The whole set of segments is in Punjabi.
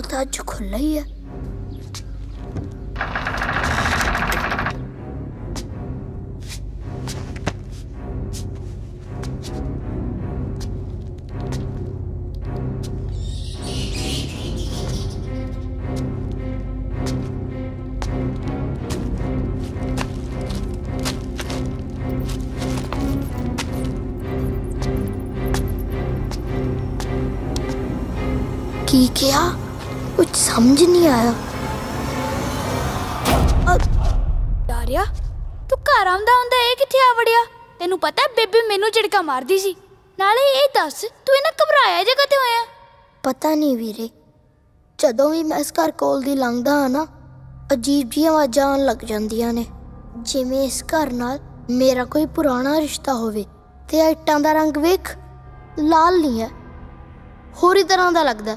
ਤਾਂ ਅੱਜ ਖੁੱਲ੍ਹਾ ਹੀ ਹੈ ਕੀ ਕਿਹਾ? ਕੁਝ ਸਮਝ ਨਹੀਂ ਆਇਆ। ਡਾਰਿਆ, ਤੂੰ ਘਰ ਆਉਂਦਾ ਹੁੰਦਾ ਇਹ ਕਿੱਥੇ ਆ ਵੜਿਆ? ਤੈਨੂੰ ਪਤਾ ਬੇਬੇ ਮੈਨੂੰ ਝਿੜਕਾ ਮਾਰਦੀ ਸੀ। ਨਾਲੇ ਇਹ ਦੱਸ, ਤੂੰ ਇਹਨਾਂ ਘਬਰਾਇਆ ਜੇ ਕਦੇ ਹੋਇਆ? ਪਤਾ ਨਹੀਂ ਵੀਰੇ। ਜਦੋਂ ਵੀ ਮੈਂ ਇਸ ਘਰ ਕੋਲ ਦੀ ਲੰਘਦਾ ਹਾਂ ਨਾ, ਅਜੀਬ ਜਿਹੀਆਂ ਆਵਾਜ਼ਾਂ ਆਉਣ ਲੱਗ ਜਾਂਦੀਆਂ ਨੇ। ਜਿਵੇਂ ਇਸ ਘਰ ਨਾਲ ਮੇਰਾ ਕੋਈ ਪੁਰਾਣਾ ਰਿਸ਼ਤਾ ਹੋਵੇ ਤੇ ਇਹ ਇੱਟਾਂ ਦਾ ਰੰਗ ਵੇਖ, ਲਾਲ ਨਹੀਂ ਹੈ। ਹੋਰ ਹੀ ਤਰ੍ਹਾਂ ਦਾ ਲੱਗਦਾ।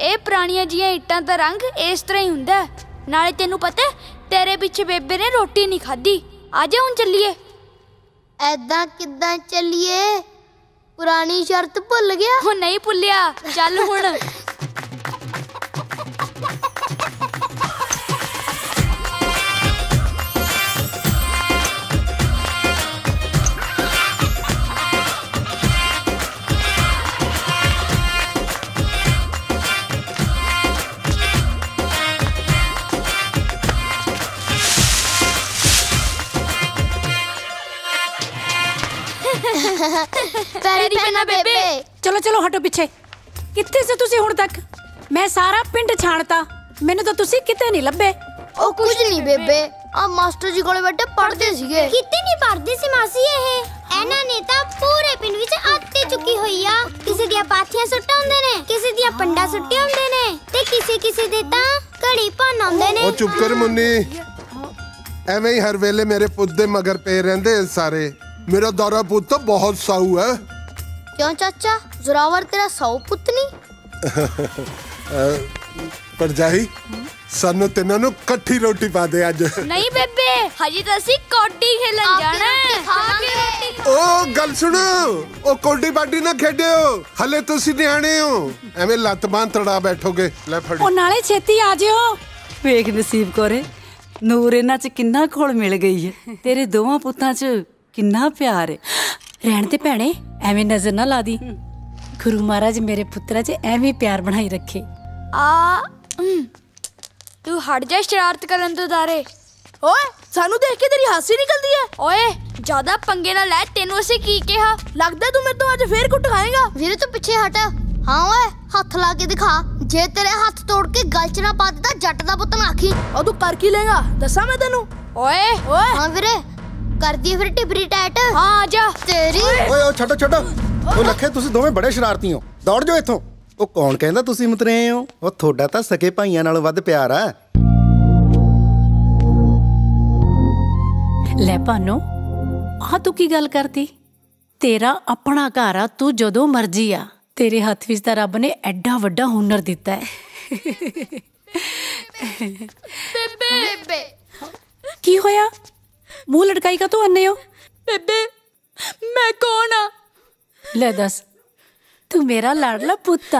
ਇਹ ਪੁਰਾਣੀਆਂ ਜੀਆਂ ਇੱਟਾਂ ਦਾ ਰੰਗ ਇਸ ਤਰ੍ਹਾਂ ਹੀ ਹੁੰਦਾ। ਨਾਲੇ ਤੈਨੂੰ ਪਤਾ ਤੇਰੇ ਪਿੱਛੇ ਬੇਬੇ ਨੇ ਰੋਟੀ ਨਹੀਂ ਖਾਧੀ। ਆ ਜਾ ਹੁਣ ਚੱਲੀਏ। ਐਦਾਂ ਕਿੱਦਾਂ ਚੱਲੀਏ? ਪੁਰਾਣੀ ਸ਼ਰਤ ਭੁੱਲ ਗਿਆ? ਉਹ ਨਹੀਂ ਭੁੱਲਿਆ। ਚੱਲ ਹੁਣ। ਪੈਰੀ ਪੈਣਾ ਬੇਬੇ। ਚਲੋ ਚਲੋ ਹਟੋ ਪਿੱਛੇ। ਕਿੱਥੇ ਸੀ ਤੁਸੀਂ ਹੁਣ ਤੱਕ? ਮੈਂ ਸਾਰਾ ਪਿੰਡ ਛਾਣਤਾ। ਮੈਨੂੰ ਤਾਂ ਤੁਸੀਂ ਕਿਤੇ ਨਹੀਂ ਲੱਭੇ। ਉਹ ਕੁਝ ਨਹੀਂ ਬੇਬੇ। ਆ ਮਾਸਟਰ ਜੀ ਕੋਲੇ ਬੈਠੇ ਪੜ੍ਹਦੇ ਸੀਗੇ। ਕਿਤੇ ਨਹੀਂ ਪੜਦੀ ਸੀ ਮਾਸੀ ਇਹ। ਇਹਨਾਂ ਨੇ ਤਾਂ ਪੂਰੇ ਪਿੰਡ ਵਿੱਚ ਆਤੇ ਚੁੱਕੀ ਹੋਈ ਆ। ਕਿਸੇ ਦੀਆਂ ਪਾਥੀਆਂ ਸੁੱਟਾਂ ਹੁੰਦੇ ਨੇ ਕਿਸੇ ਦੀਆਂ ਪੰਡਾ ਸੁੱਟੇ ਹੁੰਦੇ ਨੇ ਤੇ ਕਿਸੇ ਕਿਸੇ ਦੇ ਤਾਂ ਘੜੀ ਭੰਨ ਆਉਂਦੇ ਨੇ। ਉਹ ਚੁੱਪ ਕਰ ਮੁੰਨੀ। ਐਵੇਂ ਹੀ ਹਰ ਵੇਲੇ ਮੇਰੇ ਪੁੱਤ ਦੇ ਮਗਰ ਪਏ ਰਹਿੰਦੇ ਸਾਰੇ। ਮੇਰਾ ਦਾਰਾ ਪੁੱਤ ਤਾਂ ਬਹੁਤ ਸਾਊ ਹੈ। ਕਿਉਂ ਚਾਚਾ? ਜ਼ੋਰਾਵਰ ਤੇਰਾ ਸੌ ਪੁੱਤ ਨਹੀਂ? ਪਰਜਾਈ ਸਾਨੂੰ ਤਿੰਨਾਂ ਨੂੰ ਇਕੱਠੀ ਰੋਟੀ ਪਾ ਦੇ ਅੱਜ। ਨਹੀਂ ਬੇਬੇ ਹਜੇ ਤਾਂ ਅਸੀਂ ਕੌਡੀ ਖੇਲਣ ਜਾਣਾ ਹੈ। ਉਹ ਗੱਲ ਸੁਣੋ ਉਹ ਕੋਡੀ ਬਾਡੀ ਨਾ ਖੇਡਿਓ ਹਲੇ ਤੁਸੀਂ ਨਿਆਣੇ ਹੋ। ਐਵੇਂ ਲੱਤ ਬਾਂਹ ਤੜਾ ਬੈਠੋਗੇ। ਲੈ ਫੜੀ। ਉਹ ਨਾਲੇ ਛੇਤੀ ਆ ਜਿਓ। ਵੇਖ ਨਸੀਬ ਕੋਰੇ ਨੂਰ ਇਹਨਾਂ 'ਚ ਕਿੰਨਾ ਖੋਲ ਮਿਲ ਗਈ ਹੈ। ਤੇਰੇ ਦੋਵਾਂ ਪੁੱਤਾਂ 'ਚ ਕਿੰਨਾ ਪਿਆਰ ਹੈ ਰਹਿਣ ਤੇ ਭੈਣੇ ਐਵੇਂ ਨਜ਼ਰ ਨਾ ਲਾ ਦੀ। ਗੁਰੂ ਮਹਾਰਾਜ ਮੇਰੇ ਪੁੱਤਰਾਂ 'ਚ ਐਵੇਂ ਪਿਆਰ ਬਣਾਈ ਰੱਖੇ। ਆ ਤੂੰ ਹਟ ਜਾ ਸ਼ਰਾਰਤ ਕਰਨ ਤੋਂ ਦਾਰੇ ਓਏ ਸਾਨੂੰ ਦੇਖ ਕੇ ਤੇਰੀ ਹਾਸੀ ਨਿਕਲਦੀ ਹੈ ਓਏ ਜ਼ਿਆਦਾ ਪੰਗੇ ਨਾ ਲੈ ਤੈਨੂੰ ਅਸੀਂ ਕੀ ਕਿਹਾ? ਲੱਗਦਾ ਤੂੰ ਮੇਰੇ ਤੋਂ ਅੱਜ ਫੇਰ ਕੁੱਟ ਖਾਏਗਾ। ਵੀਰੇ ਤੂੰ ਪਿੱਛੇ ਹਟ। ਹਾਂ ਓਏ ਹੱਥ ਲਾ ਕੇ ਦਿਖਾ। ਜੇ ਤੇਰੇ ਹੱਥ ਤੋੜ ਕੇ ਗਲ ਚ ਨਾ ਪਾ ਦਿੱਤਾ ਜੱਟ ਦਾ ਪੁੱਤ ਨਾ ਆਖੀ। ਉਹ ਤੂੰ ਕਰ ਕੀ ਲੇਗਾ ਦੱਸਾਂ ਮੈਂ ਤੈਨੂੰ? ਓਏ ਓਏ। ਹਾਂ ਵੀਰੇ। ਕਰਦੀ ਫਿਰ ਟਿਬਰੀ ਟੈਟ? ਹਾਂ ਆ ਜਾ। ਤੇਰੀ? ਓਏ। ਓ ਛੱਡੋ ਛੱਡੋ। ਉਹ ਲੱਖੇ ਤੁਸੀਂ ਦੋਵੇਂ ਬੜੇ ਸ਼ਰਾਰਤੀ ਹੋ। ਦੌੜ ਜਾਓ ਇੱਥੋਂ। ਉਹ ਕੌਣ ਕਹਿੰਦਾ ਤੁਸੀਂ ਮਤਰੇ ਹੋ? ਉਹ ਤੁਹਾਡਾ ਤਾਂ ਸਕੇ ਭਾਈਆਂ ਨਾਲੋਂ ਵੱਧ ਪਿਆਰ ਆ। ਲੈ ਭਾਨੋ ਆ ਤੂੰ ਕੀ ਗੱਲ ਕਰਦੀ ਤੇਰਾ ਆਪਣਾ ਘਰ ਆ ਤੂੰ ਜਦੋਂ ਮਰਜ਼ੀ ਆ। ਤੇਰੇ ਹੱਥ ਵਿੱਚ ਤਾਂ ਰੱਬ ਨੇ ਐਡਾ ਵੱਡਾ ਹੁਨਰ ਦਿੱਤਾ ਹੈ। ਬੇਬੇ। ਕੀ ਹੋਇਆ? ਮੂੰਹ ਲਟਕਾਈ ਕਾ ਤੂੰ ਅੰਨੇ ਹੋ? ਬੇਬੇ ਮੈਂ ਕੌਣ ਆ? ਲੈ ਦੱਸ ਤੂੰ ਮੇਰਾ ਲਾਡਲਾ ਪੁੱਤ।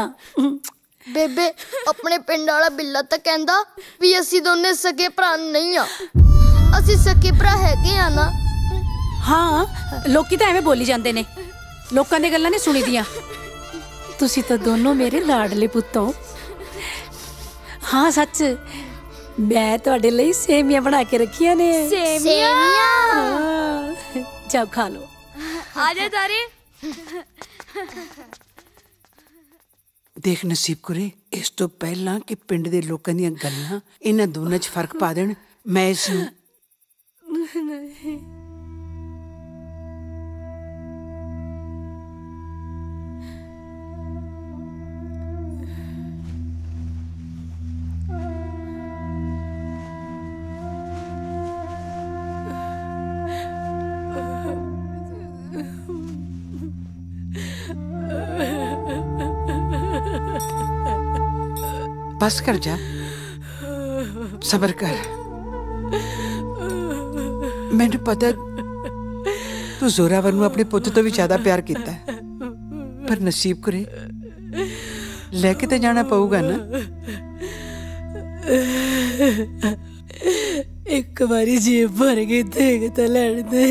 ਬੇਬੇ ਆਪਣੇ ਪਿੰਡ ਵਾਲਾ ਬਿੱਲਾ ਤਾਂ ਕਹਿੰਦਾ ਵੀ ਅਸੀਂ ਦੋਨੇ ਸਕੇ ਭਰਾ ਨਹੀਂ ਆ। ਅਸੀਂ ਸਕੇ ਭਰਾ ਹੈਗੇ ਆ ਨਾ। ਹਾਂ ਲੋਕੀ ਤਾਂ ਐਵੇਂ ਬੋਲੀ ਜਾਂਦੇ ਨੇ। ਲੋਕਾਂ ਦੀਆਂ ਗੱਲਾਂ ਨਹੀਂ ਸੁਣੀਦੀਆਂ। ਤੁਸੀਂ ਤਾਂ ਦੋਨੋਂ ਮੇਰੇ ਲਾਡਲੇ ਪੁੱਤ। ਹੋ ਹਾਂ ਸੱਚ ਮੈਂ ਤੁਹਾਡੇ ਲਈ ਸੇਮੀਆਂ ਬਣਾ ਕੇ ਰੱਖੀਆਂ ਨੇ। ਸੇਮੀਆਂ ਹਾਂ, ਜਾਓ ਖਾ ਲਓ। ਆ ਜਾ ਤਾਰੇ। ਦੇਖ ਨਸੀਬ ਕੁਰੇ ਇਸ ਤੋਂ ਪਹਿਲਾਂ ਕਿ ਪਿੰਡ ਦੇ ਲੋਕਾਂ ਦੀਆਂ ਗੱਲਾਂ ਇਹਨਾਂ ਦੋਨਾਂ 'ਚ ਫ਼ਰਕ ਪਾ ਦੇਣ ਮੈਂ ਇਸ ਨੂੰ ਬਸ ਕਰ ਜਾ ਸਬਰ ਕਰ ਮੈਨੂੰ ਪਤਾ ਤੂੰ ਜ਼ੋਰਾਵਰ ਨੂੰ ਆਪਣੇ ਪੁੱਤ ਤੋਂ ਵੀ ਜ਼ਿਆਦਾ ਪਿਆਰ ਕੀਤਾ ਹੈ। ਪਰ ਨਸੀਬ ਕਰੇ ਲੈ ਕੇ ਤੇ ਜਾਣਾ ਪਊਗਾ ਨਾ ਇੱਕ ਵਾਰੀ ਜੀਬ ਭਰ ਕੇ ਦੇਖ ਤਾਂ ਲੈਣ ਦੇ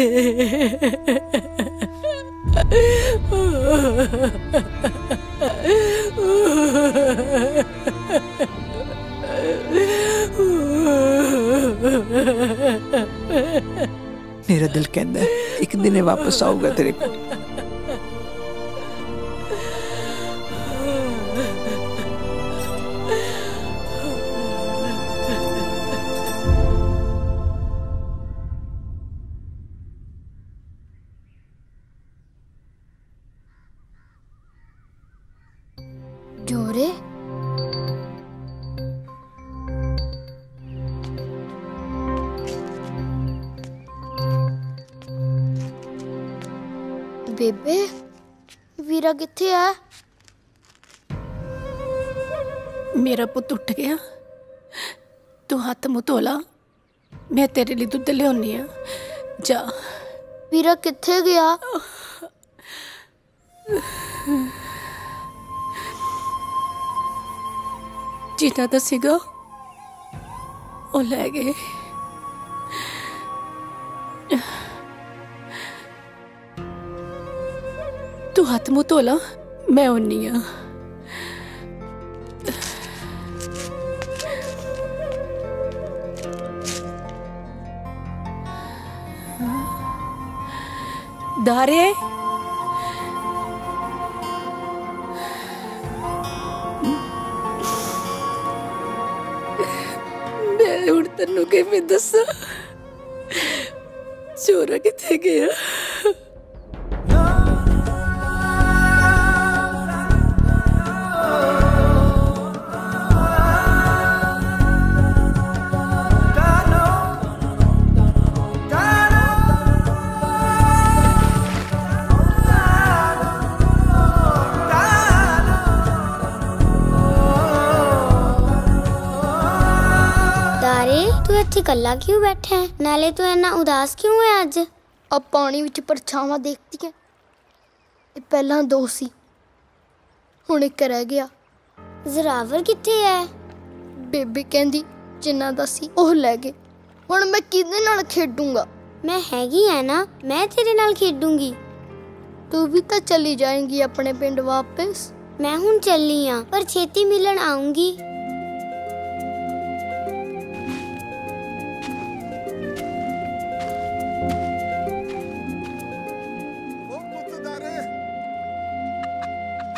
ਮੇਰਾ ਦਿਲ ਕਹਿੰਦਾ ਇੱਕ ਦਿਨ ਇਹ ਵਾਪਸ ਆਊਗਾ ਤੇਰੇ ਕੋਲ। ਮੇਰਾ ਪੁੱਤ ਉੱਠ ਗਿਆ ਤੂੰ ਹੱਥ ਮੂੰਹ ਧੋ ਲਾ ਮੈਂ ਤੇਰੇ ਲਈ ਦੁੱਧ ਲਿਆਉਣੀ ਆ ਜਾ ਵੀਰਾ ਕਿੱਥੇ ਗਿਆ ਜੀਤਾ ਤਾਂ ਸੀਗਾ ਉਹ ਲੈ ਗਏ ਤੂੰ ਹੱਥ ਮੂੰਹ ਧੋ ਲਾ ਮੈਂ ਆਉਣੀ ਆ ਦਾਰੇ ਮੈਂ ਹੁਣ ਤੈਨੂੰ ਕਿਵੇਂ ਦੱਸਾਂ? ਚੋਰਾ ਕਿੱਥੇ ਗਿਆ? ਇੱਥੇ ਇਕੱਲਾ ਕਿਉਂ ਬੈਠਾ ਹੈ? ਨਾਲੇ ਤੂੰ ਇੰਨਾ ਉਦਾਸ ਕਿਉਂ ਹੈ ਅੱਜ? ਆ ਪਾਣੀ ਵਿੱਚ ਪਰਛਾਵਾਂ ਦੇਖਦੀ ਐ ਇਹ ਪਹਿਲਾਂ ਦੋ ਸੀ। ਹੁਣ ਇੱਕ ਰਹਿ ਗਿਆ। ਜ਼ਰਾਵਰ ਕਿੱਥੇ ਹੈ? ਬੇਬੇ ਕਹਿੰਦੀ ਜਿੰਨਾ ਦਾ ਸੀ ਉਹ ਲੈ ਗਏ। ਹੁਣ ਮੈਂ ਕਿਹਦੇ ਨਾਲ ਖੇਡੂੰਗਾ? ਮੈਂ ਹੈਗੀ ਆ ਨਾ ਮੈਂ ਤੇਰੇ ਨਾਲ ਖੇਡੂੰਗੀ। ਤੂੰ ਵੀ ਤਾਂ ਚਲੀ ਜਾਏਂਗੀ ਆਪਣੇ ਪਿੰਡ ਵਾਪਸ। ਮੈਂ ਹੁਣ ਚੱਲੀ ਆ ਪਰ ਛੇਤੀ ਮਿਲਣ ਆਉਂਗੀ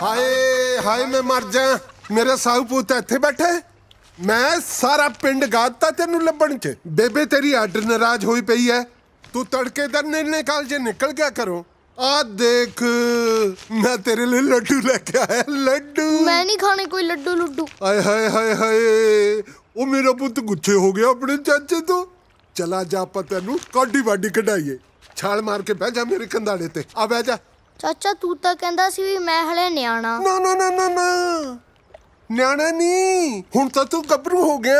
ਹਾਏ ਹਾਏ ਮੈਂ ਮਰ ਜਾ ਮੇਰੇ ਸਾਊ ਪੁੱਤ ਇੱਥੇ ਬੈਠੇ ਮੈਂ ਸਾਰਾ ਪਿੰਡ ਗਾਤਾ ਤੈਨੂੰ ਲੱਭਣ ਚ। ਬੇਬੇ ਤੇਰੀ ਅੱਡ ਨਾਰਾਜ਼ ਹੋਈ ਪਈ ਐ ਤੂੰ ਤੜਕੇ ਦਰ ਨਿਕਲ ਕਾਲਜੇ ਨਿਕਲ ਗਿਆ ਕਰੋ। ਆ ਦੇਖ ਮੈਂ ਤੇਰੇ ਲਈ ਲੱਡੂ ਲੈ ਕੇ ਆਇਆ ਲੱਡੂ। ਮੈਂ ਨਹੀਂ ਖਾਣੇ ਕੋਈ ਲੱਡੂ ਲੁੱਡੂ। ਆਏ ਹਾਏ ਹਾਏ ਹਾਏ। ਉਹ ਮੇਰਾ ਪੁੱਤ ਗੁੱਛੇ ਹੋ ਗਿਆ ਆਪਣੇ ਚਾਚੇ ਤੋਂ। ਚਲਾ ਜਾ ਆਪਾਂ ਤੈਨੂੰ ਕਾਢੀ ਵਾਢੀ ਕਢਾਈਏ। ਛਾਲ ਮਾਰ ਕੇ ਬਹਿ ਜਾ ਮੇਰੇ ਕੰਧਾੜੇ ਤੇ। ਆ ਬਹਿ ਜਾ। ਚਾਚਾ ਤੂੰ ਤਾਂ ਕਹਿੰਦਾ ਸੀ ਵੀ ਮੈਂ ਹਲੇ ਨਿਆਣਾ। ਨਾ ਨਾ ਨਾ ਨਾ ਨਾ। ਨਿਆਣਾ ਨਹੀਂ। ਹੁਣ ਤਾਂ ਤੂੰ ਗੱਭਰੂ ਹੋ ਗਿਆ।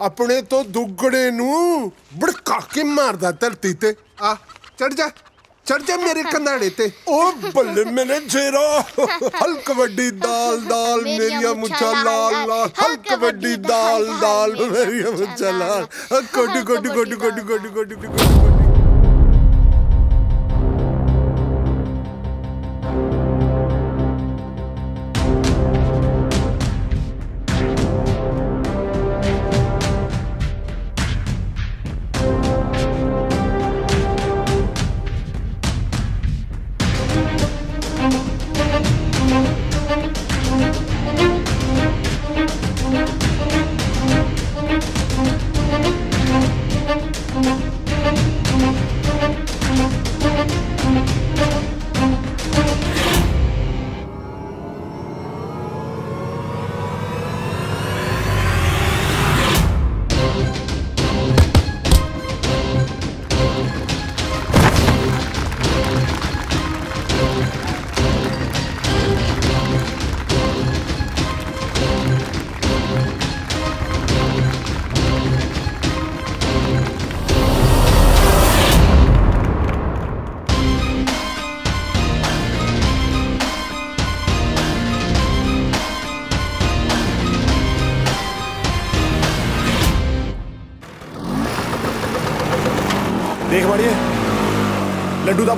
ਆਪਣੇ ਤੋਂ ਦੁੱਗੜੇ ਨੂੰ ਬੜਕਾ ਕੇ ਮਾਰਦਾ ਧਰਤੀ ਤੇ। ਆ ਚੜ ਜਾ ਚੜ ਜਾ ਮੇਰੇ ਕੰਧਾੜੇ ਤੇ। ਉਹ ਬੱਲੇ ਮੇਰੇ ਜੇਰਾ। ਹਲਕ ਵੱਡੀ ਦਾਲ ਦਾਲ ਮੇਰੀਆਂ ਮੁੱਛਾਂ ਲਾਲ ਲਾਲ। ਹਲਕ ਵੱਡੀ ਦਾਲ ਦਾਲ ਮੇਰੀਆਂ ਮੁੱਛਾਂ ਲਾਲ। ਕੋਡੀ ਕੋਡੀ ਕੋਡੀ ਕੋਡੀ ਕੋਡੀ ਕੋਡੀ ਕੋਡੀ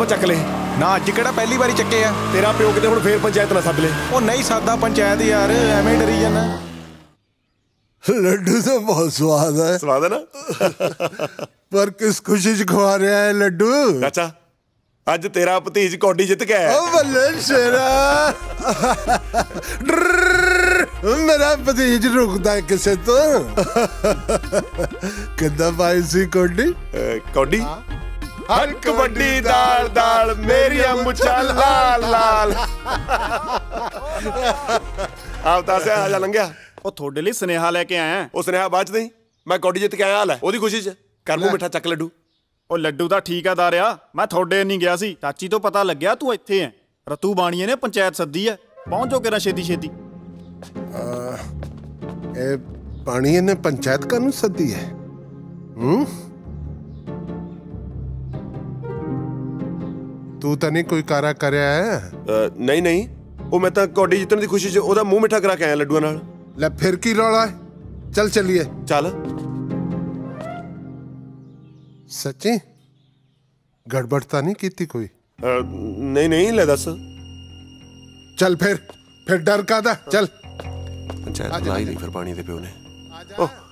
ਚੱਕ ਲਏ ਨਾ ਅੱਜ ਕਿਹੜਾ ਪਹਿਲੀ ਵਾਰੀ ਚੱਕੇ ਆ? ਤੇਰਾ ਪਿਓ ਕਿਤੇ ਹੁਣ ਫੇਰ ਪੰਚਾਇਤ ਨਾ ਸੱਦ ਲੇ। ਉਹ ਨਹੀਂ ਸਾਦਾ ਪੰਚਾਇਤ ਯਾਰ ਐਵੇਂ ਡਰੀ ਜਾਂਦਾ। ਲੱਡੂ ਤਾਂ ਬਹੁਤ ਸਵਾਦ ਹੈ। ਸਵਾਦ ਹੈ ਨਾ? ਪਰ ਕਿਸ ਖੁਸ਼ੀ ਚ ਖਵਾ ਰਿਹਾ ਹੈ ਲੱਡੂ? ਚਾਚਾ ਅੱਜ ਤੇਰਾ ਭਤੀਜ ਕੌਡੀ ਜਿੱਤ ਕੇ ਆਇਆ ਓ ਬੱਲੇ ਸ਼ੇਰਾ। ਮੇਰਾ ਭਤੀਜ ਰੁਕਦਾ ਕਿਸੇ ਤੋਂ। ਕਿੱਦਾਂ ਪਾਈ ਸੀ ਕੋਡੀ? ਕੌਡੀ? ਹਰ ਕਬੱਡੀ ਦਾਲ ਦਾਲ ਮੇਰੀਆਂ ਮੁੱਛਾਂ ਲਾਲ ਲਾਲ ਆਪ ਤਾਂ ਸੇ ਆ ਜਾ ਲੰਘਿਆ ਉਹ ਤੁਹਾਡੇ ਲਈ ਸੁਨੇਹਾ ਲੈ ਕੇ ਆਇਆ ਉਸ ਨੇ ਆ ਬਾਅਦ ਚ ਨਹੀਂ ਮੈਂ ਕੌਡੀ ਜਿੱਤ ਕੇ ਆਇਆ ਹਾਲ ਹੈ ਉਹਦੀ ਖੁਸ਼ੀ ਚ ਕਰ ਮੂੰਹ ਮਿੱਠਾ ਚੱਕ ਲੱਡੂ ਉਹ ਲੱਡੂ ਤਾਂ ਠੀਕ ਆ ਦਾਰਿਆ ਮੈਂ ਤੁਹਾਡੇ ਨਹੀਂ ਗਿਆ ਸੀ ਚਾਚੀ ਤੋਂ ਪਤਾ ਲੱਗਿਆ ਤੂੰ ਇੱਥੇ ਐ ਰਤੂ ਬਾਣੀਏ ਨੇ ਪੰਚਾਇਤ ਸੱਦੀ ਐ ਪਹੁੰਚੋ ਕਿਰਾ ਛੇਤੀ ਛੇਤੀ ਇਹ ਪਾਣੀ ਇਹਨੇ ਪੰਚਾਇਤ ਕਾਨੂੰ ਸੱਦੀ ਹੈ ਹੂੰ ਤੂੰ ਤਾਂ ਨਹੀਂ ਕੋਈ ਕਾਰਾ ਕਰਿਆ ਹੈ? ਨਹੀਂ ਨਹੀਂ। ਉਹ ਮੈਂ ਤਾਂ ਕੌਡੀ ਜਿੱਤਣ ਦੀ ਖੁਸ਼ੀ ਚ ਉਹਦਾ ਮੂੰਹ ਮਿੱਠਾ ਕਰਾ ਕੇ ਆਇਆ ਲੱਡੂਆਂ ਨਾਲ। ਲੈ ਫਿਰ ਕੀ ਰੌਲਾ ਹੈ? ਚੱਲ ਚੱਲੀਏ। ਚੱਲ। ਸੱਚੀ? ਗੜਬੜ ਤਾਂ ਨਹੀਂ ਕੀਤੀ ਕੋਈ? ਨਹੀਂ ਨਹੀਂ ਲੈ ਦੱਸ। ਚੱਲ ਫਿਰ ਫਿਰ ਡਰ ਕਾਦਾ ਚੱਲ। ਪੰਚਾਇਤ ਲਾ ਹੀ ਨਹੀਂ ਫਿਰ ਪਾਣੀ ਦੇ ਪਿਓ ਨੇ। ਓਹ। ਅਬ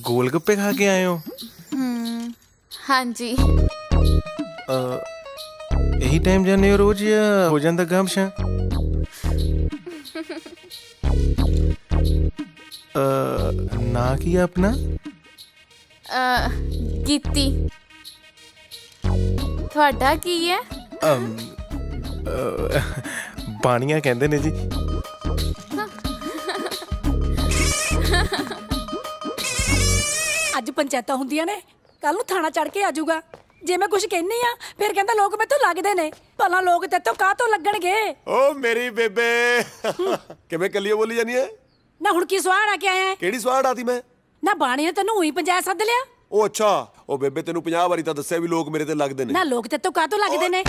ਗੋਲ ਗੱਪੇ ਖਾ ਕੇ ਆਏ ਹੋ ਹਾਂਜੀ ਇਹੀ ਟਾਈਮ ਜਾਂਦੇ ਹੋ ਰੋਜ਼ ਜਾਂ ਹੋ ਜਾਂਦਾ ਗਮਸ਼ਾ ਅ ਨਾ ਕੀ ਆ ਆਪਣਾ ਅ, ਗੀਤੀ ਤੁਹਾਡਾ ਕੀ ਹੈ ਅਮ, ਅ, ਬਾਣੀਆਂ ਕਹਿੰਦੇ ਨੇ ਜੀ ਅੱਜ ਪੰਚਾਇਤਾਂ ਹੁੰਦੀਆਂ ਨੇ ਕੱਲ ਨੂੰ ਥਾਣਾ ਚੜ ਕੇ ਆ ਜਾਊਗਾ ਜੇ ਮੈਂ ਕੁਝ ਕਹਿਨੀ ਆ ਫਿਰ ਕਹਿੰਦਾ ਲੋਕ ਮੈਥੋਂ ਲੱਗਦੇ ਨੇ ਭਲਾ ਲੋਕ ਤੇਤੋਂ ਕਾਹ ਤੋਂ ਲੱਗਣਗੇ? ਓ ਮੇਰੀ ਬੇਬੇ ਕਿਵੇਂ ਕੱਲੀ ਬੋਲੀ ਜਾਨੀ ਹੈ ਨਾ ਹੁਣ ਕੀ ਸਵਾਲ ਆ ਕੇ ਆਇਆ? ਕਿਹੜੀ ਸਵਾੜ ਆਤੀ ਮੈਂ? ਨਾ ਬਾਣੀ ਨੇ ਤੈਨੂੰ ਉਹੀ ਪੰਚਾਇਤ ਸੱਦ ਲਿਆ। ਉਹ ਅੱਛਾ ਉਹ ਬੇਬੇ ਤੈਨੂੰ 50 ਵਾਰੀ ਤਾਂ ਦੱਸਿਆ ਵੀ ਲੋਕ ਮੇਰੇ ਤੇ ਲੱਗਦੇ ਨੇ। ਨਾ ਲੋਕ ਤੇਤੋਂ ਕਾਹ ਤੋਂ ਲੱਗਦੇ ਨੇ?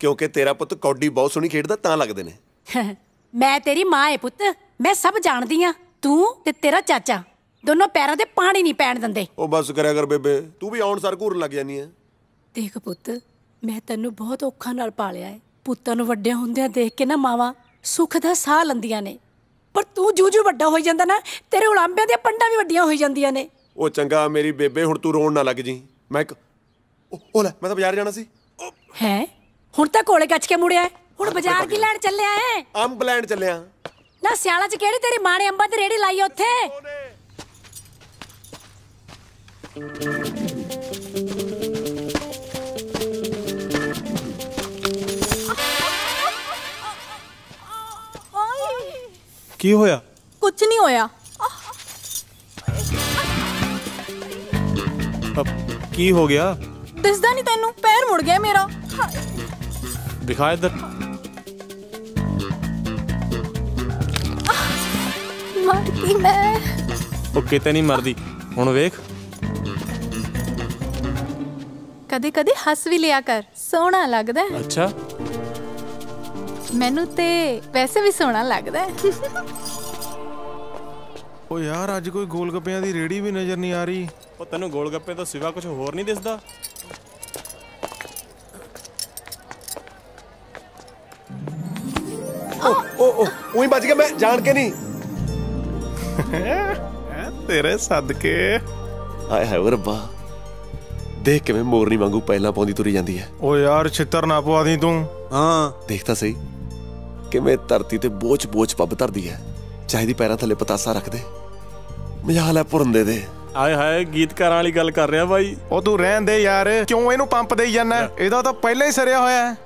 ਕਿਉਂਕਿ ਤੇਰਾ ਪੁੱਤ ਕੌਡੀ ਬਹੁਤ ਸੋਹਣੀ ਖੇਡਦਾ ਤਾਂ ਲੱਗਦੇ ਨੇ। ਮੈਂ ਤੇਰੀ ਮਾਂ ਏ ਪੁੱਤ ਮੈਂ ਸਭ ਜਾਣਦੀ ਆ ਤੂੰ ਤੇ ਤੇਰਾ ਚਾਚਾ। ਦੋਨੋਂ ਪੈਰਾਂ ਤੇ ਪਾਣੀ ਨਹੀਂ ਪੈਣ ਦਿੰਦੇ। ਉਹ ਬਸ ਕਰਿਆ ਕਰ ਬੇਬੇ ਤੂੰ ਵੀ ਆਉਣ ਸਰ ਘੂਰਨ ਲੱਗ ਜਾਨੀ ਹੈ ਦੇਖ ਪੁੱਤ ਮੈਂ ਤੈਨੂੰ ਬਹੁਤ ਔਖਾ ਨਾਲ ਪਾਲਿਆ ਏ। ਪੁੱਤਾਂ ਨੂੰ ਵੱਡਿਆਂ ਹੁੰਦਿਆਂ ਦੇਖ ਕੇ ਨਾ ਮਾਵਾਂ ਸੁੱਖ ਦਾ ਸਾਹ ਲੰਦੀਆਂ ਨੇ। ਪਰ ਤੂੰ ਜੂ ਜੂ ਵੱਡਾ ਹੋਈ ਜਾਂਦਾ ਨਾ ਤੇਰੇ ਉਲਾਂਬਿਆਂ ਦੀਆਂ ਪੰਡਾਂ ਵੀ ਵੱਡੀਆਂ ਹੋਈ ਜਾਂਦੀਆਂ ਨੇ। ਉਹ ਚੰਗਾ ਮੇਰੀ ਬੇਬੇ ਹੁਣ ਤੂੰ ਰੋਣ ਨਾ ਲੱਗ ਜੀ। ਮੈਂ ਇੱਕ ਉਹ ਲੈ ਮੈਂ ਤਾਂ ਬਾਜ਼ਾਰ ਜਾਣਾ ਸੀ। ਹੈ? ਹੁਣ ਤਾਂ ਕੋਲੇ ਕੱਚ ਕੇ ਮੁੜਿਆ। ਹੁਣ ਬਾਜ਼ਾਰ ਕੀ ਲੈਣ ਚੱਲਿਆ ਏ? ਅੰਬ ਲੈਣ ਚੱਲਿਆ। ਨਾ ਸਿਆਲਾ ਚ ਕਿਹੜੀ ਤੇਰੀ ਮਾਂ ਨੇ ਅੰਬਾਂ ਤੇ ਰੇੜੀ ਲਾਈ ਉੱਥੇ? ਕੀ ਹੋਇਆ? ਕੁਝ ਨਹੀਂ ਹੋਇਆ। ਅਬ ਕੀ ਹੋ ਗਿਆ? ਦਿਸਦਾ ਨਹੀਂ ਤੈਨੂੰ? ਪੈਰ ਮੁੜ ਗਿਆ ਮੇਰਾ। ਦਿਖਾ ਇੱਧਰ। ਮਰ ਗਈ ਮੈਂ। ਉਹ ਕਿਤੇ ਨਹੀਂ ਮਰਦੀ। ਹੁਣ ਵੇਖ। ਕਦੇ ਕਦੇ ਹੱਸ ਵੀ ਲਿਆ ਕਰ ਸੋਹਣਾ ਲੱਗਦਾ ਹੈ। ਅੱਛਾ। ਮੈਨੂੰ ਤੇ ਵੈਸੇ ਵੀ ਸੋਹਣਾ ਲੱਗਦਾ ਹੈ। ਉਹ ਯਾਰ ਅੱਜ ਕੋਈ ਗੋਲ ਗੱਪਿਆਂ ਦੀ ਰੇੜੀ ਵੀ ਨਜ਼ਰ ਨਹੀਂ ਆ ਰਹੀ। ਉਹ ਤੈਨੂੰ ਗੋਲ ਗੱਪੇ ਤੋਂ ਸਿਵਾ ਕੁਝ ਹੋਰ ਨਹੀਂ ਦਿਸਦਾ? ਉਹ ਉਹ ਉਹੀ ਬਚ ਗਿਆ ਮੈਂ ਜਾਣ ਕੇ ਨਹੀਂ। ਤੇਰੇ ਸਦਕੇ। ਆਏ ਹਾਏ ਓ ਰੱਬਾ। ਦੇਖ ਕਿਵੇਂ ਮੋਰਨੀ ਵਾਂਗੂ ਪਹਿਲਾਂ ਪਾਉਂਦੀ ਤੁਰੀ ਜਾਂਦੀ ਹੈ ਉਹ ਯਾਰ ਛਿੱਤਰ ਨਾ ਪਵਾ ਦੀ ਤੂੰ। ਹਾਂ। ਦੇਖ ਤਾਂ ਸਹੀ। ਕਿਵੇਂ ਧਰਤੀ ਤੇ ਬੋਝ ਬੋਝ ਪੱਬ ਧਰਦੀ ਹੈ ਚਾਹੀਦੀ ਪੈਰਾਂ ਥੱਲੇ ਪਤਾਸਾ ਰੱਖ ਦੇ। ਮਜਾਲ ਹੈ ਪੁਰੰਦੇ ਦੇ ਆਏ ਹਾਏ ਗੀਤਕਾਰਾਂ ਵਾਲੀ ਗੱਲ ਕਰ ਰਿਹਾ ਬਾਈ। ਉਹ ਤੂੰ ਰਹਿਣ ਦੇ ਯਾਰ ਕਿਉਂ ਇਹਨੂੰ ਪੰਪ ਦੇਈ ਜਾਂਦਾ? ਇਹਦਾ ਤਾਂ ਪਹਿਲਾਂ ਹੀ ਸਰਿਆ ਹੋਇਆ ਹੈ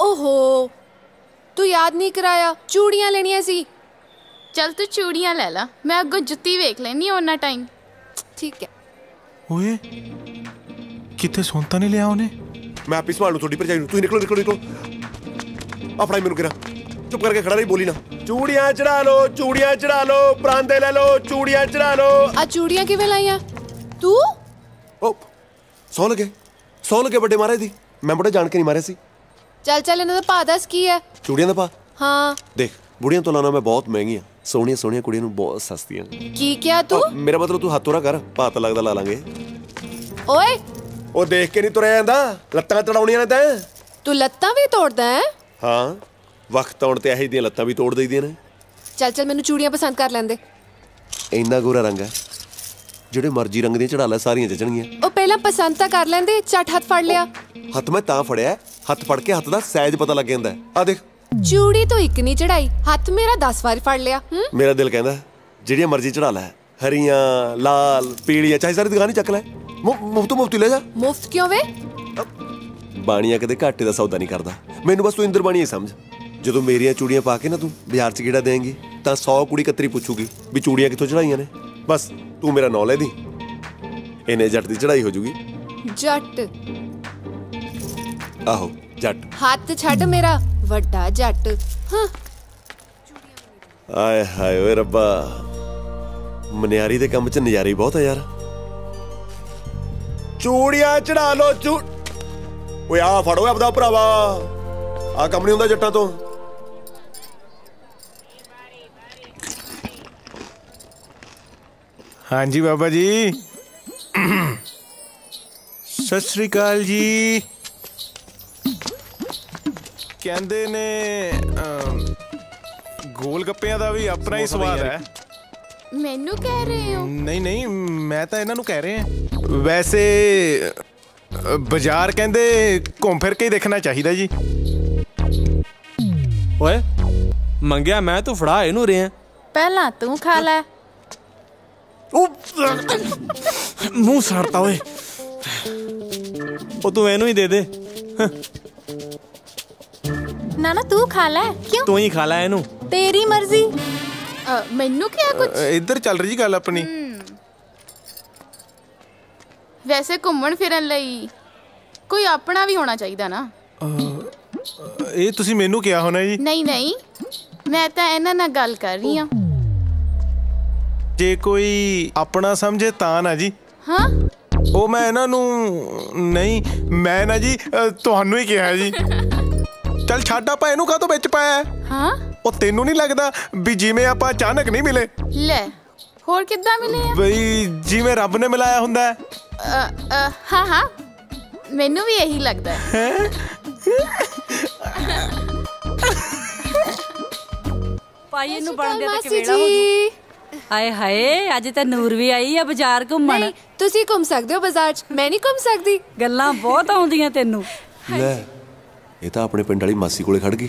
ਓਹੋ ਤੂੰ ਯਾਦ ਨਹੀਂ ਕਰਾਇਆ? ਚੂੜੀਆਂ ਲੈਣੀਆਂ ਸੀ। ਚਲ ਤੂੰ ਚੂੜੀਆਂ ਲੈ ਲੈ। ਮੈਂ ਅੱਗੋਂ ਜੁੱਤੀ ਵੇਖ ਲੈਣੀ ਉਹਨਾਂ ਟਾਈਮ ਠੀਕ ਹੈ ਓਏ ਕਿੱਥੇ ਸੁਣਤਾ ਨਹੀਂ ਲਿਆ ਉਹਨੇ? ਮੈਂ ਆਪੀ ਸੰਭਾਲ ਲੂ ਤੁਹਾਡੀ ਭਰਜਾਈ ਨੂੰ। ਤੁਸੀਂ ਨਿਕਲੋ ਨਿਕਲੋ ਨਿਕਲੋ। ਆਪਣਾ ਮੈਨੂੰ ਕਿਰਾ ਚੁੱਪ ਕਰਕੇ ਖੜਾ ਨਹੀਂ ਬੋਲੀ ਨਾ। ਚੂੜੀਆਂ ਚੜਾ ਲਓ ਚੂੜੀਆਂ ਚੜਾ ਲਓ ਪਰਾਂਦੇ ਲੈ ਲਓ ਚੂੜੀਆਂ ਚੜਾ ਲਓ। ਆ ਚੂੜੀਆਂ ਕਿਵੇਂ ਲਾਈਆਂ? ਤੂੰ? ਉਹ ਸੌ ਲਗੇ। ਸੌ ਲਗੇ ਵੱਡੇ ਮਹਾਰਾਜ ਦੀ। ਮੈਂ ਬੜਾ ਜਾਣ ਕੇ ਨਹੀਂ ਮਾਰਿਆ ਸੀ। ਚੱਲ ਚੱਲ ਇਹਨਾਂ ਦਾ ਭਾਅ ਦੱਸ ਕੀ ਹੈ? ਚੂੜੀਆਂ ਦਾ ਪਾ ਹਾਂ। ਦੇਖ ਬੁੜੀਆਂ ਤੋਂ ਲਾਉਣਾ ਮੈਂ ਬਹੁਤ ਮਹਿੰਗੀਆਂ ਸੋਹਣੀਆਂ ਸੋਹਣੀਆਂ ਕੁੜੀਆਂ ਨੂੰ ਬਹੁਤ ਸਸਤੀਆਂ। ਕੀ ਕਿਹਾ ਤੂੰ? ਮੇਰਾ ਮਤਲਬ ਤੂੰ ਹੱਥੋਂ ਨਾ ਕਰ ਭਾਅ ਤਾਂ ਲੱਗਦਾ ਲਾ ਲਾਂਗੇ। ਓਏ! ਉਹ ਦੇਖ ਕੇ ਨਹੀਂ ਤੁਰਿਆ ਜਾਂਦਾ ਲੱਤਾਂ ਤੜਾਉਣੀਆਂ ਨੇ ਤੈਂ। ਤੂੰ ਲੱਤਾਂ ਵੀ ਤੋੜਦਾ ਹੈ? ਹਾਂ ਵਕਤ ਆਉਣ ਤੇ ਇਹੋ ਲੱਤਾਂ ਵੀ ਤੋੜ ਦਈਦੀਆਂ ਨੇ। ਚੱਲ ਚੱਲ ਮੈਨੂੰ ਚੂੜੀਆਂ ਪਸੰਦ ਕਰ ਲੈਂਦੇ ਇੰਨਾ ਗੋਰਾ ਰੰਗ ਹੈ। ਜਿਹੜੇ ਮਰਜ਼ੀ ਰੰਗ ਦੀਆਂ ਚੜਾ ਲੈ ਸਾਰੀਆਂ ਜਚਣਗੀਆਂ। ਉਹ ਪਹਿਲਾਂ ਪਸੰਦ ਤਾਂ ਕਰ ਲੈਂਦੇ ਝਟ ਹੱਥ ਫੜ ਲਿਆ। ਹੱਥ ਮੈਂ ਤਾਂ ਫੜਿਆ ਹੱਥ ਫੜ ਕੇ ਹੱਥ ਦਾ ਸਾਈਜ਼ ਪਤਾ ਲੱਗ ਜਾਂਦਾ ਆ ਦੇਖ। ਚੂੜੀ ਤੋਂ ਇੱਕ ਨਹੀਂ ਚੜਾਈ ਹੱਥ ਮੇਰਾ 10 ਵਾਰ ਫੜ ਲਿਆ ਮੇਰਾ ਦਿਲ ਕਹਿੰਦਾ ਜਿਹੜੀਆਂ ਮਰਜ਼ੀ ਚੜਾ ਲੈ ਹਰੀਆਂ ਲਾਲ ਪੀਲੀਆਂ ਚਾਹੇ ਸਾਰੀ ਦੁਕਾਨ ਹੀ ਚੱਕ ਲੈ। ਮੁਫਤ ਮੁਫਤ ਲੈ ਜਾ। ਮੁਫਤ ਕਿਉਂ ਵੇ? ਬਾਣੀਆਂ ਕਦੇ ਘਾਟੇ ਦਾ ਸੌਦਾ ਨਹੀਂ ਕਰਦਾ। ਮੈਨੂੰ ਬਸ ਤੂੰ ਇੰਦਰ ਬਾਣੀ ਹੀ ਸਮਝ। ਜਦੋਂ ਮੇਰੀਆਂ ਚੂੜੀਆਂ ਪਾ ਕੇ ਨਾ ਤੂੰ ਬਾਜ਼ਾਰ 'ਚ ਕਿਹੜਾ ਦੇਂਗੀ ਤਾਂ 100 ਕੁੜੀ ਕਤਰੀ ਪੁੱਛੂਗੀ ਵੀ ਚੂੜੀਆਂ ਕਿੱਥੋਂ ਚੜਾਈਆਂ ਨੇ। ਬਸ ਤੂੰ ਮੇਰਾ ਨਾਂ ਲੈ ਦੀ। ਇਹਨੇ ਜੱਟ ਦੀ ਚੜਾਈ ਹੋ ਜੂਗੀ। ਜੱਟ। ਆਹੋ ਜੱਟ। ਹੱਥ ਛੱਡ ਮੇਰਾ। ਵੱਡਾ ਜੱਟ। ਹਾਂ। ਆਏ ਹਾਏ ਓਏ ਰੱਬਾ। ਮਨਿਆਰੀ ਦੇ ਕੰਮ 'ਚ ਨਜ਼ਾਰੀ ਬਹੁਤ ਆ ਯਾਰ। ਚੂੜੀਆਂ ਚੜਾ ਲੋ ਚੂ ਓਏ ਆ ਫੜੋ ਆਪਦਾ ਭਰਾਵਾ। ਆ ਕੰਮ ਨਹੀਂ ਹੁੰਦਾ ਜੱਟਾਂ ਤੋਂ। ਹਾਂਜੀ ਬਾਬਾ ਜੀ। ਸਤਿ ਸ੍ਰੀ ਅਕਾਲ ਜੀ। ਕਹਿੰਦੇ ਨੇ ਗੋਲ ਗੱਪਿਆਂ ਦਾ ਵੀ ਆਪਣਾ ਹੀ ਸਵਾਦ ਹੈ। ਮੈਨੂੰ ਕਹਿ ਰਹੇ ਹੋ? ਨਹੀਂ ਨਹੀਂ ਮੈਂ ਤਾਂ ਇਹਨਾਂ ਨੂੰ ਕਹਿ ਰਿਹਾ। ਵੈਸੇ ਬਾਜ਼ਾਰ ਕਹਿੰਦੇ ਘੁੰਮ ਫਿਰ ਕੇ ਹੀ ਦੇਖਣਾ ਚਾਹੀਦਾ ਜੀ। ਓਏ ਮੰਗਿਆ ਮੈਂ ਤੂੰ ਫੜਾ ਇਹਨੂੰ ਰਿਆ। ਪਹਿਲਾਂ ਤੂੰ ਖਾ ਲੈ। ਮੂੰਹ ਸੜਤਾ ਓਏ। ਉਹ ਤੂੰ ਇਹਨੂੰ ਹੀ ਦੇ ਦੇ। ਨਾ ਨਾ ਤੂੰ ਖਾ ਲੈ। ਕਿਉਂ? ਤੂੰ ਹੀ ਖਾ ਲੈ ਇਹਨੂੰ। ਤੇਰੀ ਮਰਜ਼ੀ। ਮੈਨੂੰ ਕਿਹਾ ਕੁਝ ਇੱਧਰ ਚੱਲ ਰਹੀ ਗੱਲ ਆਪਣੀ। ਵੈਸੇ ਘੁੰਮਣ ਫਿਰਨ ਲਈ ਕੋਈ ਆਪਣਾ ਵੀ ਹੋਣਾ ਚਾਹੀਦਾ ਨਾ। ਇਹ ਤੁਸੀਂ ਮੈਨੂੰ ਕਿਹਾ ਹੋਣਾ ਜੀ। ਨਹੀਂ ਨਹੀਂ। ਮੈਂ ਤਾਂ ਇਹਨਾਂ ਨਾਲ ਗੱਲ ਕਰ ਰਹੀ ਹਾਂ। ਜੇ ਕੋਈ ਆਪਣਾ ਸਮਝੇ ਤਾਂ ਨਾ ਜੀ। ਹਾਂ? ਉਹ ਮੈਂ ਇਹਨਾਂ ਨੂੰ ਨਹੀਂ ਮੈਂ ਨਾ ਜੀ ਤੁਹਾਨੂੰ ਹੀ ਕਿਹਾ ਜੀ। ਚੱਲ ਛੱਡ ਆਪਾਂ ਇਹਨੂੰ ਕਾਹਤੋਂ ਵਿੱਚ ਪਾਇਆ? ਹੈ? ਹਾਂ ਉਹ ਤੈਨੂੰ ਨਹੀਂ ਲੱਗਦਾ ਵੀ ਜਿਵੇਂ ਆਪਾਂ ਅਚਾਨਕ ਨਹੀਂ ਮਿਲੇ? ਲੈ ਹੋਰ ਕਿੱਦਾਂ ਮਿਲੇ ਆ? ਬਈ ਜਿਵੇਂ ਰੱਬ ਨੇ ਮਿਲਾਇਆ ਹੁੰਦਾ ਹੈ। ਹਾਂ ਹਾਂ। ਮੈਨੂੰ ਵੀ ਇਹੀ ਲੱਗਦਾ ਹੈ। ਪਾਈ ਇਹਨੂੰ ਬਣਦੇ ਤੱਕ ਵੇਲਾ ਹੋ ਮਾਸੀ ਗਈ ਹਾਏ ਹਾਏ ਅੱਜ ਤਾਂ ਨੂਰ ਵੀ ਆਈ ਆ ਬਾਜ਼ਾਰ ਘੁੰਮਣ। ਨਹੀਂ ਤੁਸੀਂ ਘੁੰਮ ਸਕਦੇ ਹੋ ਬਾਜ਼ਾਰ 'ਚ। ਮੈਂ ਨਹੀਂ ਘੁੰਮ ਸਕਦੀ। ਗੱਲਾਂ ਬਹੁਤ ਆਉਂਦੀਆਂ ਤੈਨੂੰ। ਲੈ ਇਹ ਤਾਂ ਆਪਣੇ ਪਿੰਡ ਵਾਲੀ ਮਾਸੀ ਕੋਲੇ ਖੜ ਗਈ।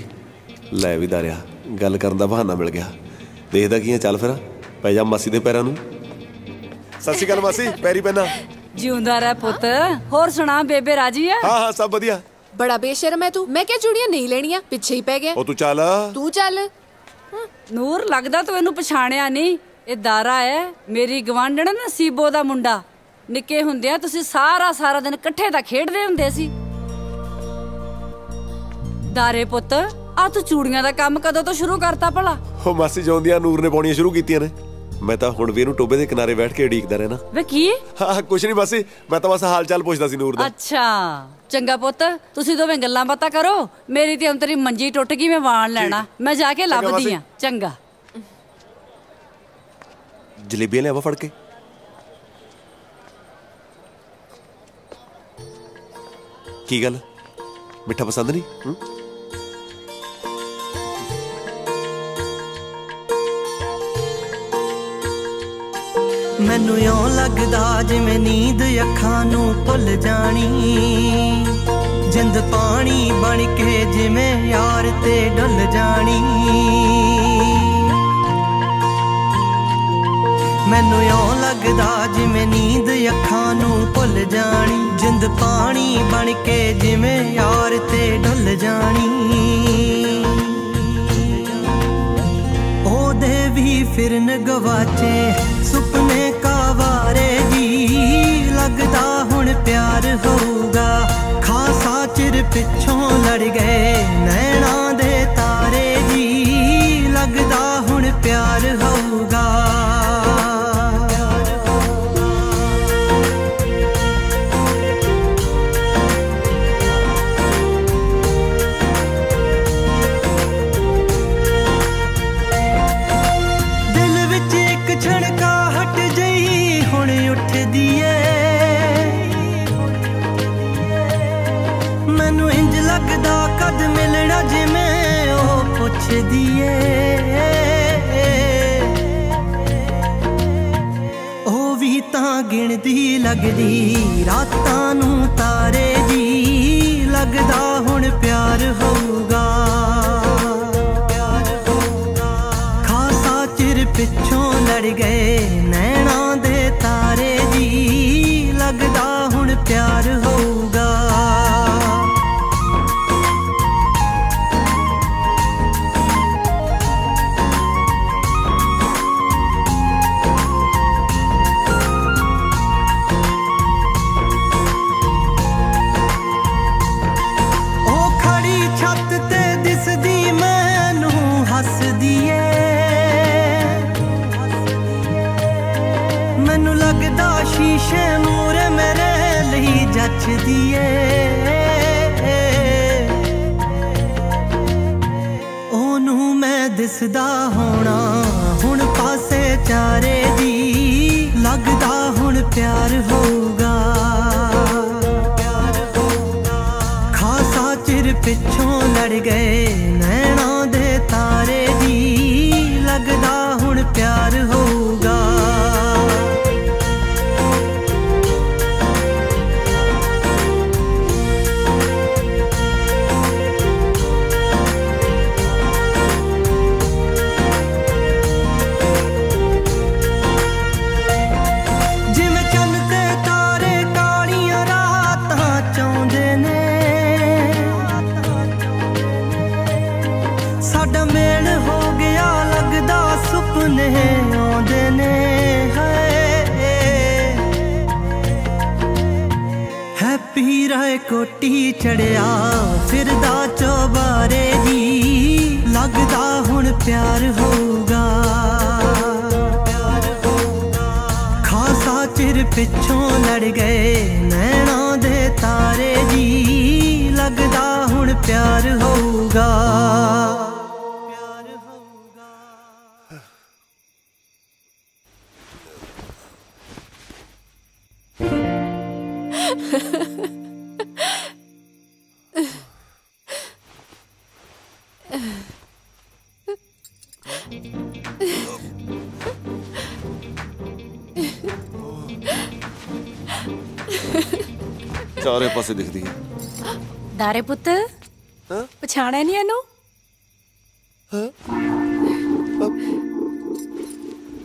ਲੈ ਵੀ ਦਾਰਿਆ ਗੱਲ ਕਰਨ ਦਾ ਬਹਾਨਾ ਮਿਲ ਗਿਆ। ਦੇਖਦਾ ਕੀ ਆ ਚੱਲ ਫਿਰ ਪੈ ਜਾ ਮਾਸੀ ਦੇ ਪੈਰਾਂ ਨੂੰ। ਸਤਿ ਸ਼੍ਰੀ ਅਕਾਲ ਮਾਸੀ ਪੈਰੀ ਪੈਣਾ। ਜਿਉਂਦਾ ਰਹਿ ਪੁੱਤ ਹੋਰ ਸੁਣਾ ਬੇਬੇ ਰਾਜੀ ਆ? ਹਾਂ ਹਾਂ ਸਭ ਵਧੀਆ। ਬੜਾ ਬੇਸ਼ਰਮ ਹੈ ਤੂੰ। ਮੈਂ ਕਿਹਾ ਚੂੜੀਆਂ ਨਹੀਂ ਲੈਣੀਆਂ ਪਿੱਛੇ ਹੀ ਪੈ ਗਿਆ। ਉਹ ਤੂੰ ਚੱਲ। ਤੂੰ ਚੱਲ। ਨੂਰ ਲੱਗਦਾ ਤੂੰ ਇਹਨੂੰ ਪਛਾਣਿਆ ਨਹੀਂ। ਇਹ ਦਾਰਾ ਹੈ ਮੇਰੀ ਗਵਾਂਢਣ ਨਸੀਬੋ ਦਾ ਮੁੰਡਾ। ਨਿੱਕੇ ਹੁੰਦਿਆਂ ਤੁਸੀਂ ਸਾਰਾ ਸਾਰਾ ਦਿਨ ਇਕੱਠੇ ਤਾਂ ਖੇਡਦੇ ਹੁੰਦੇ ਸੀ। ਦਾਰੇ ਪੁੱਤ ਆ ਤੂੰ ਚੂੜੀਆਂ ਦਾ ਕੰਮ ਕਦੋਂ ਤੋਂ ਸ਼ੁਰੂ ਕਰਤਾ ਭਲਾ? ਉਹ ਮਾਸੀ ਜੌਂਦੀਆਂ ਨੂਰ ਨੇ ਪਾਉਣੀਆਂ ਸ਼ੁਰੂ ਕੀਤੀਆਂ ਨੇ। ਮੈਂ ਤਾਂ ਹੁਣ ਵੀ ਇਹਨੂੰ ਟੋਬੇ ਦੇ ਕਿਨਾਰੇ ਬੈਠ ਕੇ ਉਡੀਕਦਾ ਰਹਿਣਾ। ਵੇ ਕੀ? ਹਾਂ ਕੁਛ ਨਹੀਂ ਮਾਸੀ ਮੈਂ ਤਾਂ ਬਸ ਹਾਲ ਚਾਲ ਪੁੱਛਦਾ ਸੀ ਨੂਰ ਦਾ। ਅੱਛਾ ਚੰਗਾ ਪੁੱਤ ਤੁਸੀਂ ਦੋਵੇਂ ਗੱਲਾਂ ਬਾਤਾਂ ਕਰੋ ਮੇਰੀ ਤੇ ਅੰਤਰੀ ਮੰਜੀ ਟੁੱਟ ਗਈ ਮੈਂ ਵਾਣ ਲੈਣਾ। ਮੈਂ ਜਾ ਕੇ ਲੱਭਦੀ। ਆ ਚੰਗਾ। ਜਲੇਬੀਆਂ ਲਿਆਵਾ ਫੜ ਕੇ। ਕੀ ਗੱਲ? ਮਿੱਠਾ ਪਸੰਦ ਨਹੀਂ? ਮੈਨੂੰ ਇਉਂ ਲੱਗਦਾ ਜਿਵੇਂ ਨੀਂਦ ਅੱਖਾਂ ਨੂੰ ਭੁੱਲ ਜਾਣੀ। ਜਿੰਦ ਪਾਣੀ ਬਣ ਕੇ ਜਿਵੇਂ ਯਾਰ ਤੇ ਡੁੱਲ ਜਾਣੀ। ਮੈਨੂੰ ਇਉਂ ਲੱਗਦਾ ਜਿਵੇਂ ਨੀਂਦ ਅੱਖਾਂ ਨੂੰ ਭੁੱਲ ਜਾਣੀ। ਜਿੰਦ ਪਾਣੀ ਬਣ ਕੇ ਜਿਵੇਂ ਯਾਰ ਤੇ ਡੁੱਲ ਜਾਣੀ। ਉਹਦੇ ਵੀ ਫਿਰਨ ਗਵਾਚੇ ਪਿਆਰ ਹੋਊਗਾ ਖਾਸਾ ਚਿਰ ਪਿੱਛੋਂ ਲੜ ਗਏ ਨੈਣਾ ਦੇ ਗਿਣਦੀ ਲੱਗਦੀ ਪਿਆਰੇ ਦੀ ਲੱਗਦਾ ਹੁਣ ਪਿਆਰ ਹੋਊਗਾ ਸੁਪਨੇ ਆਉਂਦੇ ਨੇ, ਹਾਏ। ਹੈਪੀ ਰਾਏ ਕੋਟੀ ਚੜਿਆ ਫਿਰਦਾ ਚੋਬਾਰੇ ਜੀ ਲੱਗਦਾ ਹੁਣ ਪਿਆਰ ਹੋਊਗਾ। ਖਾਸਾ ਚਿਰ ਪਿੱਛੋਂ ਲੜ ਗਏ ਨੈਣਾ ਦੇ ਤਾਰੇ ਜੀ ਲੱਗਦਾ ਹੁਣ ਪਿਆਰ ਹੋਊਗਾ। ਚਾਰੇ ਪਾਸੇ ਦਿਖਦੀ ਹੈ। ਦਾਰੇ ਪੁੱਤ ਪਛਾਣਿਆ ਨਹੀਂ ਇਹਨੂੰ?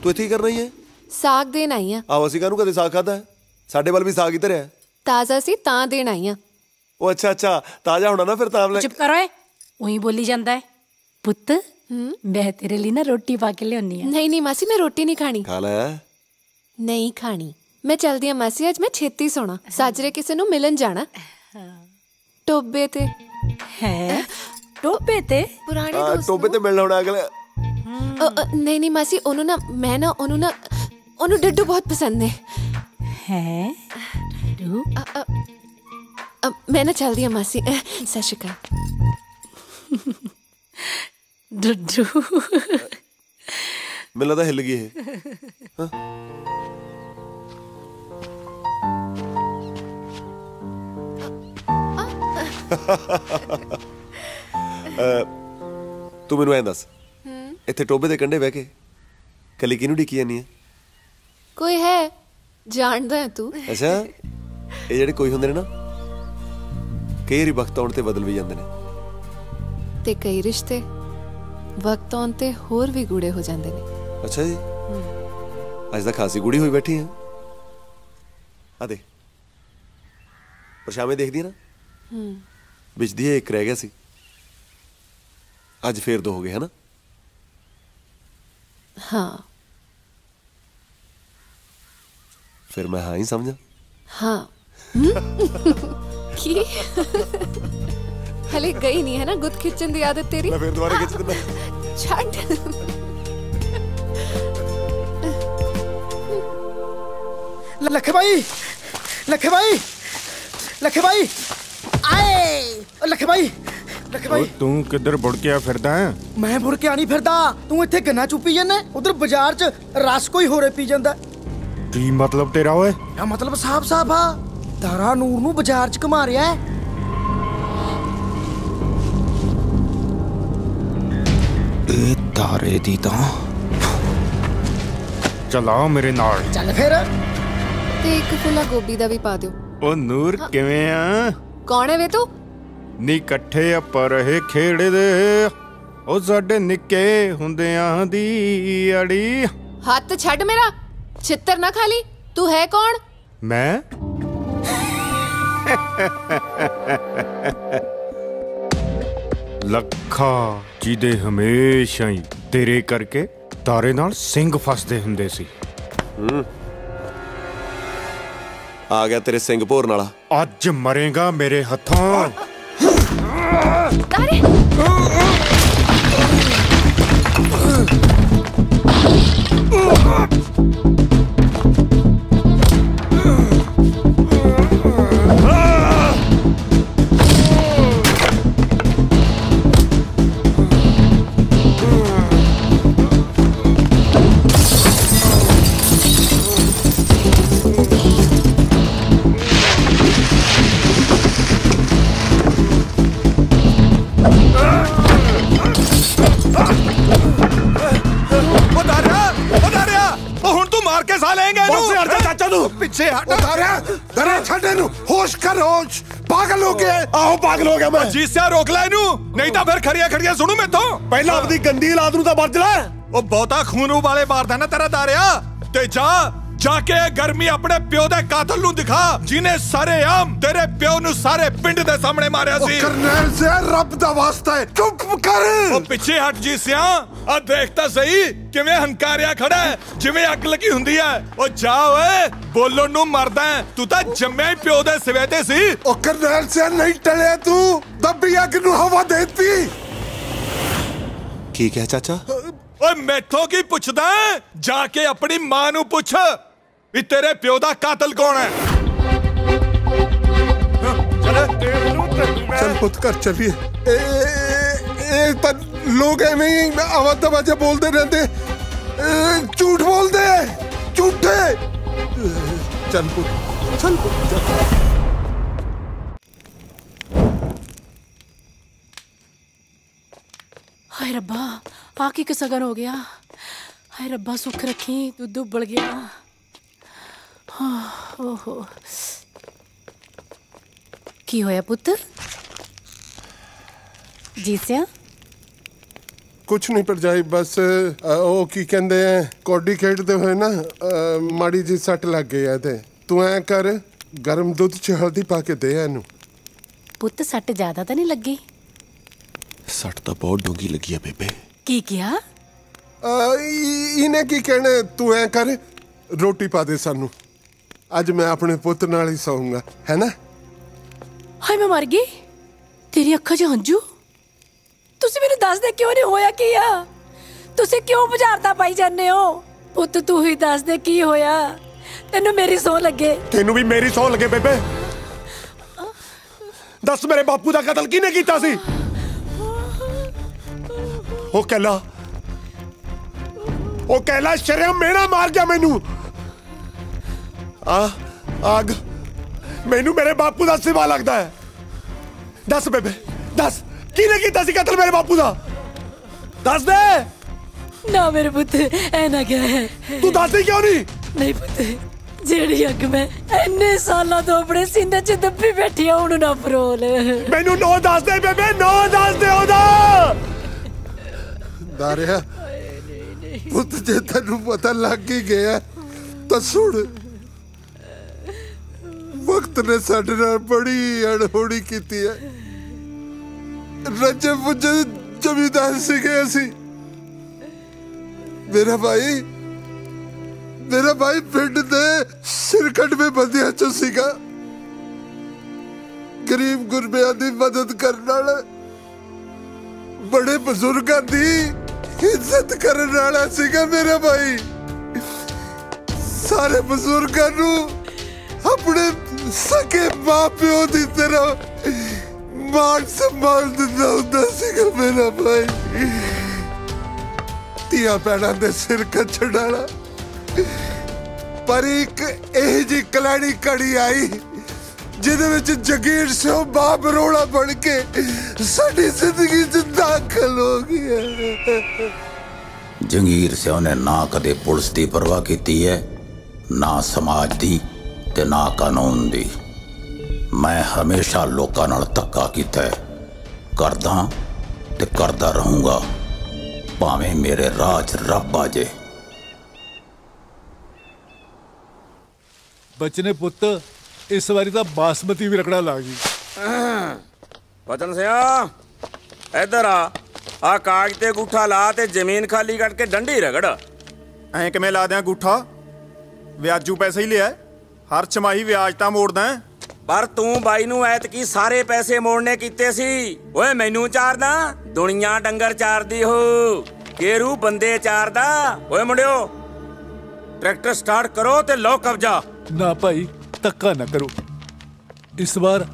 ਤੂੰ ਇੱਥੇ ਹੀ ਕਰ ਰਹੀ ਹੈ? ਸਾਗ ਦੇਣ ਆਈ ਆ ਆਓ ਅਸੀਂ ਕਾਹਨੂੰ ਕਦੇ ਸਾਗ ਖਾਦਾ ਹੈ ਸਾਡੇ ਵੱਲ ਵੀ ਸਾਗ ਹੀ ਧਰਿਆ ਹੈ। ਤਾਜ਼ਾ ਸੀ ਤਾਂ ਦੇਣ ਆਈ ਆ ਉਹ ਅੱਛਾ ਅੱਛਾ ਤਾਜ਼ਾ ਹੋਣਾ ਨਾ ਫਿਰ ਤਾਂ ਲੈ ਚੁੱਪ ਕਰ ਓਏ ਉਹੀ ਬੋਲੀ ਜਾਂਦਾ ਹੈ। ਪੁੱਤ ਮੈਂ ਤੇਰੇ ਲਈ ਨਾ ਰੋਟੀ ਪਾ ਕੇ ਲਿਆਉਣੀ ਆ ਨਹੀਂ ਨਹੀਂ ਮਾਸੀ ਮੈਂ ਰੋਟੀ ਨਹੀਂ ਖਾਣੀ। ਖਾ ਲੈ। ਨਹੀਂ ਖਾਣੀ। ਮੈਂ ਚਲਦੀ ਆ ਮਾਸੀ ਅੱਜ ਮੈਂ ਛੇਤੀ ਸੋਣਾ ਸਾਜਰੇ ਕਿਸੇ ਨੂੰ ਮਿਲਣ ਜਾਣਾ ਟੋਬੇ ਤੇ ਹੈ ਟੋਬੇ ਤੇ ਪੁਰਾਣੇ ਆ ਦੋਸਤ ਟੋਬੇ ਤੇ ਮਿਲਣਾ ਹੋਣਾ ਅਗਲੇ ਅ, ਅ, ਨਹੀਂ ਨਹੀਂ ਮਾਸੀ ਉਹਨੂੰ ਨਾ ਮੈਂ ਨਾ ਉਹਨੂੰ ਨਾ ਉਹਨੂੰ ਡੱਡੂ ਬਹੁਤ ਪਸੰਦ ਨੇ ਹੈ ਡੱਡੂ ਅ, ਅ, ਅ, ਮੈਂ ਨਾ ਚਲਦੀ ਆ ਮਾਸੀ ਅ, ਸਤਿ ਸ਼੍ਰੀ ਅਕਾਲ ਡੱਡੂ ਮੈਨੂੰ ਲੱਗਦਾ ਹਿੱਲ ਗਈ ਇਹ ਹਾਂ। ਤੂੰ ਮੈਨੂੰ ਐਂ ਦੱਸ। ਇੱਥੇ ਟੋਬੇ ਦੇ ਕੰਢੇ ਬਹਿ ਕੇ ਕੱਲੀ ਕਿਹਨੂੰ ਡਿੱਕੀ ਜਾਨੀ ਹੈ ਕੋਈ ਹੈ? ਜਾਣਦਾ ਹੈ ਤੂੰ। ਅੱਛਾ ਇਹ ਜਿਹੜੇ ਕੋਈ ਹੁੰਦੇ ਨੇ ਨਾ ਕਈ ਵਾਰੀ ਵਕਤ ਆਉਣ ਤੇ ਬਦਲ ਵੀ ਜਾਂਦੇ ਨੇ। ਤੇ ਕਈ ਰਿਸ਼ਤੇ ਵਕਤ ਆਉਣ ਤੇ ਹੋਰ ਵੀ ਗੂੜੇ ਹੋ ਜਾਂਦੇ ਨੇ। ਅੱਛਾ ਜੀ। ਅੱਜ ਤਾਂ ਖਾਸੀ ਗੁੜੀ ਹੋਈ ਬੈਠੀ ਆ। ਆ ਦੇ ਪਰਛਾਵੇਂ ਦੇਖਦੀ ਆ ਨਾ। ਹੂੰ। ਵਿੱਚ ਦੀ ਇੱਕ ਰਹਿ ਗਿਆ ਸੀ। ਅੱਜ ਫੇਰ ਦੋ ਹੋ ਗਏ ਹਨਾ? ਹਾਂ। ਫਿਰ ਮੈਂ ਹਾਂ ਹੀ ਸਮਝਾਂ। ਹਾਂ? ਕੀ? ਹਲੇ ਗਈ ਨਹੀਂ ਹੈ ਨਾ ਗੁੱਤ ਖਿੱਚਣ ਦੀ ਆਦਤ ਤੇਰੀ? ਮੈਂ ਫਿਰ ਦੁਬਾਰਾ ਖਿੱਚ ਦਿੰਦਾ। ਛੱਡ। ਲੱਖੇ ਭਾਈ ਲੱਖੇ ਭਾਈ ਲੱਖੇ ਭਾਈ ਲੱਖੇ ਭਾਈ ਲੱਖੇ ਭਾਈ ਤੂੰ ਕਿੱਧਰ ਬੁੜ ਕੇ ਆ ਫਿਰਦਾ ਹੈ ਮੈਂ ਮੁੜ ਕੇ ਆਣੀ ਫਿਰਦਾ ਤੂੰ ਇੱਥੇ ਗੰਨਾ ਚੁੱਪੀ ਜਾਂਦਾ ਉਧਰ ਬਾਜ਼ਾਰ 'ਚ ਰਸ ਕੋਈ ਹੋਰੇ ਪੀ ਜਾਂਦਾ ਕੀ ਮਤਲਬ ਤੇਰਾ ਓਏ ਇਹ ਮਤਲਬ ਸਾਫ਼ ਸਾਫ਼ ਆ ਤਾਰਾ ਨੂਰ ਨੂੰ ਬਾਜ਼ਾਰ 'ਚ ਘੁਮਾ ਰਿਹਾ ਹੈ ਧਾਰੇ ਦੀ ਤਾਂ ਚਲਾਓ ਮੇਰੇ ਨਾਲ ਚੱਲ ਫਿਰ ਤੇ ਇੱਕ ਫੁੱਲਾ ਗੋਭੀ ਦਾ ਵੀ ਪਾ ਦਿਓ ਉਹ ਨੂਰ ਕਿਵੇਂ ਆ ਕੌਣ ਹੈ ਵੇ ਤੂੰ ਨੀ ਇਕੱਠੇ ਆਪਾਂ ਰਹੇ ਖੇਡਦੇ। ਉਹ ਸਾਡੇ ਨਿੱਕੇ ਹੁੰਦਿਆਂ ਦੀ ਅੜੀ। ਹੱਥ ਛੱਡ ਮੇਰਾ ਛਿੱਤਰ ਨਾ ਖਾਲੀ ਤੂੰ ਹੈ ਕੌਣ? ਮੈਂ? ਲੱਖਾ ਜਿਹਦੇ ਹਮੇਸ਼ਾ ਹੀ ਤੇਰੇ ਕਰਕੇ ਤਾਰੇ ਨਾਲ ਸਿੰਘ ਫਸਦੇ ਹੁੰਦੇ ਸੀ। ਹੂੰ। ਆ ਗਿਆ ਤੇਰੇ ਸਿੰਘ ਭੋਰਨ ਵਾਲਾ ਅੱਜ ਮਰੇਗਾ ਮੇਰੇ ਹੱਥੋਂ। ਤਾਰੇ ਉਹ ਆਹੋ ਪਾਗਲ ਹੋ ਗਿਆ ਮੈਂ। ਜੀ ਸਿਆ ਰੋਕ ਲੈ ਇਹਨੂੰ ਨਹੀਂ ਤਾਂ ਫਿਰ ਖੜੀਆਂ ਖੜੀਆਂ ਸੁਣੂ ਮੈਥੋਂ। ਪਹਿਲਾਂ ਆਪਣੀ ਗੰਦੀ ਔਲਾਦ ਨੂੰ ਤਾਂ ਵਰਜ ਲੈ। ਉਹ ਬਹੁਤਾ ਖੂਨ ਉਬਾਲੇ ਮਾਰਦਾ ਨਾ ਤੇਰਾ ਦਾਰਿਆ ਤੇ ਜਾ ਜਾ ਕੇ ਇਹ ਗਰਮੀ ਆਪਣੇ ਪਿਓ ਦੇ ਕਾਤਲ ਨੂੰ ਦਿਖਾ ਜਿਨੇ ਸਾਰੇ ਆਮ ਤੇਰੇ ਪਿਓ ਨੂੰ ਸਾਰੇ ਪਿੰਡ ਦੇ ਸਾਹਮਣੇ ਮਾਰਿਆ ਉਹ ਸੀ ਕਰਨੈਲ ਸੇ ਰੱਬ ਦਾ ਵਾਸਤਾ ਹੈ ਚੁੱਪ ਕਰ ਉਹ ਪਿੱਛੇ ਹਟ ਜੀ ਸਿਆ ਆ ਦੇਖ ਤਾਂ ਸਹੀ ਕਿਵੇਂ ਹੰਕਾਰਿਆ ਖੜਾ ਹੈ ਜਿਵੇਂ ਅੱਗ ਲੱਗੀ ਹੁੰਦੀ ਹੈ ਉਹ ਜਾ ਓਏ ਬੋਲਣ ਨੂੰ ਮਰਦਾ ਹੈ। ਤੂੰ ਤਾਂ ਜੰਮਿਆ ਹੀ ਪਿਓ ਦੇ ਸਿਵੇ ਤੇ ਸੀ ਉਹ ਕਰਨੈਲ ਸੇ ਨਹੀਂ ਟਲਿਆ ਤੂੰ ਦੱਬੀ ਅੱਗ ਨੂੰ ਹਵਾ ਦੇਤੀ ਕੀ ਕਿਹਾ ਚਾਚਾ ਓਏ ਮੈਥੋਂ ਕੀ ਪੁੱਛਦਾ ਹੈ? ਜਾ ਕੇ ਆਪਣੀ ਮਾਂ ਨੂੰ ਪੁੱਛ ਵੀ ਤੇਰੇ ਪਿਓ ਦਾ ਕਾਤਲ ਕੌਣ ਹੈ चल पुत कर चलिए ए, ए, ए, पर लोग एवं ही आवाज दबाजे बोलते रहते ए, झूठ बोलते झूठे चल पुत चल पुत चल। ਹਾਏ ਰੱਬਾ ਆ ਕੀ ਕਸਗਨ ਹੋ ਗਿਆ ਹਾਏ ਰੱਬਾ ਸੁੱਖ ਰੱਖੀ ਦੁੱਧ ਉਬਲ ਗਿਆ ਹਾਂ ਓਹੋ। ਕੀ ਹੋਇਆ ਪੁੱਤ? ਜੀਸਿਆ ਕੁਛ ਨਹੀਂ ਪਰ ਜਾਈ ਬਸ ਅ, ਉਹ ਕੀ ਕਹਿੰਦੇ ਆ ਕੌਡੀ ਖੇਡਦੇ ਹੋਏ ਨਾ ਅ, ਮਾੜੀ ਜੀ ਸੱਟ ਲੱਗ ਗਈ ਆ ਤੇ। ਤੂੰ ਐ ਕਰ ਗਰਮ ਦੁੱਧ ਚ ਹਲਦੀ ਪਾ ਕੇ ਦੇ ਇਹਨੂੰ। ਪੁੱਤ ਸੱਟ ਜ਼ਿਆਦਾ ਤਾਂ ਨਹੀਂ ਲੱਗੀ? ਸੱਟ ਤਾਂ ਬਹੁਤ ਡੂੰਗੀ ਲੱਗੀ ਆ ਬੇਬੇ। ਕੀ ਕਿਹਾ? ਅ, ਇਹਨੇ ਕੀ ਕਹਿਣਾ ਤੂੰ ਐ ਕਰ ਰੋਟੀ ਪਾ ਦੇ ਸਾਨੂੰ। ਅੱਜ ਮੈਂ ਆਪਣੇ ਪੁੱਤ ਨਾਲ ਹੀ ਸੌਂਗਾ ਹੈ ਨਾ? ਹਾਏ ਮੈਂ ਮਰ ਗਈ। ਤੇਰੀ ਅੱਖਾਂ 'ਚ ਹੰਝੂ? ਤੁਸੀਂ ਮੈਨੂੰ ਦੱਸ ਦੇ ਕਿਉਂ ਨਹੀਂ ਹੋਇਆ ਕੀ ਆ? ਤੁਸੀਂ ਕਿਉਂ ਬੁਝਾਰਤਾ ਪਾਈ ਜਾਂਦੇ ਹੋ? ਪੁੱਤ ਤੂੰ ਹੀ ਦੱਸ ਦੇ ਕੀ ਹੋਇਆ? ਤੈਨੂੰ ਮੇਰੀ ਸੌ ਲੱਗੇ। ਤੈਨੂੰ ਵੀ ਮੇਰੀ ਸੌ ਲੱਗੇ ਬੇਬੇ। ਦੱਸ ਮੇਰੇ ਬਾਪੂ ਦਾ ਕਤਲ ਕਿਹਨੇ ਕੀਤਾ ਸੀ? ਉਹ ਕਹਿਲਾ ਉਹ ਕਹਿਲਾ ਸ਼ਰਿਆ ਮੇਰਾ ਮਾਰ ਗਿਆ ਮੈਨੂੰ। ਆ ਆਗ। ਮੈਨੂੰ ਮੇਰੇ ਬਾਪੂ ਦਾ ਸਿਵਾ ਲੱਗਦਾ ਹੈ। ਦੱਸ ਬੇਬੇ ਦੱਸ। ਕਿਹਨੇ ਕੀਤਾ ਸੀ ਕਤਲ ਮੇਰੇ ਬਾਪੂ ਦਾ? ਦੱਸ ਦੇ। ਨਾ ਮੇਰੇ ਪੁੱਤ ਐ ਨਾ ਕਹਿ। ਤੂੰ ਦੱਸਦੀ ਕਿਉਂ ਨਹੀਂ? ਨਹੀਂ ਪੁੱਤ ਜਿਹੜੀ ਅੱਗ ਮੈਂ ਇੰਨੇ ਸਾਲਾਂ ਤੋਂ ਆਪਣੇ ਸੀਨੇ 'ਚ ਦੱਬੀ ਬੈਠੀ ਆ ਉਹਨੂੰ ਨਾ ਫਰੋਲ। ਮੈਨੂੰ ਨੋ ਦੱਸ ਦੇ ਬੇਬੇ ਨੋ ਦੱਸ ਦੇ ਉਹਦਾ। ਦਾਰਿਆ ਪੁੱਤ ਜੇ ਤੈਨੂੰ ਪਤਾ ਲੱਗ ਹੀ ਗਿਆ ਤਾਂ ਸੁਣ। ਵਕਤ ਨੇ ਸਾਡੇ ਨਾਲ ਬੜੀ ਅਣਹੋਣੀ ਕੀਤੀ ਹੈ। ਰੱਜੇ ਪੁੱਜੇ ਜ਼ਮੀਂਦਾਰ ਸੀਗੇ ਅਸੀਂ। ਮੇਰਾ ਭਾਈ ਮੇਰਾ ਭਾਈ ਪਿੰਡ ਦੇ ਸਿਰਕਟ ਵਿੱਚ ਬੰਦਿਆਂ ਚੋਂ ਸੀਗਾ। ਗਰੀਬ ਗੁਰਬਿਆਂ ਦੀ ਮਦਦ ਕਰਨ ਵਾਲਾ ਬੜੇ ਬਜ਼ੁਰਗਾਂ ਦੀ ਇੱਜ਼ਤ ਕਰਨ ਵਾਲਾ ਸੀਗਾ ਮੇਰਾ ਭਾਈ। ਸਾਰੇ ਬਜ਼ੁਰਗਾਂ ਨੂੰ ਆਪਣੇ ਸਕੇ ਮਾਪਿਓ ਦੀ ਤਰ੍ਹਾਂ। ਮਾਣ ਸੰਭਾਲ ਦਿੰਦਾ ਹੁੰਦਾ ਸੀਗਾ ਮੇਰਾ ਭਾਈ। ਧੀਆਂ ਭੈਣਾਂ ਦੇ ਸਿਰ ਕੱਛਣ ਵਾਲਾ। ਪਰ ਇੱਕ ਇਹ ਜੀ ਕਲਾੜੀ ਕੜੀ ਆਈ, ਜਿਹਦੇ ਵਿੱਚ ਜਗੀਰ ਸਿੰਘ ਬਾਪ ਰੋਲਾ ਬਣ ਕੇ ਸਾਡੀ ਜ਼ਿੰਦਗੀ 'ਚ ਦਾਖਲ ਹੋ ਗਿਆ। ਜੰਗੀਰ ਸਿੰਘ ਨੇ ਨਾ ਕਦੇ ਪੁਲਿਸ ਦੀ ਪਰਵਾਹ ਕੀਤੀ ਹੈ, ਨਾ ਸਮਾਜ ਦੀ। ਤੇ ਨਾ ਕਾਨੂੰਨ ਦੀ। ਮੈਂ ਹਮੇਸ਼ਾ ਲੋਕਾਂ ਨਾਲ ਧੱਕਾ ਕੀਤਾ ਹੈ। ਕਰਦਾ ਤੇ ਕਰਦਾ ਰਹੂੰਗਾ। ਭਾਵੇਂ ਮੇਰੇ ਰਾਜ ਰੱਬ ਆ ਜੇ ਬਚਨੇ ਪੁੱਤ ਇਸ ਵਾਰੀ ਤਾਂ ਬਾਸਮਤੀ ਵੀ ਰਕੜਾ ਲਾ ਗਈ। ਵਤਨ ਸਿਆ ਇੱਧਰ ਆ। ਆ ਕਾਗਜ਼ ਤੇ ਅੰਗੂਠਾ ਲਾ ਤੇ ਜ਼ਮੀਨ ਖਾਲੀ ਕਰਕੇ ਡੰਡੀ ਰਗੜ। ਐਂ ਕਿਵੇਂ ਲਾ ਦਿਆਂ ਅੰਗੂਠਾ ਵਿਆਜੂ ਪੈਸੇ ਹੀ ਲਿਆ। ਹਰ ਛਮਾਹੀ ਵਿਆਜ ਤਾਂ ਮੋੜਦਾ ਹੈ। ਪਰ ਤੂੰ ਬਾਈ ਨੂੰ ਐਤਕੀ ਸਾਰੇ ਪੈਸੇ ਮੋੜਨੇ ਕੀਤੇ ਸੀ। ਓਏ ਮੈਨੂੰ ਚਾਰਦਾ ਦੁਨੀਆ ਡੰਗਰ ਚਾਰਦੀ ਹੋ ਕੇਰੂ ਬੰਦੇ ਚਾਰਦਾ। ਓਏ ਮੁੰਡਿਓ ਟਰੈਕਟਰ ਸਟਾਰਟ ਕਰੋ ਤੇ ਲਓ ਕਬਜ਼ਾ। ਨਾ ਭਾਈ ਧੱਕਾ ਨਾ ਕਰੋ। ਇਸ ਵਾਰ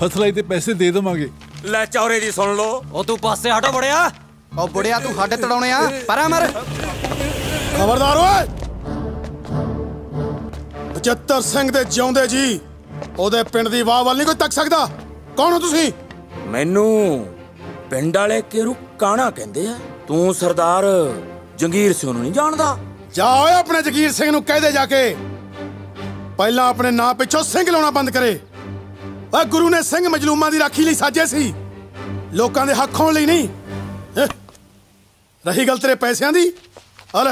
ਫਸਲਾਂ ਦੇ ਪੈਸੇ ਦੇ ਦੇਵਾਂਗੇ। ਲੈ ਚੌਰੇ ਦੀ ਸੁਣ ਲਓ। ਉਹ ਤੂੰ ਪਾਸੇ ਹਟੋ ਬੜਿਆ। ਉਹ ਬੁੜਿਆ ਤੂੰ ਸਾਡੇ ਤੜਾਉਣੇ ਆ। ਪਰਾਂ ਮਰ। ਖਬਰਦਾਰ ਓਏ! 75 ਸਿੰਘ ਦੇ ਜਿਉਂਦੇ ਜੀ। ਉਹਦੇ ਪਿੰਡ ਦੀ ਵਾਹ ਵੱਲ ਨਹੀਂ ਕੋਈ ਤੱਕ ਸਕਦਾ। ਕੌਣ ਹੋ ਤੁਸੀਂ? ਮੈਨੂੰ ਪਿੰਡ ਵਾਲੇ ਕੇਰੂ ਕਾਣਾ ਕਹਿੰਦੇ ਆ? ਤੂੰ ਸਰਦਾਰ ਜੰਗੀਰ ਸਿੰਘ ਨੂੰ ਨਹੀਂ ਜਾਣਦਾ? ਜਾ ਓਏ ਆਪਣੇ ਜਗੀਰ ਸਿੰਘ ਨੂੰ ਕਹਿ ਦੇ ਜਾ ਕੇ। ਪਹਿਲਾਂ ਆਪਣੇ ਨਾਂ ਪਿੱਛੋਂ ਸਿੰਘ ਲਾਉਣਾ ਬੰਦ ਕਰੇ। ਓਏ ਗੁਰੂ ਨੇ ਸਿੰਘ ਮਜਲੂਮਾਂ ਦੀ ਰਾਖੀ ਲਈ ਸਾਜੇ ਸੀ। ਲੋਕਾਂ ਦੇ ਹੱਕ ਹੋਣ ਲਈ ਨਹੀਂ। ਰਹੀ ਗੱਲ ਤੇਰੇ ਪੈਸਿਆਂ ਦੀ? ਆ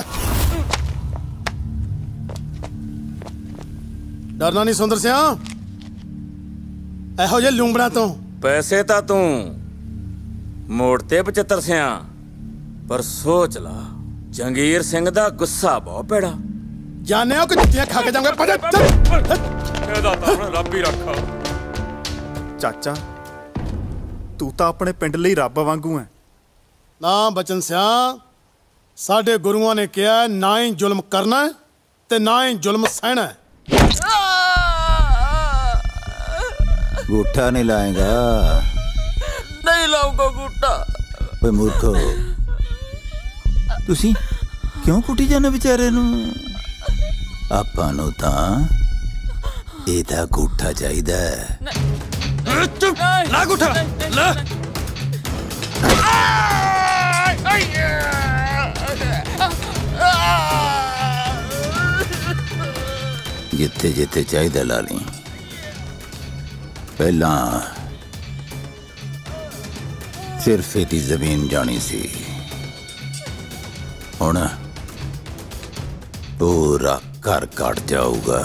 ਡਰਨਾ ਨਹੀਂ ਸੁੰਦਰ ਸਿਆ। ਇਹੋ ਜਿਹੇ ਲੂੰਬੜਾਂ ਤੋਂ। ਪੈਸੇ ਤਾਂ ਤੂੰ ਮੋੜ ਤੇ 75 ਸਿਆਂ ਪਰ ਸੋਚ ਲਾ ਜੰਗੀਰ ਸਿੰਘ ਦਾ ਗੁੱਸਾ ਬਹੁਤ ਪੈੜਾ ਜਾਣੇ ਹੋ ਕਿ ਜੁੱਤੀਆਂ ਖਾ ਕੇ ਜਾਵਾਂਗੇ ਪਜਾ ਇਹਦਾ ਤਾਂ ਰੱਬ ਹੀ ਰੱਖਾ। ਚਾਚਾ ਤੂੰ ਤਾਂ ਆਪਣੇ ਪਿੰਡ ਲਈ ਰੱਬ ਵਾਂਗੂ ਐ। ਨਾ ਬਚਨ ਸਿਆ ਸਾਡੇ ਗੁਰੂਆਂ ਨੇ ਕਿਹਾ ਨਾ ਹੀ ਜ਼ੁਲਮ ਕਰਨਾ ਤੇ ਨਾ ਹੀ ਜ਼ੁਲਮ ਸਹਿਣਾ। ਗੂਠਾ ਨਹੀਂ ਲਾਏਗਾ। ਨਹੀਂ ਲਾਉਂਗਾ ਗੁੱਟਾ ਓਏ ਮੂਰਖੋ। ਤੁਸੀਂ ਕਿਉਂ ਕੁੱਟੀ ਜਾਂਦੇ ਵਿਚਾਰੇ ਨੂੰ? ਆਪਾਂ ਨੂੰ ਤਾਂ ਇਹਦਾ ਗੂਠਾ ਚਾਹੀਦਾ ਹੈ। ਲਾ ਗੁੱਠਾ। ਲਾ। ਜਿੱਥੇ ਜਿੱਥੇ ਚਾਹੀਦਾ ਲਾ ਲਈ। ਪਹਿਲਾਂ ਸਿਰਫ ਇਹਦੀ ਜ਼ਮੀਨ ਜਾਣੀ ਸੀ। ਹੁਣ ਪੂਰਾ ਘਰ ਕੱਟ ਜਾਊਗਾ।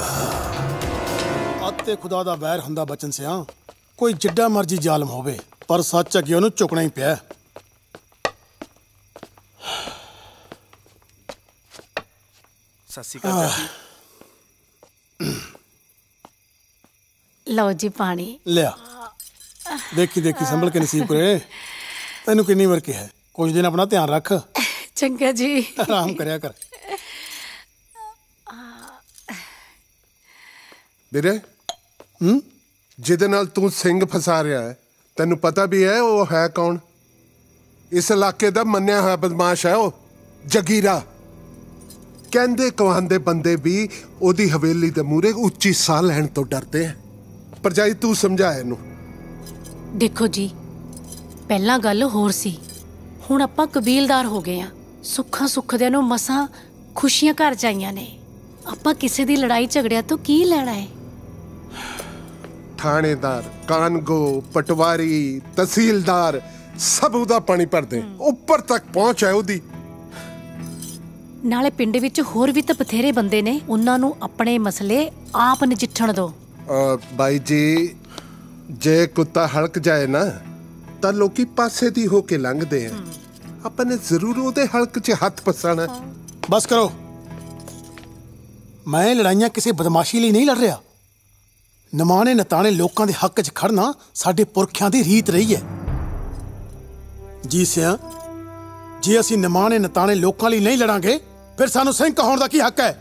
ਅੱਤੇ ਖੁਦਾ ਦਾ ਵੈਰ ਹੁੰਦਾ ਬਚਨ ਸਿਆ। ਕੋਈ ਜਿੱਡਾ ਮਰਜ਼ੀ ਜ਼ਾਲਮ ਹੋਵੇ ਪਰ ਸੱਚ ਅੱਗੇ ਉਹਨੂੰ ਝੁਕਣਾ ਹੀ ਪਿਆ। ਸਤਿ ਸ਼੍ਰੀ ਅਕਾਲ ਚਾਚੀ। ਲਓ ਜੀ ਪਾਣੀ। ਲਿਆ। ਦੇਖੀ ਦੇਖੀ ਸੰਭਲ ਕੇ ਨਸੀਬ ਕਰੇ। ਤੈਨੂੰ ਕਿੰਨੀ ਵਾਰ ਕਿਹਾ ਹੈ? ਕੁਝ ਦਿਨ ਆਪਣਾ ਧਿਆਨ ਰੱਖ। ਚੰਗਾ ਜੀ। ਆਰਾਮ ਕਰਿਆ ਕਰ। ਵੀਰੇ ਹੂੰ? ਜਿਹਦੇ ਨਾਲ ਤੂੰ ਸਿੰਘ ਫਸਾ ਰਿਹਾ ਹੈ ਤੈਨੂੰ ਪਤਾ ਵੀ ਹੈ ਉਹ ਹੈ ਕੌਣ? ਇਸ ਇਲਾਕੇ ਦਾ ਮੰਨਿਆ ਹੋਇਆ ਬਦਮਾਸ਼ ਹੈ ਉਹ ਜਗੀਰਾ। ਕਹਿੰਦੇ ਕਵਾਂਦੇ ਬੰਦੇ ਵੀ ਉਹਦੀ ਹਵੇਲੀ ਦੇ ਮੂਰੇ ਉੱਚੀ ਸਾਹ ਲੈਣ ਤੋਂ ਡਰਦੇ ਆ। ਪਰਜਾਈ ਤੂੰ ਸਮਝਾ ਇਹਨੂੰ। ਦੇਖੋ ਜੀ ਪਹਿਲਾਂ ਗੱਲ ਹੋਰ ਸੀ। ਹੁਣ ਆਪਾਂ ਕਬੀਲਦਾਰ ਹੋ ਗਏ ਆ ਸੁੱਖਾਂ ਸੁੱਖਦਿਆਂ ਨੂੰ ਮਸਾਂ ਖੁਸ਼ੀਆਂ ਘਰ ਜਾਈਆਂ ਨੇ। ਆਪਾਂ ਕਿਸੇ ਦੀ ਲੜਾਈ ਝਗੜਿਆਂ ਤੋਂ ਕੀ ਲੈਣਾ ਹੈ? ਥਾਣੇਦਾਰ ਕਾਨਗੋ ਪਟਵਾਰੀ ਤਹਿਸੀਲਦਾਰ ਸਭ ਉਹਦਾ ਪਾਣੀ ਭਰਦੇ ਉੱਪਰ ਤੱਕ ਪਹੁੰਚ ਹੈ ਉਹਦੀ। ਨਾਲੇ ਪਿੰਡ ਵਿੱਚ ਹੋਰ ਵੀ ਤਾਂ ਬਥੇਰੇ ਬੰਦੇ ਨੇ। ਉਹਨਾਂ ਨੂੰ ਆਪਣੇ ਮਸਲੇ ਆਪ ਨਜਿੱਠਣ ਦਿਓ। ਅਹ ਬਾਈ ਜੀ ਜੇ ਕੁੱਤਾ ਹਲਕ ਜਾਏ ਨਾ ਤਾਂ ਲੋਕੀ ਪਾਸੇ ਦੀ ਹੋ ਕੇ ਲੰਘਦੇ ਆ। ਆਪਾਂ ਨੇ ਜ਼ਰੂਰ ਉਹਦੇ ਹਲਕ 'ਚ ਹੱਥ ਪਸਾਣਾ ਬਸ ਕਰੋ। ਮੈਂ ਲੜਾਈਆਂ ਕਿਸੇ ਬਦਮਾਸ਼ੀ ਲਈ ਨਹੀਂ ਲੜ ਰਿਹਾ। ਨਮਾਣੇ ਨਤਾਣੇ ਲੋਕਾਂ ਦੇ ਹੱਕ 'ਚ ਖੜਨਾ ਸਾਡੇ ਪੁਰਖਿਆਂ ਦੀ ਰੀਤ ਰਹੀ ਹੈ। ਜੀ ਸਿਆ ਜੇ ਅਸੀਂ ਨਮਾਣੇ ਨਤਾਣੇ ਲੋਕਾਂ ਲਈ ਨਹੀਂ ਲੜਾਂਗੇ ਫਿਰ ਸਾਨੂੰ ਸਿੰਘ ਕਹਾਉਣ ਦਾ ਕੀ ਹੱਕ ਹੈ?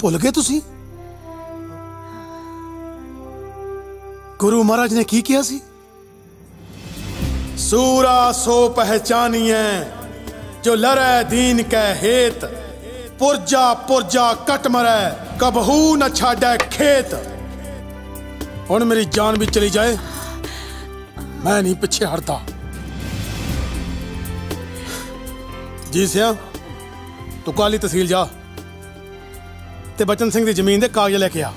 ਭੁੱਲ ਗਏ ਤੁਸੀਂ? ਗੁਰੂ ਮਹਾਰਾਜ ਨੇ ਕੀ ਕਿਹਾ ਸੀ? ਸੂਰਾ ਸੋ ਪਹਿਚਾਨੀਐ ਜੋ ਲਰੈ ਦੀਨ ਕੈ ਹੇਤ ਪੁਰਜਾ ਪੁਰਜਾ ਕਟ ਮਰੈ ਕਬਹੂ ਨ ਛਾੜੈ ਖੇਤ। ਹੁਣ ਮੇਰੀ ਜਾਨ ਵੀ ਚਲੀ ਜਾਏ ਮੈਂ ਨਹੀਂ ਪਿੱਛੇ ਹਟਦਾ। ਜੀ ਸਿਆ ਤੂੰ ਕਾਲੀ ਤਹਿਸੀਲ ਜਾ ਤੇ ਬਚਨ ਸਿੰਘ ਦੀ ਜ਼ਮੀਨ ਦੇ ਕਾਗਜ਼ ਲੈ ਕੇ ਆ।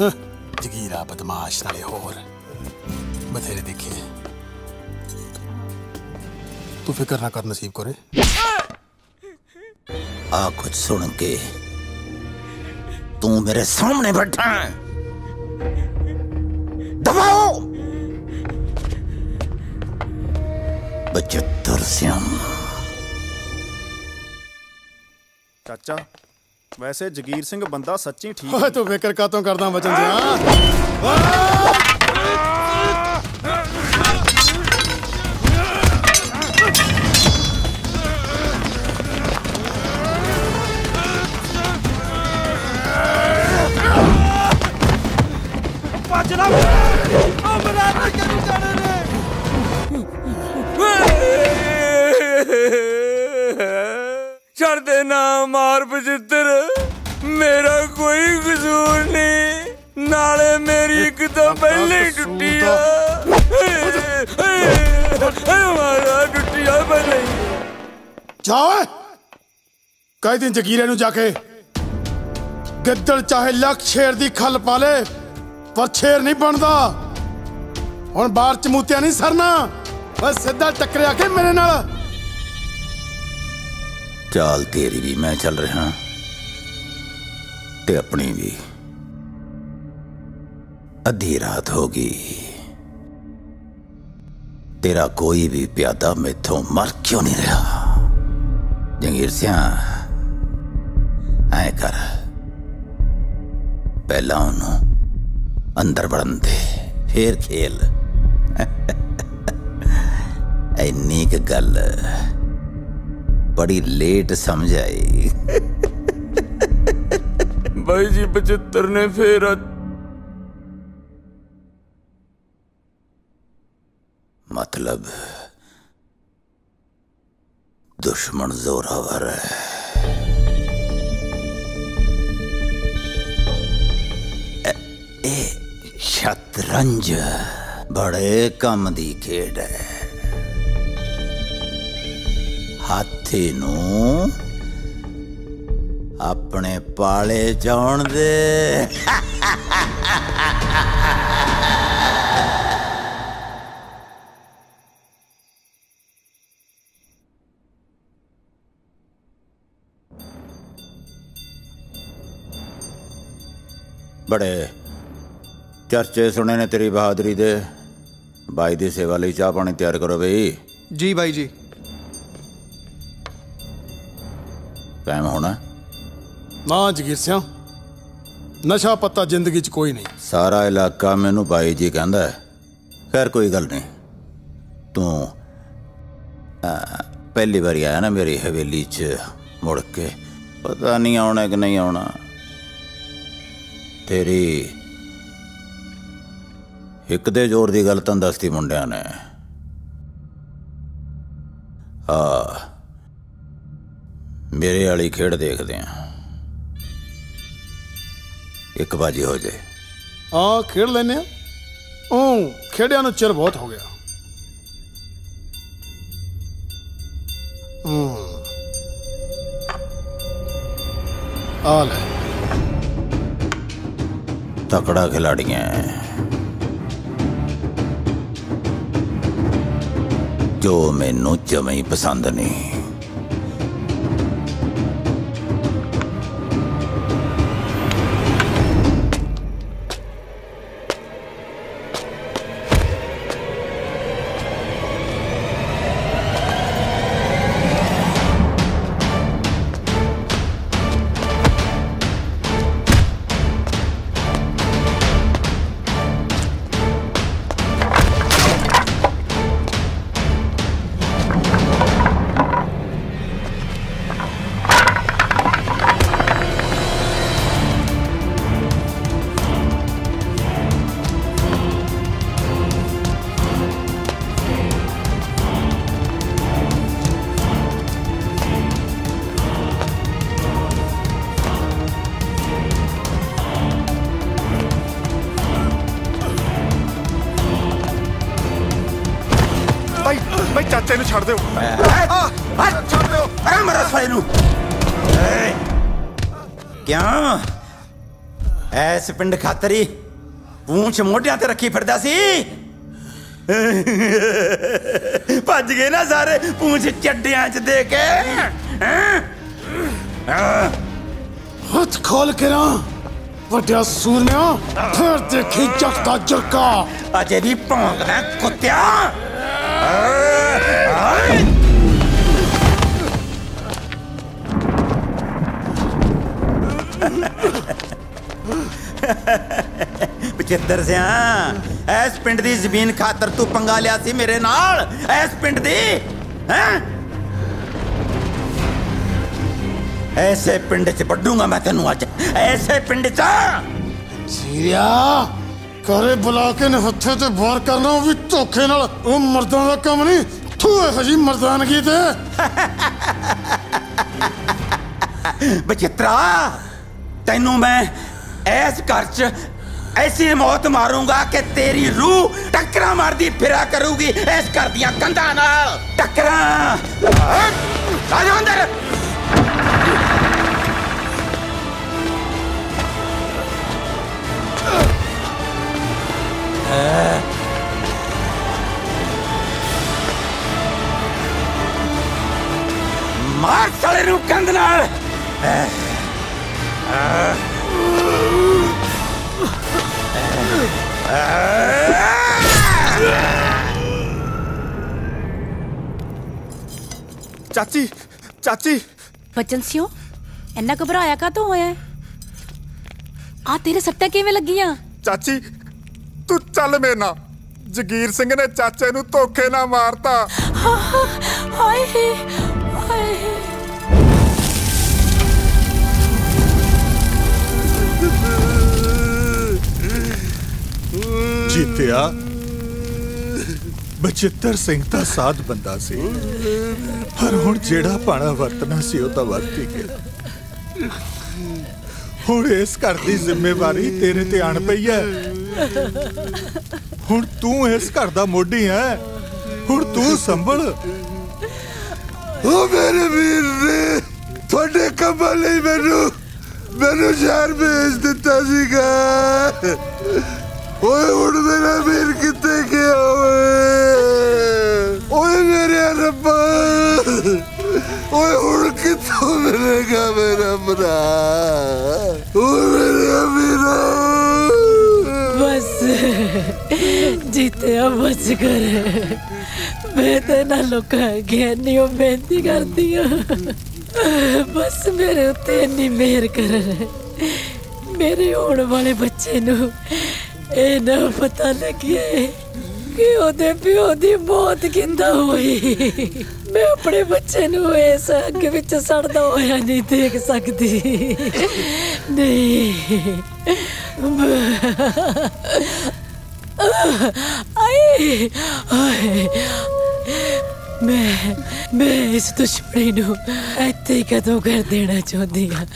ਹਾਂ, ਜਗੀਰਾ ਬਦਮਾਸ਼ ਨਾਲੇ ਹੋਰ ਬਥੇਰੇ ਦੇਖੇ ਤੂੰ ਫਿਕਰ ਨਾ ਕਰ ਨਸੀਬ ਕੋਰੇ ਆ ਕੁਝ ਸੁਣ ਕੇ ਤੂੰ ਮੇਰੇ ਸਾਹਮਣੇ ਬੈਠਾ ਹੈ ਦਬਾਓ ਬਚਤਰ ਸਿਆਮ ਚਾਚਾ ਵੈਸੇ ਜਗੀਰ ਸਿੰਘ ਬੰਦਾ ਸੱਚੀ ਠੀਕ ਓਏ ਤੂੰ ਫਿਕਰ ਕਾਤੋਂ ਕਰਦਾ ਬਚਨ ਸਿਆ ਛੱਡ ਦੇ ਨਾ ਮਾਰ ਬਚਿੱਤਰ ਮੇਰਾ ਕੋਈ ਕਸੂਰ ਨਹੀਂ ਨਾਲੇ ਮੇਰੀ ਇੱਕ ਤਾਂ ਪਹਿਲੇ ਟੁੱਟੀ ਆ। ਮਾਰਾ ਟੁੱਟੀ ਆ ਪਹਿਲੇ ਹੀ। ਜਾ ਓਏ। ਕਹਿ ਦਿਨ ਜਗੀਰੇ ਨੂੰ ਜਾ ਕੇ। ਗਿੱਦੜ ਚਾਹੇ ਲੱਖ ਸ਼ੇਰ ਦੀ ਖੱਲ ਪਾ ਲੇ ਪਰ ਸ਼ੇਰ ਨਹੀਂ ਬਣਦਾ। ਹੁਣ ਬਾਹਰ ਚ ਮੂਤਿਆ ਨਹੀਂ ਸਰਨਾ। ਬਸ ਸਿੱਧਾ ਟੱਕਰਿਆ ਕੇ ਮੇਰੇ ਨਾਲ। ਚਾਲ ਤੇਰੀ ਵੀ ਮੈਂ ਚੱਲ ਰਿਹਾ ਤੇ ਆਪਣੀ ਵੀ ਅੱਧੀ ਰਾਤ ਹੋ ਗਈ ਤੇਰਾ ਕੋਈ ਵੀ ਪਿਆਦਾ ਮੈਥੋਂ ਮਰ ਕਿਉਂ ਨਹੀਂ ਰਿਹਾ ਜੰਗੀਰ ਸਿਆ ਐ ਕਰ ਪਹਿਲਾਂ ਉਹਨੂੰ ਅੰਦਰ ਵੜਨ ਦੇ ਫੇਰ ਖੇਲ ਐਨੀ ਕੁ ਗੱਲ बड़ी लेट समझ आई। भाई जी पचहत्तर ने फिर मतलब दुश्मन जोरावर है। शतरंज बड़े कम की खेड है। ਹਾਥੀ ਨੂੰ ਆਪਣੇ ਪਾਲੇ ਚਾਉਣ ਦੇ। ਬੜੇ ਚਰਚੇ ਸੁਣੇ ਨੇ ਤੇਰੀ ਬਹਾਦਰੀ ਦੇ। ਬਾਈ ਦੀ ਸੇਵਾ ਲਈ ਚਾਹ ਪਾਣੀ ਤਿਆਰ ਕਰੋ ਬਈ। ਜੀ ਬਾਈ ਜੀ। ਟਾਈਮ ਹੋਣਾ ਨਾ ਜਗੀਰ ਸਿਆ ਨਸ਼ਾ ਪੱਤਾ ਜ਼ਿੰਦਗੀ 'ਚ ਕੋਈ ਨਹੀਂ। ਸਾਰਾ ਇਲਾਕਾ ਮੈਨੂੰ ਬਾਈ ਜੀ ਕਹਿੰਦਾ ਹੈ। ਖੈਰ ਕੋਈ ਗੱਲ ਨਹੀਂ। ਤੂੰ ਪਹਿਲੀ ਵਾਰੀ ਆਇਆ ਨਾ ਮੇਰੀ ਹਵੇਲੀ 'ਚ ਮੁੜ ਕੇ। ਪਤਾ ਨਹੀਂ ਆਉਣਾ ਕਿ ਨਹੀਂ ਆਉਣਾ। ਤੇਰੀ ਇੱਕ ਦੇ ਜ਼ੋਰ ਦੀ ਗੱਲ ਤਾਂ ਦੱਸਤੀ ਮੁੰਡਿਆਂ ਨੇ। ਆ ਮੇਰੇ ਵਾਲੀ ਖੇਡ ਦੇਖਦੇ ਆ। ਇੱਕ ਬਾਜੀ ਹੋ ਜੇ। ਆ ਖੇਡ ਲੈਨੇ ਆ। ਉਹ ਖੇਡਿਆਂ ਨੂੰ ਚਿਰ ਬਹੁਤ ਹੋ ਗਿਆ। ਹੂੰ। ਆ ਲੈ। ਤਕੜਾ ਖਿਲਾੜੀਆਂ। ਜੋ ਮੈਨੂੰ ਜਮੇ ਹੀ ਪਸੰਦ ਨਹੀਂ। ਐਸ ਪਿੰਡ ਖਾਤਰੀ ਪੂੰਛ ਮੋਢਿਆਂ ਤੇ ਰੱਖੀ ਫਿਰਦਾ ਸੀ ਭੱਜ ਗਏ ਨਾ ਸਾਰੇ ਪੂੰਛ ਚੱਡਿਆਂ 'ਚ ਦੇ ਕੇ ਹੈਂ? ਆਹ, ਹੱਥ ਖੋਲ ਕੇ ਨਾ ਵੱਡਿਆ ਸੂਰਮਿਆ ਫਿਰ ਦੇਖੀ ਜੱਟ ਦਾ ਜਰਕਾ ਅਜੇ ਵੀ ਭੌਂਕਦਾ ਕੁੱਤਿਆ ਬਚਿੱਤਰ ਸਿਆ। ਐਸ ਪਿੰਡ ਦੀ ਜ਼ਮੀਨ ਖਾਤਰ ਤੂੰ ਪੰਗਾ ਲਿਆ ਸੀ ਮੇਰੇ ਨਾਲ। ਐਸ ਪਿੰਡ ਦੀ ਹੈਂ? ਐਸੇ ਪਿੰਡ 'ਚ ਵੱਡੂਗਾ ਮੈਂ ਤੈਨੂੰ ਅੱਜ। ਐਸੇ ਪਿੰਡ 'ਚ। ਸੀਰੀਆ ਕਰੇ ਬੁਲਾ ਕੇ ਨੇ ਹੱਥੇ ਤੇ ਵਾਰ ਕਰਨਾ ਉਹ ਵੀ ਧੋਖੇ ਨਾਲ। ਉਹ ਮਰਦਾਂ ਦਾ ਕੰਮ ਨਹੀਂ। ਤੂੰ ਇਹੋ ਜੀ ਮਰਦਾਨਗੀ ਤੇ। ਬਚਿੱਤਰਾ ਤੈਨੂੰ ਮੈਂ ਐਸ ਘਰ 'ਚ ਐਸੀ ਮੌਤ ਮਾਰੂੰਗਾ ਕਿ ਤੇਰੀ ਰੂਹ ਟੱਕਰਾਂ ਮਾਰਦੀ ਫਿਰਾ ਕਰੂਗੀ ਇਸ ਘਰ ਦੀਆਂ ਕੰਧਾਂ ਨਾਲ ਟੱਕਰਾਂ ਆ ਜਾ ਅੰਦਰ ਮਾਰ ਸਾਲੇ ਨੂੰ ਕੰਧ ਨਾਲ ਚਾਚੀ ਚਾਚੀ। ਬਚਨ ਸਿਓ ਇੰਨਾ ਘਬਰਾਇਆ ਕਾ ਹੋਇਆ ਆ ਤੇਰੇ ਸੱਟਾਂ ਕਿਵੇਂ ਲੱਗੀਆਂ? ਚਾਚੀ ਤੂੰ ਚੱਲ ਮੇਰੇ ਨਾਲ। ਜਗੀਰ ਸਿੰਘ ਨੇ ਚਾਚੇ ਨੂੰ ਧੋਖੇ ਨਾਲ ਮਾਰਤਾ। ਹਾਏ ਜੀਤਿਆ। ਬਚਿੱਤਰ ਸਿੰਘ ਤਾਂ ਸਾਧ ਬੰਦਾ ਸੀ। ਪਰ ਹੁਣ ਜਿਹੜਾ ਪਾਣਾ ਵਰਤਣਾ ਸੀ, ਉਹ ਤਾਂ ਵਰਤ ਹੀ ਗਿਆ। ਹੁਣ ਇਸ ਘਰ ਦੀ ਜ਼ਿੰਮੇਵਾਰੀ ਤੇਰੇ ਤੇ ਆਣ ਪਈ ਹੈ। ਹੁਣ ਤੂੰ ਇਸ ਘਰ ਦਾ ਮੋਢੀ ਹੈ। ਹੁਣ ਤੂੰ ਸੰਭਲ। ਉਹ ਮੇਰੇ ਵੀਰ ਨੇ ਤੁਹਾਡੇ ਕੰਮਾਂ ਲਈ ਮੈਨੂੰ ਮੈਨੂੰ ਸ਼ਹਿਰ ਭੇਜ ਦਿੱਤਾ ਸੀਗਾ। ਓਏ ਹੁਣ ਮੇਰਾ ਵੀਰ ਕਿੱਥੇ ਗਿਆ ਓਏ? ਓਏ ਮੇਰੇ ਰੱਬਾ। ਓਏ ਹੁਣ ਕਿੱਥੋਂ ਮਿਲੇਗਾ ਮੇਰਾ ਭਰਾ? ਓਏ ਮੇਰੇ ਵੀਰਾ। ਬਸ। ਜੀਤਿਆ ਬਸ ਕਰ ਮੈਂ ਤੇ ਨਾ ਲੋਕਾਂ ਅੱਗੇ ਨਹੀਂ ਉਹ ਬੇਨਤੀ ਕਰਦੀ ਆ। ਬਸ ਮੇਰੇ ਉੱਤੇ ਇੰਨੀ ਮਿਹਰ ਕਰ। ਮੇਰੇ ਹੋਣ ਵਾਲੇ ਬੱਚੇ ਨੂੰ ਇਹ ਨਾ ਪਤਾ ਲੱਗੇ ਕਿ ਉਹਦੇ ਪਿਓ ਦੀ ਮੌਤ ਕਿੰਦਾ ਹੋਈ। ਮੈਂ ਆਪਣੇ ਬੱਚੇ ਨੂੰ ਇਸ ਅੱਗ ਵਿੱਚ ਸੜਦਾ ਹੋਇਆ ਨਹੀਂ ਦੇਖ ਸਕਦੀ। ਨਹੀਂ। ਆਏ ਆਏ। ਮੈਂ ਮੈਂ ਇਸ ਦੁਸ਼ਮਣੀ ਨੂੰ ਇੱਥੇ ਹੀ ਕਦੋਂ ਕਰ ਦੇਣਾ ਚਾਹੁੰਦੀ ਹਾਂ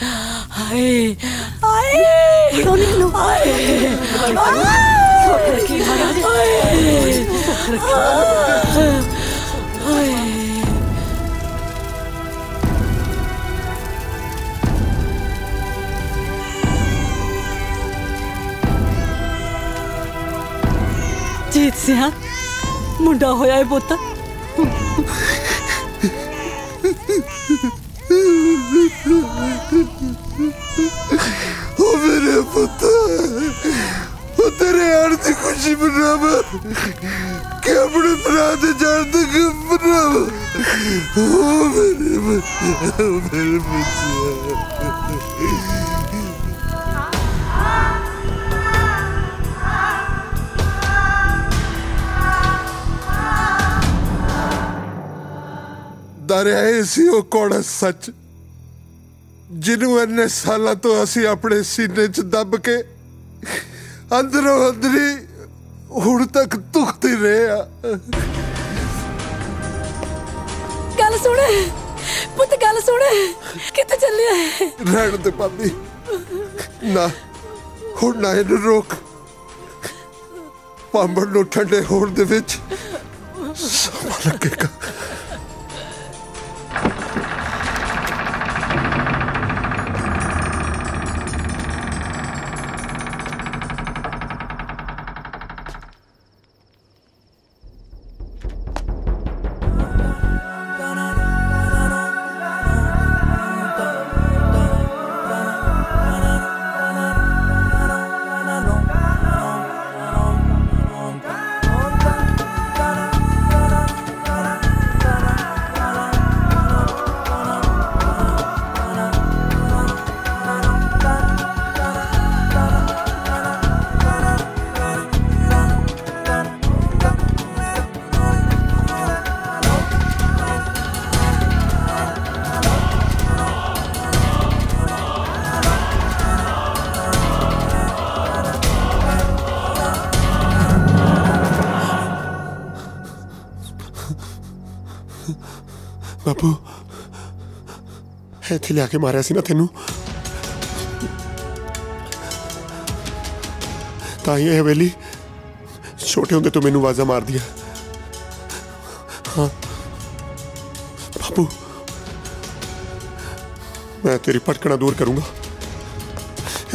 ਹਾਏ ਹਾਏ ਰੋਣੀ ਨੂੰ ਹਾਏ ਹਾਏ ਜੀਤ ਸਿਆ ਮੁੰਡਾ ਹੋਇਆ ਹੈ ਪੁੱਤ ਉਹ ਮੇਰੇ ਪੁੱਤ, ਉਹ ਤੇਰੇ ਆਣ ਦੀ ਖੁਸ਼ੀ ਮਨਾਵਾ। ਕਿ ਆਪਣੇ ਭਰਾ ਦੇ ਜਾਣ ਤੱਕ ਮਨਾਵਾ। ਉਹ ਮੇਰੇ ਬੱਚੇ ਮੇਰੇ ਬੱਚੇ ਦਰਿਆਏ ਸੀ ਉਹ ਕੋੜਾ ਸੱਚ? ਜਿਹਨੂੰ ਇੰਨੇ ਸਾਲਾਂ ਤੋਂ ਅਸੀਂ ਆਪਣੇ ਸੀਨੇ 'ਚ ਦੱਬ ਕੇ ਅੰਦਰੋਂ ਅੰਦਰੀ ਹੁਣ ਤੱਕ ਦੁਖਦੇ ਰਹੇ ਆ। ਗੱਲ ਸੁਣ। ਪੁੱਤ ਗੱਲ ਸੁਣ। ਕਿੱਥੇ ਚੱਲਿਆ ਹੈ ਰਹਿਣ ਦੇ ਭਾਬੀ। ਨਾ ਹੁਣ ਨਾ ਇਹਨੂੰ ਰੋਕ। ਪਾਂਬੜ ਨੂੰ ਠੰਡੇ ਹੋਣ ਦੇ ਵਿੱਚ ਸਮਾਂ ਲੱਗੇਗਾ। ਇੱਥੇ ਲਿਆ ਕੇ ਮਾਰਿਆ ਸੀ ਨਾ ਤੈਨੂੰ। ਤਾਂ ਇਹ ਹਵੇਲੀ ਛੋਟੇ ਹੁੰਦੇ ਤੋਂ ਮੈਨੂੰ ਆਵਾਜ਼ਾਂ ਮਾਰਦੀ ਆ। ਹਾਂ। ਬਾਪੂ। ਮੈਂ ਤੇਰੀ ਭਟਕਣਾ ਦੂਰ ਕਰੂੰਗਾ।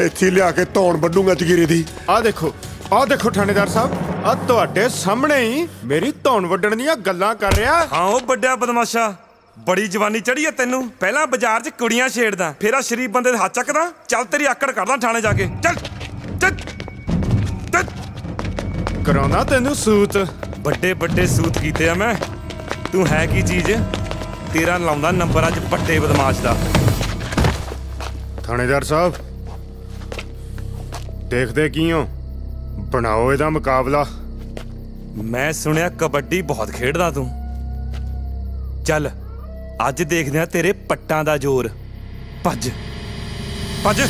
ਇੱਥੇ ਲਿਆ ਕੇ ਧੌਣ ਵੱਢੂੰਗਾ ਜਗੀਰੇ ਦੀ। ਆ ਦੇਖੋ ਆ ਦੇਖੋ ਥਾਣੇਦਾਰ ਸਾਹਿਬ ਆ ਤੁਹਾਡੇ ਸਾਹਮਣੇ ਹੀ ਮੇਰੀ ਧੌਣ ਵੱਢਣ ਦੀਆਂ ਗੱਲਾਂ ਕਰ ਰਿਹਾ। ਹਾਂ ਉਹ ਵੱਡਿਆ ਬਦਮਾਸ਼ਾ। ਬੜੀ ਜਵਾਨੀ ਚੜੀ ਐ ਤੈਨੂੰ। ਪਹਿਲਾਂ ਬਾਜ਼ਾਰ 'ਚ ਕੁੜੀਆਂ ਛੇੜਦਾ ਫੇਰ ਆ ਸ਼ਰੀਫ ਬੰਦੇ ਦੇ ਹੱਥ ਚੱਕਦਾ। ਚੱਲ ਤੇਰੀ ਆਕੜ ਕਰਦਾ ਥਾਣੇ ਜਾ ਕੇ। ਚੱਲ ਕਰਾਉਣਾ ਤੈਨੂੰ ਸੂਤ। ਵੱਡੇ ਵੱਡੇ ਸੂਤ ਕੀਤੇ ਆ ਮੈਂ। ਤੂੰ ਹੈ ਕੀ ਚੀਜ਼? ਤੇਰਾ ਲਾਉਂਦਾ ਨੰਬਰ ਅੱਜ ਵੱਡੇ ਬਦਮਾਸ਼ ਦਾ। ਥਾਣੇਦਾਰ ਸਾਹਿਬ ਦੇਖਦੇ ਕੀ ਹੋ ਬਣਾਓ ਇਹਦਾ ਮੁਕਾਬਲਾ। ਮੈਂ ਸੁਣਿਆ ਕਬੱਡੀ ਬਹੁਤ ਖੇਡਦਾ ਤੂੰ। ਚੱਲ ਅੱਜ ਦੇਖਦੇ ਆ ਤੇਰੇ ਪੱਟਾਂ ਦਾ ਜ਼ੋਰ। ਭੱਜ। ਭੱਜ।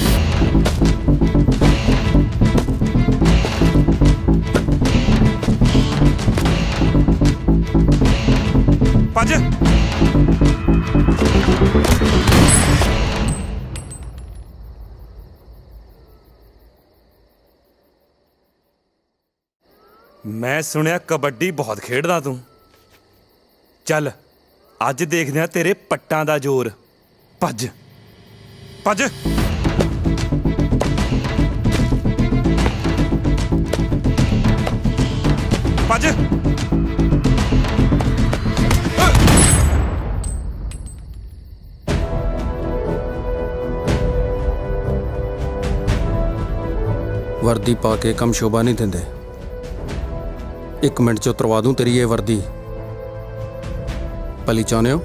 ਭੱਜ। ਮੈਂ ਸੁਣਿਆ ਕਬੱਡੀ ਬਹੁਤ ਖੇਡਦਾ ਤੂੰ। ਚੱਲ। ਅੱਜ ਦੇਖਦੇ ਆ ਤੇਰੇ ਪੱਟਾਂ ਦਾ ਜ਼ੋਰ। ਭੱਜ। ਭੱਜ। ਭੱਜ। ਵਰਦੀ ਪਾ ਕੇ ਕੰਮ ਸ਼ੋਭਾ ਨਹੀਂ ਦਿੰਦੇ। ਇੱਕ ਮਿੰਟ ਚ ਉਤਰਵਾ ਦੂੰ ਤੇਰੀ ਇਹ ਵਰਦੀ। ਭਲੀ ਚਾਹੁੰਦੇ ਹੋ?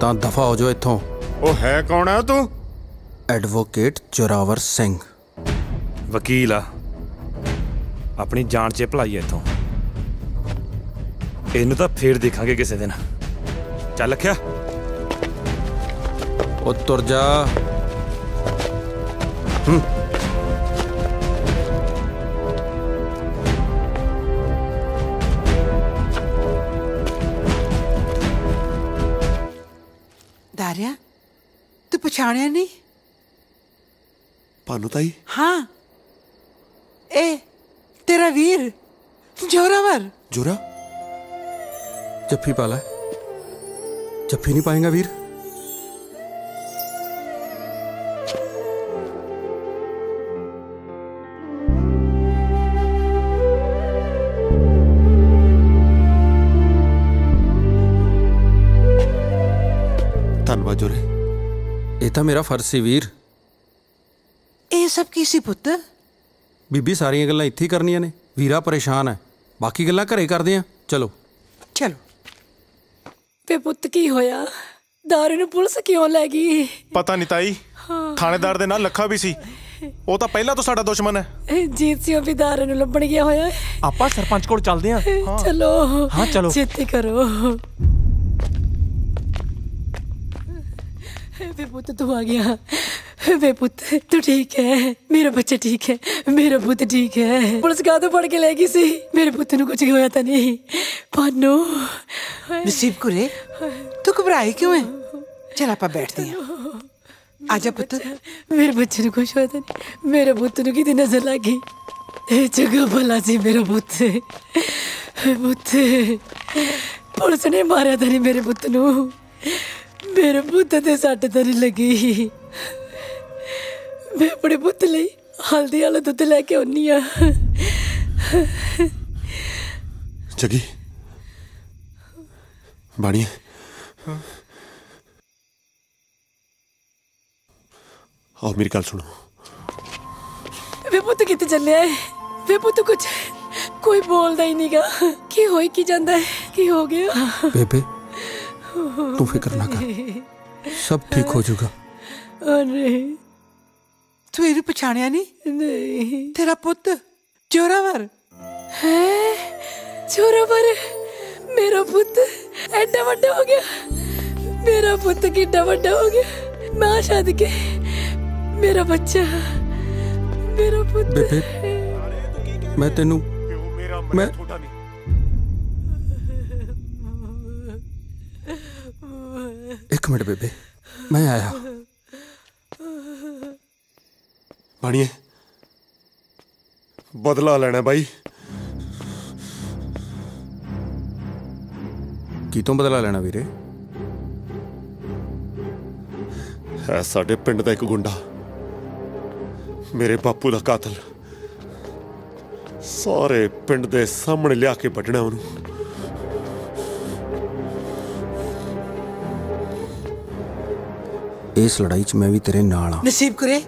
ਤਾਂ ਦਫਾ ਹੋ ਜਾਓ ਇੱਥੋਂ। ਉਹ ਹੈ ਕੌਣ ਆ ਤੂੰ? ਐਡਵੋਕੇਟ ਜੋਰਾਵਰ ਸਿੰਘ। ਵਕੀਲ ਆ। ਆਪਣੀ ਜਾਨ 'ਚ ਭਲਾਈ ਐ ਇੱਥੋਂ। ਇਹਨੂੰ ਤਾਂ ਫੇਰ ਦੇਖਾਂਗੇ ਕਿਸੇ ਦਿਨ। ਚੱਲ ਲਖਿਆ ਉਹ ਤੁਰ ਜਾ। ਹੂੰ। ਪਛਾਣਿਆ ਨਹੀਂ ਭਾਨੂ ਤਾਈ ਹਾਂ ਇਹ ਤੇਰਾ ਵੀਰ ਜੋਰਾਵਰ ਜੋਰਾ ਜੱਫੀ ਪਾ ਲੈ ਜੱਫੀ ਨਹੀਂ ਪਾਏਗਾ ਵੀਰ ਧੰਨਵਾਦ ਜੋਰੇ ਇਹ ਤਾਂ ਮੇਰਾ ਫਰਜ਼ ਸੀ ਵੀਰ। ਇਹ ਸਭ ਕੀ ਸੀ ਪੁੱਤ? ਬੀਬੀ ਸਾਰੀਆਂ ਗੱਲਾਂ ਇੱਥੇ ਹੀ ਕਰਨੀਆਂ ਨੇ। ਵੀਰਾ ਪਰੇਸ਼ਾਨ ਹੈ। ਬਾਕੀ ਗੱਲਾਂ ਘਰੇ ਕਰਦੇ ਆ ਚਲੋ। ਚਲੋ। ਵੇ ਪੁੱਤ ਕੀ ਹੋਇਆ? ਦਾਰੂ ਨੂੰ ਪੁਲਿਸ ਕਿਉਂ ਲੈ ਗਈ? ਪਤਾ ਨਹੀਂ ਤਾਈ। ਹਾਂ। ਥਾਣੇਦਾਰ ਦੇ ਨਾਲ ਲੱਖਾ ਵੀ ਸੀ। ਉਹ ਤਾਂ ਪਹਿਲਾਂ ਤੋਂ ਸਾਡਾ ਦੁਸ਼ਮਣ ਹੈ। ਜੀਤ ਸਿੰਘ ਵੀ ਦਾਰੂ ਨੂੰ ਲੱਭਣ ਗਿਆ ਹੋਇਆ। ਆਪਾਂ ਸਰਪੰਚ ਕੋਲ ਚੱਲਦੇ ਆ ਚਲੋ। ਹਾਂ, ਚਲੋ। ਛੇਤੀ ਕਰੋ। ਵੇ ਪੁੱਤ ਤੂੰ ਆ ਗਿਆ ਵੇ ਪੁੱਤ ਤੂੰ ਠੀਕ ਹੈ ਮੇਰਾ ਬੱਚਾ ਠੀਕ ਹੈ ਮੇਰਾ ਪੁੱਤ ਠੀਕ ਹੈ ਪੁਲਿਸ ਕਾ ਤੋਂ ਫੜ ਕੇ ਲੈ ਗਈ ਸੀ ਮੇਰੇ ਪੁੱਤ ਨੂੰ ਕੁਝ ਹੋਇਆ ਤਾਂ ਨਹੀਂ ਪਾਨੋ ਨਸੀਬ ਕੁਰੇ ਤੂੰ ਘਬਰਾਈ ਕਿਉਂ ਹੈ ਚਲ ਆਪਾਂ ਬੈਠਦੇ ਹਾਂ ਆ ਜਾ ਪੁੱਤ ਮੇਰੇ ਬੱਚੇ ਨੂੰ ਕੁਝ ਹੋਇਆ ਤਾਂ ਨਹੀਂ ਮੇਰੇ ਪੁੱਤ ਨੂੰ ਕਿਤੇ ਨਜ਼ਰ ਲੱਗੀ ਇਹ ਜਗ੍ਹਾ ਭਲਾ ਸੀ ਮੇਰਾ ਪੁੱਤ ਪੁੱਤ ਪੁਲਿਸ ਨੇ ਮਾਰਿਆ ਤਾਂ ਨਹੀਂ ਮੇਰੇ ਪੁੱਤ ਨੂੰ ਮੇਰੇ ਪੁੱਤ ਤੇ ਸੱਟ ਤਾਂ ਨਹੀਂ ਲੱਗੀ ਮੈਂ ਆਪਣੇ ਪੁੱਤ ਲਈ ਹਲਦੀ ਵਾਲਾ ਦੁੱਧ ਲੈ ਕੇ ਆਉਣੀ ਆ ਜਗੀ। ਬਾਣੀ। ਆਓ ਮੇਰੀ ਗੱਲ ਸੁਣੋ। ਵੇ ਪੁੱਤ ਕਿੱਥੇ ਚੱਲਿਆ ਹੈ ਵੇ ਪੁੱਤ ਕੁਝ ਕੋਈ ਬੋਲਦਾ ਹੀ ਨਹੀਂਗਾ ਕੀ ਹੋਈ ਕੀ ਜਾਂਦਾ ਹੈ ਕੀ ਹੋ ਗਿਆ? ਬੇਬੇ। ਤੂੰ ਫਿਕਰ ਨਾ ਕਰ ਸਭ ਠੀਕ ਹੋ ਜਾਊਗਾ ਅਰੇ ਤੂੰ ਇਹਨੂੰ ਪਛਾਣਿਆ ਨਹੀਂ ਨਹੀਂ ਤੇਰਾ ਪੁੱਤ ਜੋਰਾਵਰ ਹੈ ਚੋਰਾਵਰ ਮੇਰਾ ਪੁੱਤ ਐਡਾ ਵੱਡਾ ਹੋ ਗਿਆ ਮੇਰਾ ਪੁੱਤ ਕਿੱਡਾ ਵੱਡਾ ਹੋ ਗਿਆ ਮਾਂ ਛੱਡ ਕੇ ਮੇਰਾ ਬੱਚਾ ਮੇਰਾ ਪੁੱਤ ਬੇਬੇ ਮੈਂ ਤੈਨੂੰ ਮੈਂ ਇੱਕ ਮਿੰਟ ਬੇਬੇ ਮੈਂ ਆਇਆ। ਬਾਣੀਏ ਬਦਲਾ ਲੈਣਾ ਬਾਈ। ਕੀ ਤੋਂ ਬਦਲਾ ਲੈਣਾ ਵੀਰੇ? ਹੈ ਸਾਡੇ ਪਿੰਡ ਦਾ ਇੱਕ ਗੁੰਡਾ। ਮੇਰੇ ਬਾਪੂ ਦਾ ਕਾਤਲ। ਸਾਰੇ ਪਿੰਡ ਦੇ ਸਾਹਮਣੇ ਲਿਆ ਕੇ ਵੱਢਣਾ ਉਹਨੂੰ। ਇਸ ਲੜਾਈ 'ਚ ਮੈਂ ਵੀ ਤੇਰੇ ਨਾਲ ਆ ਨਸੀਬ ਕਰੇ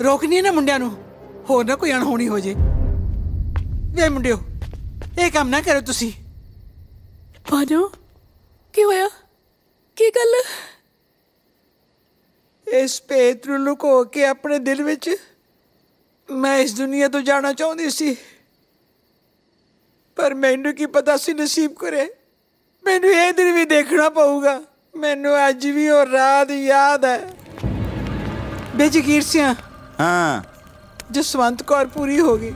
ਰੋਕਨੀ ਹੈ ਨਾ ਮੁੰਡਿਆਂ ਨੂੰ। ਹੋਰ ਨਾ ਕੋਈ ਅਣਹੋਣੀ ਹੋ ਜੇ। ਵੇ ਮੁੰਡਿਓ ਇਹ ਕੰਮ ਨਾ ਕਰੋ ਤੁਸੀਂ। ਪਾਨੋ ਕੀ ਹੋਇਆ? ਕੀ ਗੱਲ? ਇਸ ਭੇਤ ਨੂੰ ਲੁਕੋ ਕੇ ਆਪਣੇ ਦਿਲ ਵਿੱਚ ਮੈਂ ਇਸ ਦੁਨੀਆ ਤੋਂ ਜਾਣਾ ਚਾਹੁੰਦੀ ਸੀ। ਪਰ ਮੈਨੂੰ ਕੀ ਪਤਾ ਸੀ ਨਸੀਬ ਕਰੇ। ਮੈਨੂੰ ਇਹ ਦਿਨ ਵੀ ਦੇਖਣਾ ਪਊਗਾ। ਮੈਨੂੰ ਅੱਜ ਵੀ ਉਹ ਰਾਤ ਯਾਦ ਹੈ। ਬੇਜਗੀਰ ਸਿਆ। ਹਾਂ। ਜਸਵੰਤ ਕੌਰ ਪੂਰੀ ਹੋ ਗਈ।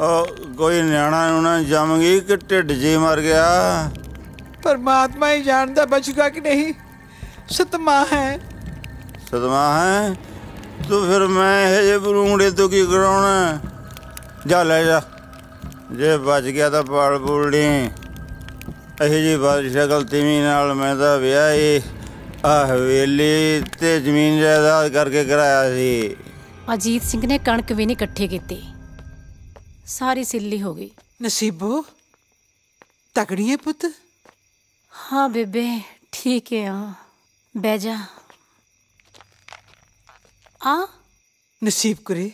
ਉਹ ਕੋਈ ਨਿਆਣਾ ਨੂੰ ਨਾ ਜੰਮ ਗਈ ਕਿ ਢਿੱਡ ਜੀ ਮਰ ਗਿਆ? ਪਰਮਾਤਮਾ ਹੀ ਜਾਣਦਾ ਬਚੂਗਾ ਕਿ ਨਹੀਂ। ਸਤਮਾ ਹੈ। ਸਦਮਾ ਹੈ। ਤੂੰ ਫਿਰ ਮੈਂ ਇਹ ਜੇ ਬਰੂੰਗੜੇ ਤੋਂ ਕੀ ਕਰਾਉਣਾ? ਜਾ ਲੈ ਜਾ। ਜੇ ਬਚ ਗਿਆ ਤਾਂ ਪਾਲ ਪੂਲਣੀ ਇਹ ਜੀ ਬਾਦਸ਼ਾਹ ਗਲਤੀਵੀ ਨਾਲ ਮੈਂ ਤਾਂ ਵਿਆਹ। ਹੀ ਆ ਹਵੇਲੀ ਤੇ ਜ਼ਮੀਨ ਜਾਇਦਾਦ ਕਰਕੇ ਕਰਾਇਆ ਸੀ। ਅਜੀਤ ਸਿੰਘ ਨੇ ਕਣਕ ਵੀ ਨਹੀਂ ਇਕੱਠੀ ਕੀਤੀ। ਸਾਰੀ ਸਿੱਲੀ ਹੋ ਗਈ। ਨਸੀਬੋ ਤਕੜੀ ਹੈ ਪੁੱਤ। ਹਾਂ ਬੇਬੇ ਠੀਕ ਹੈ। ਆ ਬਹਿ ਜਾ। ਆ। ਨਸੀਬ ਕਰੇ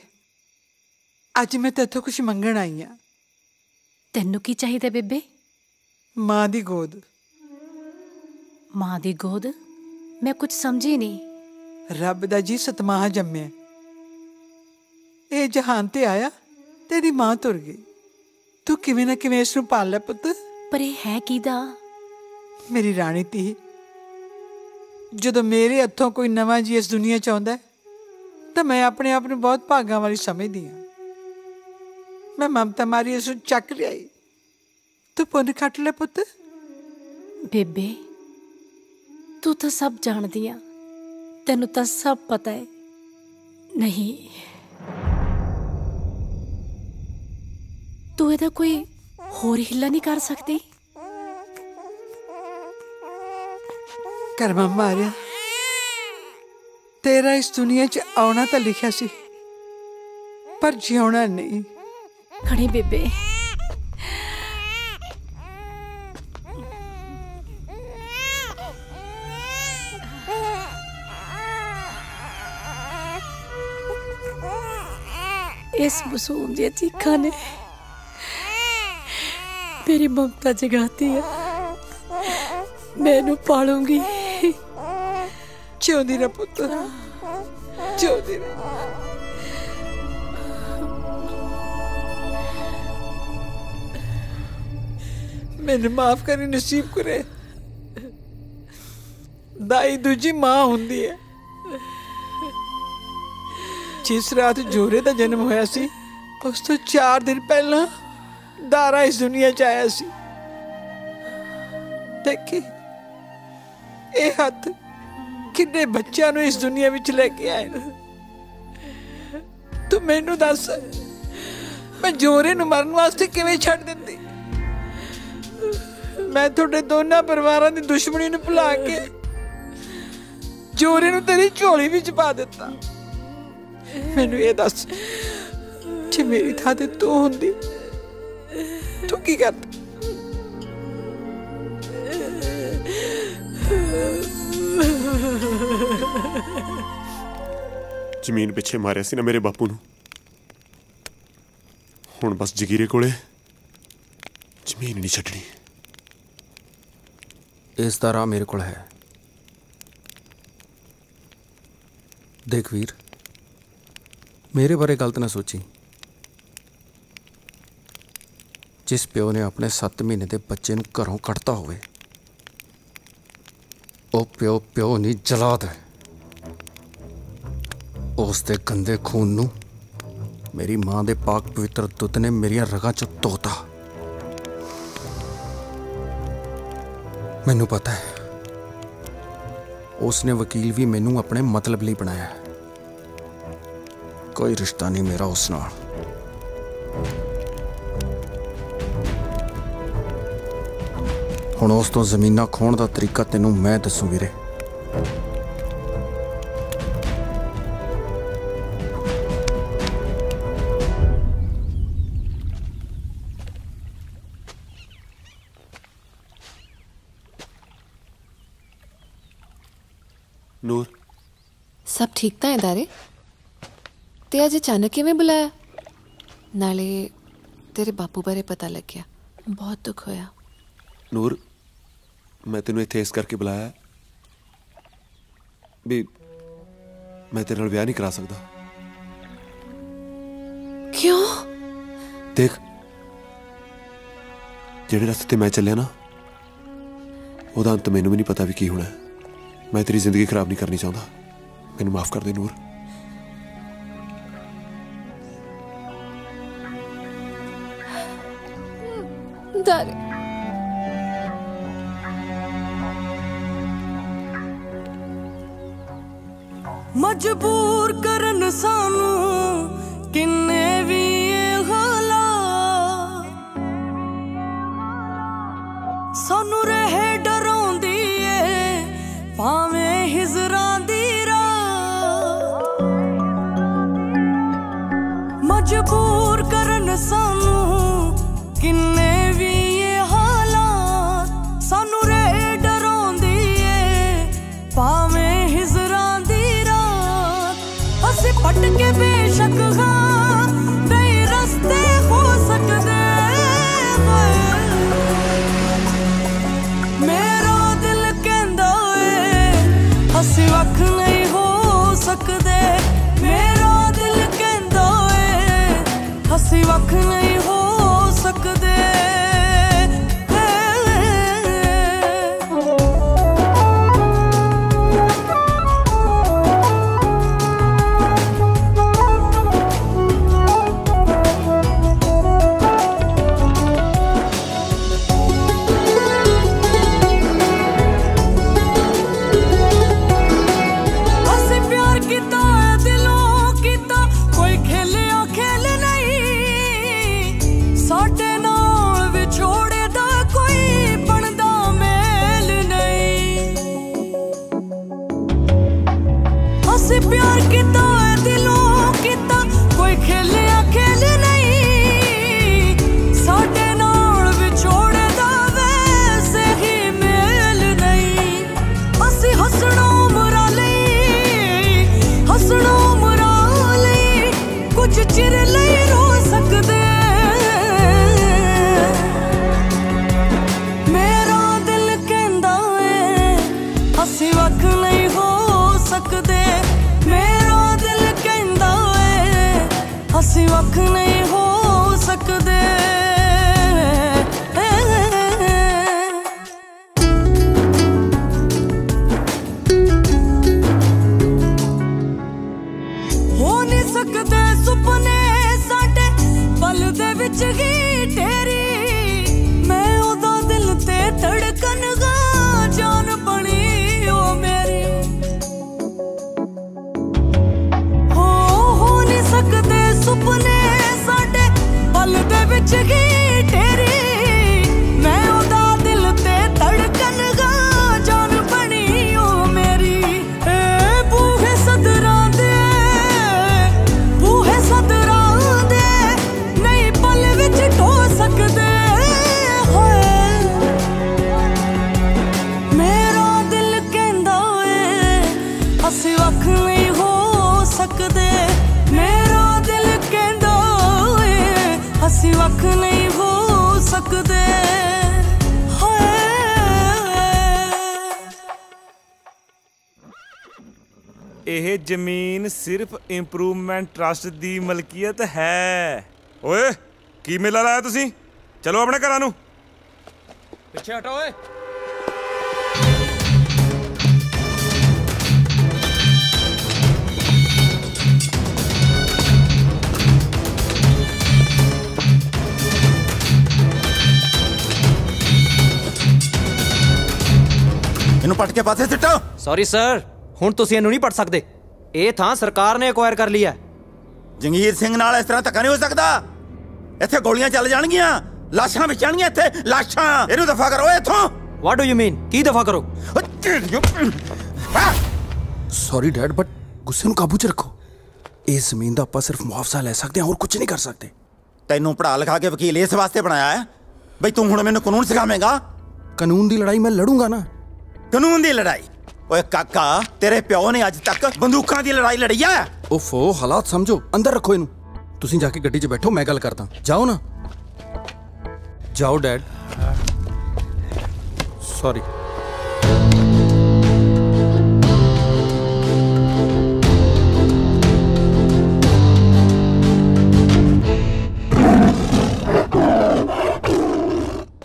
ਅੱਜ ਮੈਂ ਤੇਥੋਂ ਕੁਝ ਮੰਗਣ ਆਈ ਆ। ਤੈਨੂੰ ਕੀ ਚਾਹੀਦਾ ਬੇਬੇ? ਮਾਂ ਦੀ ਗੋਦ। ਮਾਂ ਦੀ ਗੋਦ? ਮੈਂ ਕੁਝ ਸਮਝੀ ਨਹੀਂ। ਰੱਬ ਦਾ ਜੀ ਸਤਮਾਹ ਜੰਮਿਆ। ਇਹ ਜਹਾਨ ਤੇ ਆਇਆ ਤੇਰੀ ਮਾਂ ਤੁਰ ਗਈ। ਤੂੰ ਕਿਵੇਂ ਨਾ ਕਿਵੇਂ ਇਸ ਨੂੰ ਪਾਲ ਲੈ ਪੁੱਤ। ਪਰ ਇਹ ਹੈ ਕਿਹਦਾ? ਮੇਰੀ ਰਾਣੀ ਤੀ ਜਦੋਂ ਮੇਰੇ ਹੱਥੋਂ ਕੋਈ ਨਵਾਂ ਜੀ ਇਸ ਦੁਨੀਆ ਚ ਆਉਂਦਾ ਤਾਂ ਮੈਂ ਆਪਣੇ ਆਪ ਨੂੰ ਬਹੁਤ ਭਾਗਾਂ ਵਾਲੀ ਸਮਝਦੀ ਹਾਂ। ਮੈਂ ਮਮਤਾ ਮਾਰੀ ਇਸ ਨੂੰ ਚੱਕ ਲਿਆਈ। ਤੂੰ ਪੁੰਨ ਖੱਟ ਲੈ ਪੁੱਤ। ਬੇਬੇ ਤੂੰ ਤਾਂ ਸਭ ਜਾਣਦੀ ਆ। ਤੈਨੂੰ ਤਾਂ ਸਭ ਪਤਾ ਹੈ ਨਹੀਂ। ਤੂੰ ਇਹਦਾ ਕੋਈ ਹੋਰ ਹਿੱਲਾ ਨਹੀਂ ਕਰ ਸਕਦੀ? ਕਰਮਾ ਮਾਰਿਆ। ਤੇਰਾ ਇਸ ਦੁਨੀਆ 'ਚ ਆਉਣਾ ਤਾਂ ਲਿਖਿਆ ਸੀ। ਪਰ ਜਿਉਣਾ ਨਹੀਂ। ਖੜੀ ਬੇਬੇ। ਇਸ ਮਾਸੂਮ ਦੀਆਂ ਚੀਖਾਂ ਨੇ। ਮੇਰੀ ਮਮਤਾ ਜਗਾਤੀ ਹੈ। ਮੈਂ ਜਿਉਂਦੀ ਰਹਿ ਪੁੱਤ। ਜਿਉਂਦੀ ਰਹਿ। ਮੈਨੂੰ ਮਾਫ ਕਰੀ ਨਸੀਬ ਕਰੇ। ਦਾਈ ਦੂਜੀ ਮਾਂ ਹੁੰਦੀ ਹੈ। ਜਿਸ ਰਾਤ ਜੋਰੇ ਦਾ ਜਨਮ ਹੋਇਆ ਸੀ, ਉਸ ਤੋਂ 4 ਦਿਨ ਪਹਿਲਾਂ ਦਾਰਾ ਇਸ ਦੁਨੀਆ 'ਚ ਆਇਆ ਸੀ। ਦੇਖੀ, ਇਹ ਹੱਥ ਕਿੰਨੇ ਬੱਚਿਆਂ ਨੂੰ ਇਸ ਦੁਨੀਆ ਵਿੱਚ ਲੈ ਕੇ ਆਏ ਨੇ। ਤੂੰ ਮੈਨੂੰ ਦੱਸ, ਮੈਂ ਜੋਰੇ ਨੂੰ ਮਰਨ ਵਾਸਤੇ ਕਿਵੇਂ ਛੱਡ ਦਿੰਦੀ? ਮੈਂ ਤੁਹਾਡੇ ਦੋਨਾਂ ਪਰਿਵਾਰਾਂ ਦੀ ਦੁਸ਼ਮਣੀ ਨੂੰ ਭੁਲਾ ਕੇ ਜੋਰੇ ਨੂੰ ਤੇਰੀ ਝੋਲੀ ਵਿੱਚ ਪਾ ਦਿੱਤਾ। ਮੈਨੂੰ ਇਹ ਦੱਸ ਜੇ ਮੇਰੀ ਥਾਂ ਤੇ ਤੂੰ ਹੁੰਦੀ ਤੂੰ ਕੀ ਕਰਦਾ? ਜ਼ਮੀਨ ਪਿੱਛੇ ਮਾਰਿਆ ਸੀ ਨਾ ਮੇਰੇ ਬਾਪੂ ਨੂੰ। ਹੁਣ ਬਸ ਜਗੀਰੇ ਕੋਲੇ ਜ਼ਮੀਨ ਨਹੀਂ ਛੱਡਣੀ। ਇਸ ਦਾ ਰਾਹ ਮੇਰੇ ਕੋਲ ਹੈ। ਦੇਖ ਵੀਰ ਮੇਰੇ ਬਾਰੇ ਗਲਤ ਨਾ ਸੋਚੀ। ਜਿਸ ਪਿਓ ਨੇ ਆਪਣੇ 7 ਮਹੀਨੇ ਦੇ ਬੱਚੇ ਨੂੰ ਘਰੋਂ ਕੱਢਤਾ ਹੋਵੇ, ਉਹ ਪਿਓ ਪਿਓ ਨਹੀਂ ਜਲਾਦ ਹੈ। ਉਸ ਦੇ ਗੰਦੇ ਖੂਨ ਨੂੰ ਮੇਰੀ ਮਾਂ ਦੇ ਪਾਕ ਪਵਿੱਤਰ ਦੁੱਧ ਨੇ ਮੇਰੀਆਂ ਰਗਾਂ 'ਚੋਂ ਧੋਤਾ ਮੈਨੂੰ ਪਤਾ ਹੈ, ਉਸਨੇ ਵਕੀਲ ਵੀ ਮੈਨੂੰ ਆਪਣੇ ਮਤਲਬ ਲਈ ਬਣਾਇਆ ਹੈ। ਕੋਈ ਰਿਸ਼ਤਾ ਨਹੀਂ ਮੇਰਾ ਉਸ ਨਾਲ। ਹੁਣ ਉਸ ਤੋਂ ਜ਼ਮੀਨਾਂ ਖੋਣ ਦਾ ਤਰੀਕਾ ਤੈਨੂੰ ਮੈਂ ਦੱਸੂ ਵੀਰੇ। ਨੂਰ। ਸਭ ਠੀਕ ਤਾਂ ਹੈ ਦਾਰੇ ਤੇ ਅੱਜ ਅਚਾਨਕ ਕਿਵੇਂ ਬੁਲਾਇਆ? ਨਾਲੇ ਤੇਰੇ ਬਾਪੂ ਬਾਰੇ ਪਤਾ ਲੱਗਿਆ। ਬਹੁਤ ਦੁੱਖ ਹੋਇਆ। ਨੂਰ ਮੈਂ ਤੈਨੂੰ ਇੱਥੇ ਇਸ ਕਰਕੇ ਬੁਲਾਇਆ ਵੀ ਮੈਂ ਤੇਰੇ ਨਾਲ ਵਿਆਹ ਨਹੀਂ ਕਰਾ ਸਕਦਾ। ਕਿਉਂ? ਦੇਖ ਜਿਹੜੇ ਰਸਤੇ ਤੇ ਮੈਂ ਚੱਲਿਆ ਨਾ ਉਹਦਾ ਅੰਤ ਮੈਨੂੰ ਵੀ ਨਹੀਂ ਪਤਾ ਵੀ ਕੀ ਹੋਣਾ। ਮੈਂ ਤੇਰੀ ਜ਼ਿੰਦਗੀ ਖਰਾਬ ਨਹੀਂ ਕਰਨੀ ਚਾਹੁੰਦਾ। ਮੈਨੂੰ ਮਾਫ ਕਰ ਦੇ ਨੂਰ। ਦਾਰੇ ਮਜਬੂਰ ਕਰਨ ਸਾਨੂੰ ਅਸੀਂ ਇਹ ਜ਼ਮੀਨ ਸਿਰਫ ਇੰਪਰੂਵਮੈਂਟ ਟਰਸਟ ਦੀ ਮਲਕੀਅਤ ਹੈ। ਓਏ ਕੀ ਮੇਲਾ ਲਾਇਆ ਤੁਸੀਂ? ਚਲੋ ਆਪਣੇ ਘਰਾਂ ਨੂੰ। ਪਿੱਛੇ ਹਟੋ ਓਏ। ਇਹਨੂੰ ਪੱਟ ਕੇ ਪਾਸੇ ਸਿੱਟੋ। ਸੌਰੀ ਸਰ ਹੁਣ ਤੁਸੀਂ ਇਹਨੂੰ ਨਹੀਂ ਪੜ ਸਕਦੇ। ਇਹ ਥਾਂ ਸਰਕਾਰ ਨੇ ਐਕਵਾਇਰ ਕਰ ਲਈ ਹੈ ਜੰਗੀਰ ਸਿੰਘ ਨਾਲ ਇਸ ਤਰ੍ਹਾਂ ਧੱਕਾ ਨਹੀਂ ਹੋ ਸਕਦਾ ਇੱਥੇ ਗੋਲੀਆਂ ਚੱਲ ਜਾਣਗੀਆਂ ਲਾਸ਼ਾਂ ਵਿਚਣਗੀਆਂ ਇੱਥੇ ਲਾਸ਼ਾਂ ਇਹਨੂੰ ਦਫਾ ਕਰੋ ਇੱਥੋਂ ਵਾਟ ਡੂ ਯੂ ਮੀਨ ਕੀ ਦਫਾ ਕਰੋ ਸੌਰੀ ਡੈਡ ਬਟ ਗੁੱਸੇ ਨੂੰ ਕਾਬੂ 'ਚ ਰੱਖੋ ਇਸ ਜ਼ਮੀਨ ਦਾ ਆਪਾਂ ਸਿਰਫ ਮੁਆਵਜ਼ਾ ਲੈ ਸਕਦੇ ਹਾਂ ਹੋਰ ਕੁਝ ਨਹੀਂ ਕਰ ਸਕਦੇ ਤੈਨੂੰ ਪੜਾ ਲਿਖਾ ਕੇ ਵਕੀਲ ਇਸ ਵਾਸਤੇ ਬਣਾਇਆ ਹੈ ਬਈ ਤੂੰ ਹੁਣ ਮੈਨੂੰ ਕਾਨੂੰਨ ਸਿਖਾਵੇਂਗਾ ਕਾਨੂੰਨ ਦੀ ਲੜਾਈ ਮੈਂ ਲੜੂੰਗਾ ਨਾ ਕਾਨੂੰਨ ਦੀ ਲੜਾਈ ਓਏ ਕਾਕਾ ਤੇਰੇ ਪਿਓ ਨੇ ਅੱਜ ਤੱਕ ਬੰਦੂਕਾਂ ਦੀ ਲੜਾਈ ਲੜੀ ਹੈ ਓਫੋ ਹਾਲਾਤ ਸਮਝੋ। ਅੰਦਰ ਰੱਖੋ ਇਹਨੂੰ। ਤੁਸੀਂ ਜਾ ਕੇ ਗੱਡੀ 'ਚ ਬੈਠੋ ਮੈਂ ਗੱਲ ਕਰਦਾ। ਜਾਓ ਨਾ। ਜਾਓ ਡੈਡ। ਸੌਰੀ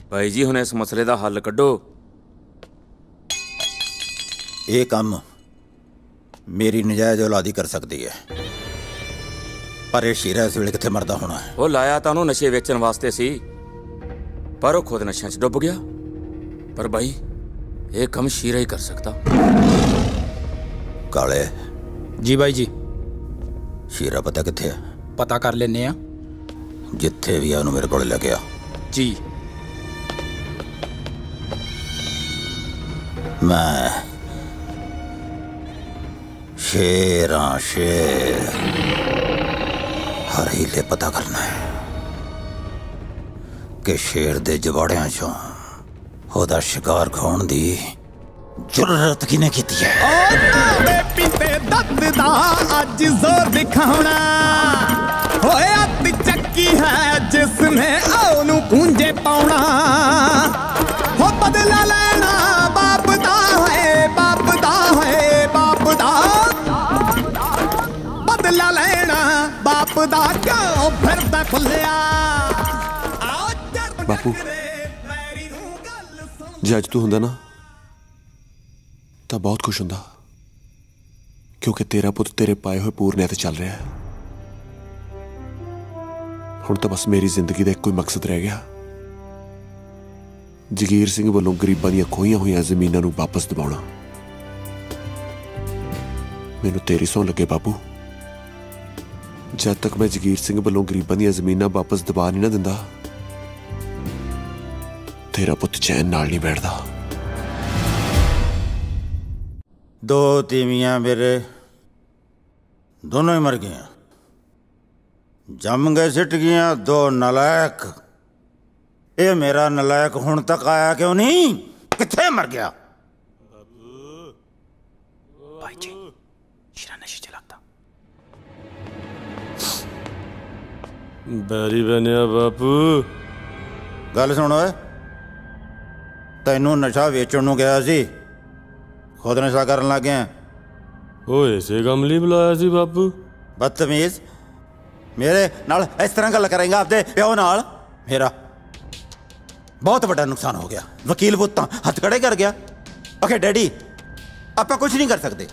ਭਾਈ ਜੀ ਹੁਣ ਇਸ ਮਸਲੇ ਦਾ ਹੱਲ ਕੱਢੋ। ਇਹ ਕੰਮ ਮੇਰੀ ਨਜਾਇਜ਼ ਔਲਾਦੀ ਕਰ ਸਕਦੀ ਹੈ। ਪਰ ਇਹ ਸ਼ੀਰਾ ਇਸ ਵੇਲੇ ਕਿੱਥੇ ਮਰਦਾ ਹੋਣਾ ਹੈ? ਉਹ ਲਾਇਆ ਤਾਂ ਉਹਨੂੰ ਨਸ਼ੇ ਵੇਚਣ ਵਾਸਤੇ ਸੀ ਪਰ ਉਹ ਖੁਦ ਨਸ਼ਿਆਂ 'ਚ ਡੁੱਬ ਗਿਆ। ਪਰ ਭਾਈ ਇਹ ਕੰਮ ਸ਼ੀਰਾ ਹੀ ਕਰ ਸਕਦਾ। ਕਾਲੇ। ਜੀ ਬਾਈ ਜੀ। ਸ਼ੀਰਾ ਪਤਾ ਕਿੱਥੇ ਹੈ? ਪਤਾ ਕਰ ਲੈਨੇ ਆ ਜਿੱਥੇ ਵੀ ਆ ਉਹਨੂੰ ਮੇਰੇ ਕੋਲ ਲੈ ਕੇ ਆ। ਜੀ। ਮੈਂ ਸ਼ੇਰਾਂ, ਸ਼ੇਰ। ਹਰ ਹੀਲੇ ਪਤਾ ਕਰਨਾ ਹੈ ਕਿ ਸ਼ੇਰ ਦੇ ਜਵਾੜਿਆਂ ਚੋਂ ਉਹਦਾ ਸ਼ਿਕਾਰ ਖਾਣ ਦੀ ਜੁਰਰਤ ਕਿਨੇ ਕੀਤੀ ਹੈ? ਵੇ ਪੀਤੇ ਦੱਤ ਦਾ ਅੱਜ ਜ਼ੋਰ ਦਿਖਾਉਣਾ। ਹੋਏ ਅੱਤ ਚੱਕੀ ਹੈ ਜਿਸ ਨੇ ਆਉ ਨੂੰ ਪੂੰਝੇ ਪਾਉਣਾ। ਬਾਪ ਦਾ ਕਿਉਂ ਫਿਰਦਾ ਖੁੱਲਿਆ ਬਾਪੂ ਜੇ ਅੱਜ ਤੂੰ ਹੁੰਦਾ ਨਾ ਤਾਂ ਬਹੁਤ ਖੁਸ਼ ਹੁੰਦਾ। ਕਿਉਂਕਿ ਤੇਰਾ ਪੁੱਤ ਤੇਰੇ ਪਾਏ ਹੋਏ ਪੂਰਨਿਆਂ ਤੇ ਚੱਲ ਰਿਹਾ ਹੈ। ਹੁਣ ਤਾਂ ਬਸ ਮੇਰੀ ਜ਼ਿੰਦਗੀ ਦਾ ਇੱਕੋ ਹੀ ਮਕਸਦ ਰਹਿ ਗਿਆ। ਜਗੀਰ ਸਿੰਘ ਵੱਲੋਂ ਗਰੀਬਾਂ ਦੀਆਂ ਖੋਈਆਂ ਹੋਈਆਂ ਜ਼ਮੀਨਾਂ ਨੂੰ ਵਾਪਸ ਦਿਵਾਉਣਾ। ਮੈਨੂੰ ਤੇਰੀ ਸੌਂ ਲੱਗੇ ਬਾਪੂ। ਜਦ ਤੱਕ ਮੈਂ ਜਗੀਰ ਸਿੰਘ ਵੱਲੋਂ ਗਰੀਬਾਂ ਦੀਆਂ ਜ਼ਮੀਨਾਂ ਵਾਪਸ ਦਬਾ ਨਹੀਂ ਨਾ ਦਿੰਦਾ, ਤੇਰਾ ਪੁੱਤ ਚੈਨ ਨਾਲ ਨਹੀਂ ਬੈਠਦਾ। ਦੋ ਤੀਵੀਆਂ ਮੇਰੇ ਦੋਨੋਂ ਹੀ ਮਰ ਗਈਆਂ। ਜੰਮ ਗਏ ਸਿੱਟ ਗਈਆਂ ਦੋ ਨਲਾਇਕ। ਇਹ ਮੇਰਾ ਨਲਾਇਕ ਹੁਣ ਤੱਕ ਆਇਆ ਕਿਉਂ ਨਹੀਂ? ਕਿੱਥੇ ਮਰ ਗਿਆ? ਬੈਰੀ ਬਣਿਆ ਬਾਪੂ। ਗੱਲ ਸੁਣ ਓਏ। ਤੈਨੂੰ ਨਸ਼ਾ ਵੇਚਣ ਨੂੰ ਗਿਆ ਸੀ। ਖੁਦ ਨਸ਼ਾ ਕਰਨ ਲੱਗ ਗਿਆ। ਉਹ ਇਸੇ ਕੰਮ ਲਈ ਬੁਲਾਇਆ ਸੀ ਬਾਪੂ। ਬਦਤਮੀਜ਼। ਮੇਰੇ ਨਾਲ ਇਸ ਤਰ੍ਹਾਂ ਗੱਲ ਕਰੇਗਾ ਆਪਦੇ ਪਿਓ ਨਾਲ। ਮੇਰਾ ਬਹੁਤ ਵੱਡਾ ਨੁਕਸਾਨ ਹੋ ਗਿਆ। ਵਕੀਲ ਪੁੱਤ ਹੱਥ ਖੜੇ ਕਰ ਗਿਆ। ਓਕੇ ਡੈਡੀ ਆਪਾਂ ਕੁਝ ਨਹੀਂ ਕਰ ਸਕਦੇ।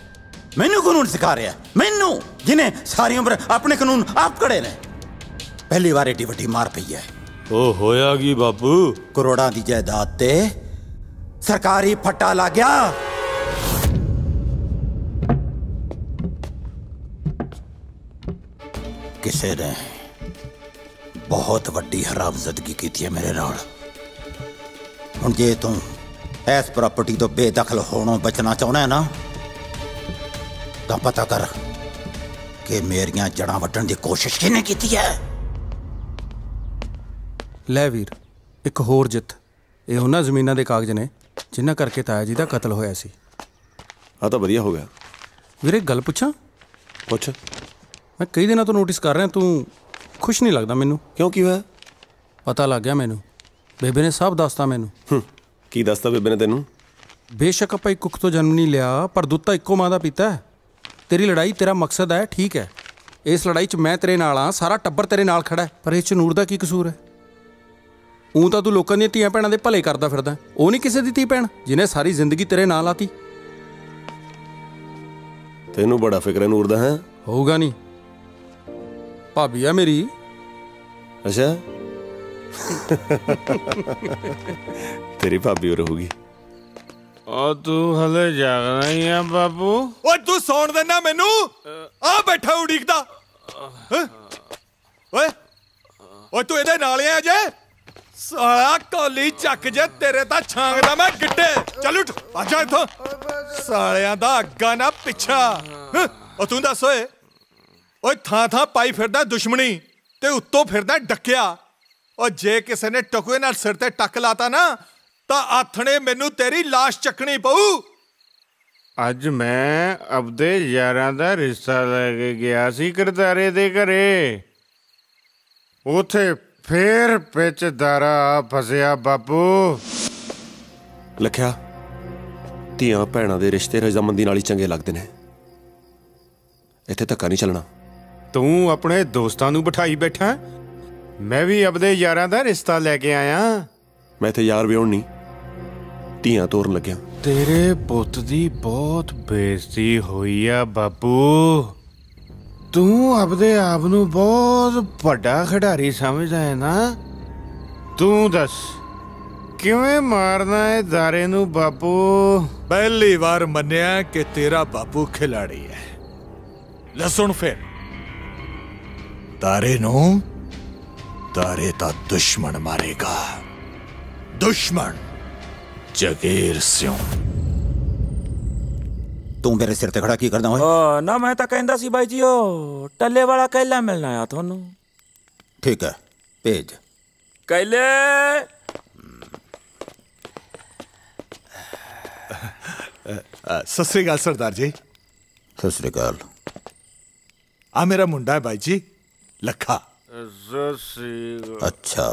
ਮੈਨੂੰ ਕਾਨੂੰਨ ਸਿਖਾ ਰਿਹਾ। ਮੈਨੂੰ ਜਿਨੇ ਸਾਰੀ ਉਮਰ ਆਪਣੇ ਕਾਨੂੰਨ ਆਪ ਕੜੇ ਨੇ। ਪਹਿਲੀ ਵਾਰ ਏਡੀ ਵੱਡੀ ਮਾਰ ਪਈ ਹੈ ਉਹ ਹੋਇਆ ਕੀ ਬਾਪੂ? ਕਰੋੜਾਂ ਦੀ ਜਾਇਦਾਦ ਤੇ ਸਰਕਾਰੀ ਫੱਟਾ ਲੱਗ ਗਿਆ। ਕਿਸੇ ਨੇ ਬਹੁਤ ਵੱਡੀ ਹਰਾਮਜ਼ਦਗੀ ਕੀਤੀ ਹੈ ਮੇਰੇ ਨਾਲ। ਹੁਣ ਜੇ ਤੂੰ ਇਸ ਪ੍ਰਾਪਰਟੀ ਤੋਂ ਬੇਦਖਲ ਹੋਣੋਂ ਬਚਣਾ ਚਾਹੁੰਦਾ ਹੈ ਨਾ ਤਾਂ ਪਤਾ ਕਰ ਕਿ ਮੇਰੀਆਂ ਜੜਾਂ ਵੱਢਣ ਦੀ ਕੋਸ਼ਿਸ਼ ਕਿਹਨੇ ਕੀਤੀ ਹੈ ਲੈ ਵੀਰ ਇੱਕ ਹੋਰ ਜਿੱਤ। ਇਹ ਉਹਨਾਂ ਜ਼ਮੀਨਾਂ ਦੇ ਕਾਗਜ਼ ਨੇ ਜਿਨ੍ਹਾਂ ਕਰਕੇ ਤਾਇਆ ਜੀ ਦਾ ਕਤਲ ਹੋਇਆ ਸੀ। ਆ ਤਾਂ ਵਧੀਆ ਹੋ ਗਿਆ। ਵੀਰੇ ਗੱਲ ਪੁੱਛਾਂ? ਪੁੱਛ। ਮੈਂ ਕਈ ਦਿਨਾਂ ਤੋਂ ਨੋਟਿਸ ਕਰ ਰਿਹਾ ਤੂੰ ਖੁਸ਼ ਨਹੀਂ ਲੱਗਦਾ ਮੈਨੂੰ। ਕਿਉਂ ਕੀ ਹੋਇਆ? ਪਤਾ ਲੱਗ ਗਿਆ ਮੈਨੂੰ। ਬੇਬੇ ਨੇ ਸਭ ਦੱਸਤਾ ਮੈਨੂੰ। ਹੂੰ, ਕੀ ਦੱਸਦਾ ਬੇਬੇ ਨੇ ਤੈਨੂੰ? ਬੇਸ਼ੱਕ ਆਪਾਂ ਇੱਕ ਕੁੱਖ ਤੋਂ ਜਨਮ ਨਹੀਂ ਲਿਆ ਪਰ ਦੁੱਧ ਤਾਂ ਇੱਕੋ ਮਾਂ ਦਾ ਪੀਤਾ ਹੈ। ਤੇਰੀ ਲੜਾਈ ਤੇਰਾ ਮਕਸਦ ਹੈ ਠੀਕ ਹੈ। ਇਸ ਲੜਾਈ 'ਚ ਮੈਂ ਤੇਰੇ ਨਾਲ ਆ ਸਾਰਾ ਟੱਬਰ ਤੇਰੇ ਨਾਲ ਖੜਾ ਹੈ। ਪਰ ਇਸ 'ਚ ਨੂਰ ਦਾ ਕੀ ਕਸੂਰ ਹੈ? ਉਂ ਤਾਂ ਤੂੰ ਲੋਕਾਂ ਦੀਆਂ ਧੀਆਂ ਭੈਣਾਂ ਦੇ ਭਲੇ ਕਰਦਾ ਫਿਰਦਾ। ਉਹ ਨਹੀਂ ਕਿਸੇ ਦੀ ਧੀ ਭੈਣ ਜਿਹਨੇ ਸਾਰੀ ਜ਼ਿੰਦਗੀ ਤੇਰੇ ਨਾਲ ਆਤੀ ਤੈਨੂੰ ਬੜਾ ਫਿਕਰ ਹੈ ਨੂਰ ਦਾ ਹੈ? ਹੋਊਗਾ ਨਹੀਂ। ਭਾਬੀ ਆ ਮੇਰੀ। ਅੱਛਾ? ਤੇਰੀ ਭਾਬੀ ਹੋ ਰਹੂਗੀ ਉਹ ਤੂੰ ਹਲੇ ਜਾਗਣਾ ਹੀ ਆ ਬਾਪੂ ਓਏ ਤੂੰ ਸੌਣ ਦੇਣਾ ਮੈਨੂੰ? ਆ ਬੈਠਾ ਉਡੀਕਦਾ? ਓਏ ਓਏ ਤੂੰ ਇਹਦੇ ਨਾਲ ਆ ਜੇ ਸਾਲਾ ਕੋਲੀ ਚੱਕ ਜੇ, ਤੇਰੇ ਤਾਂ ਛਾਂਗਦਾ ਮੈਂ ਗਿੱਟੇ। ਚੱਲ ਉੱਠ, ਆ ਇੱਥੋਂ। ਸਾਲਿਆਂ ਦਾ ਅੱਗਾ ਨਾ ਪਿੱਛਾ। ਉਹ ਤੂੰ ਦੱਸ ਓਏ। ਓਏ ਥਾਂ ਥਾਂ ਪਾਈ ਫਿਰਦਾ ਦੁਸ਼ਮਣੀ ਤੇ ਉੱਤੋਂ ਫਿਰਦਾ ਡੱਕਿਆ। ਉਹ ਜੇ ਕਿਸੇ ਨੇ ਟਕੂਏ ਨਾਲ ਸਿਰ ਤੇ ਟੱਕ ਲਾਤਾ ਨਾ, ਤਾਂ ਆਥਣੇ ਮੈਨੂੰ ਤੇਰੀ ਲਾਸ਼ ਚੱਕਣੀ ਪਊ। ਅੱਜ ਮੈਂ ਆਪਦੇ ਯਾਰਾਂ ਦਾ ਰਿਸ਼ਤਾ ਲੈ ਕੇ ਗਿਆ ਸੀ ਕਰਤਾਰੇ ਦੇ ਘਰੇ। ਉਥੇ ਫੇਰ ਵਿੱਚ ਦਾਰਾ ਫਸਿਆ ਬਾਪੂ। ਲਖਿਆ ਧੀਆਂ ਭੈਣਾਂ ਦੇ ਰਿਸ਼ਤੇ ਰਜ਼ਾਮੰਦੀ ਨਾਲ ਹੀ ਚੰਗੇ ਲੱਗਦੇ ਨੇ। ਇੱਥੇ ਧੱਕਾ ਨਹੀਂ ਚੱਲਣਾ। ਤੂੰ ਆਪਣੇ ਦੋਸਤਾਂ ਨੂੰ ਬਿਠਾਈ ਬੈਠਾ। ਮੈਂ ਵੀ ਆਪਦੇ ਯਾਰਾਂ ਦਾ ਰਿਸ਼ਤਾ ਲੈ ਕੇ ਆਇਆ। ਮੈਂ ਇੱਥੇ ਯਾਰ ਵਿਆਹਣ ਨਹੀਂ। ਧੀਆਂ ਤੋਰਨ ਲੱਗਿਆ। ਤੇਰੇ ਪੁੱਤ ਦੀ ਬਹੁਤ ਬੇਇੱਜ਼ਤੀ ਹੋਈ ਆ ਬਾਪੂ। ਤੂੰ ਆਪਦੇ ਆਪ ਨੂੰ ਬਹੁਤ ਵੱਡਾ ਖਿਡਾਰੀ ਸਮਝਦਾ ਹੈ ਨਾ? ਤੂੰ ਦੱਸ, ਕਿਵੇਂ ਮਾਰਨਾ ਹੈ ਦਾਰੇ ਨੂੰ ਬਾਪੂ? ਪਹਿਲੀ ਵਾਰ ਮੰਨਿਆ ਕਿ ਤੇਰਾ ਬਾਪੂ ਖਿਲਾੜੀ ਹੈ। ਲੈ ਸੁਣ ਫਿਰ। ਤਾਰੇ ਨੂੰ ਤਾਰੇ ਦਾ ਦੁਸ਼ਮਣ ਮਾਰੇਗਾ। ਦੁਸ਼ਮਣ ਜਗੀਰ ਸਿੰਘ ਤੂੰ ਮੇਰੇ ਸਿਰ ਤੇ ਖੜਾ ਕੀ ਕਰਦਾ ਓਏ ਓ ਨਾ ਮੈਂ ਤਾਂ ਕਹਿੰਦਾ ਸੀ ਬਾਈ ਜੀ ਉਹ ਟੱਲੇ ਵਾਲਾ ਕੈਲਾ ਮਿਲਣਾ ਆ ਤੁਹਾਨੂੰ ਠੀਕ ਹੈ ਭੇਜ ਕੈਲੇ ਸਤਿ ਸ੍ਰੀ ਅਕਾਲ ਸਰਦਾਰ ਜੀ ਸਤਿ ਸ੍ਰੀ ਅਕਾਲ ਆ ਮੇਰਾ ਮੁੰਡਾ ਹੈ ਬਾਈ ਜੀ ਲੱਖਾ ਅੱਛਾ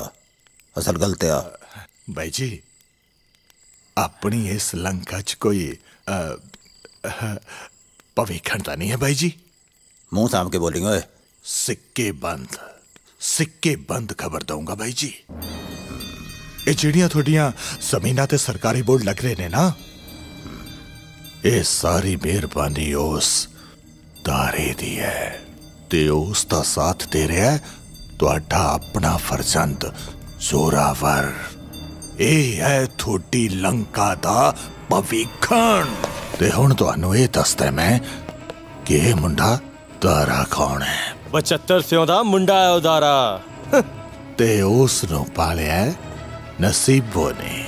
ਅਸਲ ਗਲਤ ਆ ਬਾਈ ਜੀ ਆਪਣੀ ਇਸ ਲੰਕਾ 'ਚ ਕੋਈ ਅ, ਅਹ, ਭਵਿੱਖਣ ਤਾਂ ਨਹੀਂ ਹੈ ਬਾਈ ਜੀ ਮੂੰਹ ਸਾਂਭ ਕੇ ਬੋਲਿੰਗ ਓਏ ਸਿੱਕੇ ਬੰਦ ਸਿੱਕੇ ਬੰਦ ਖਬਰ ਦਊਂਗਾ ਬਾਈ ਜੀ ਇਹ ਜਿਹੜੀਆਂ ਤੁਹਾਡੀਆਂ ਜ਼ਮੀਨਾਂ ਤੇ ਸਰਕਾਰੀ ਬੋਰਡ ਲੱਗ ਰਹੇ ਨੇ ਨਾ ਇਹ ਸਾਰੀ ਮਿਹਰਬਾਨੀ ਉਸ ਤਾਰੇ ਦੀ ਹੈ ਤੇ ਉਸ ਦਾ ਸਾਥ ਦੇ ਰਿਹਾ ਹੈ ਤੁਹਾਡਾ ਆਪਣਾ ਫਰਜ਼ੰਦ ਜ਼ੋਰਾਵਰ ਇਹ ਹੈ ਤੁਹਾਡੀ ਲੰਕਾ ਦਾ ਭਵਿੱਖਣ ਤੇ ਹੁਣ ਤੁਹਾਨੂੰ ਇਹ ਦੱਸਦਾ ਮੈਂ ਕਿ ਇਹ ਮੁੰਡਾ ਤਾਰਾ ਕੌਣ ਹੈ? 75 ਸਿਓ ਦਾ ਮੁੰਡਾ ਹੈ ਉਦਾਰਾ ਤੇ ਉਸ ਨੂੰ ਪਾਲਿਆ ਹੈ ਨਸੀਬੋ ਨੇ।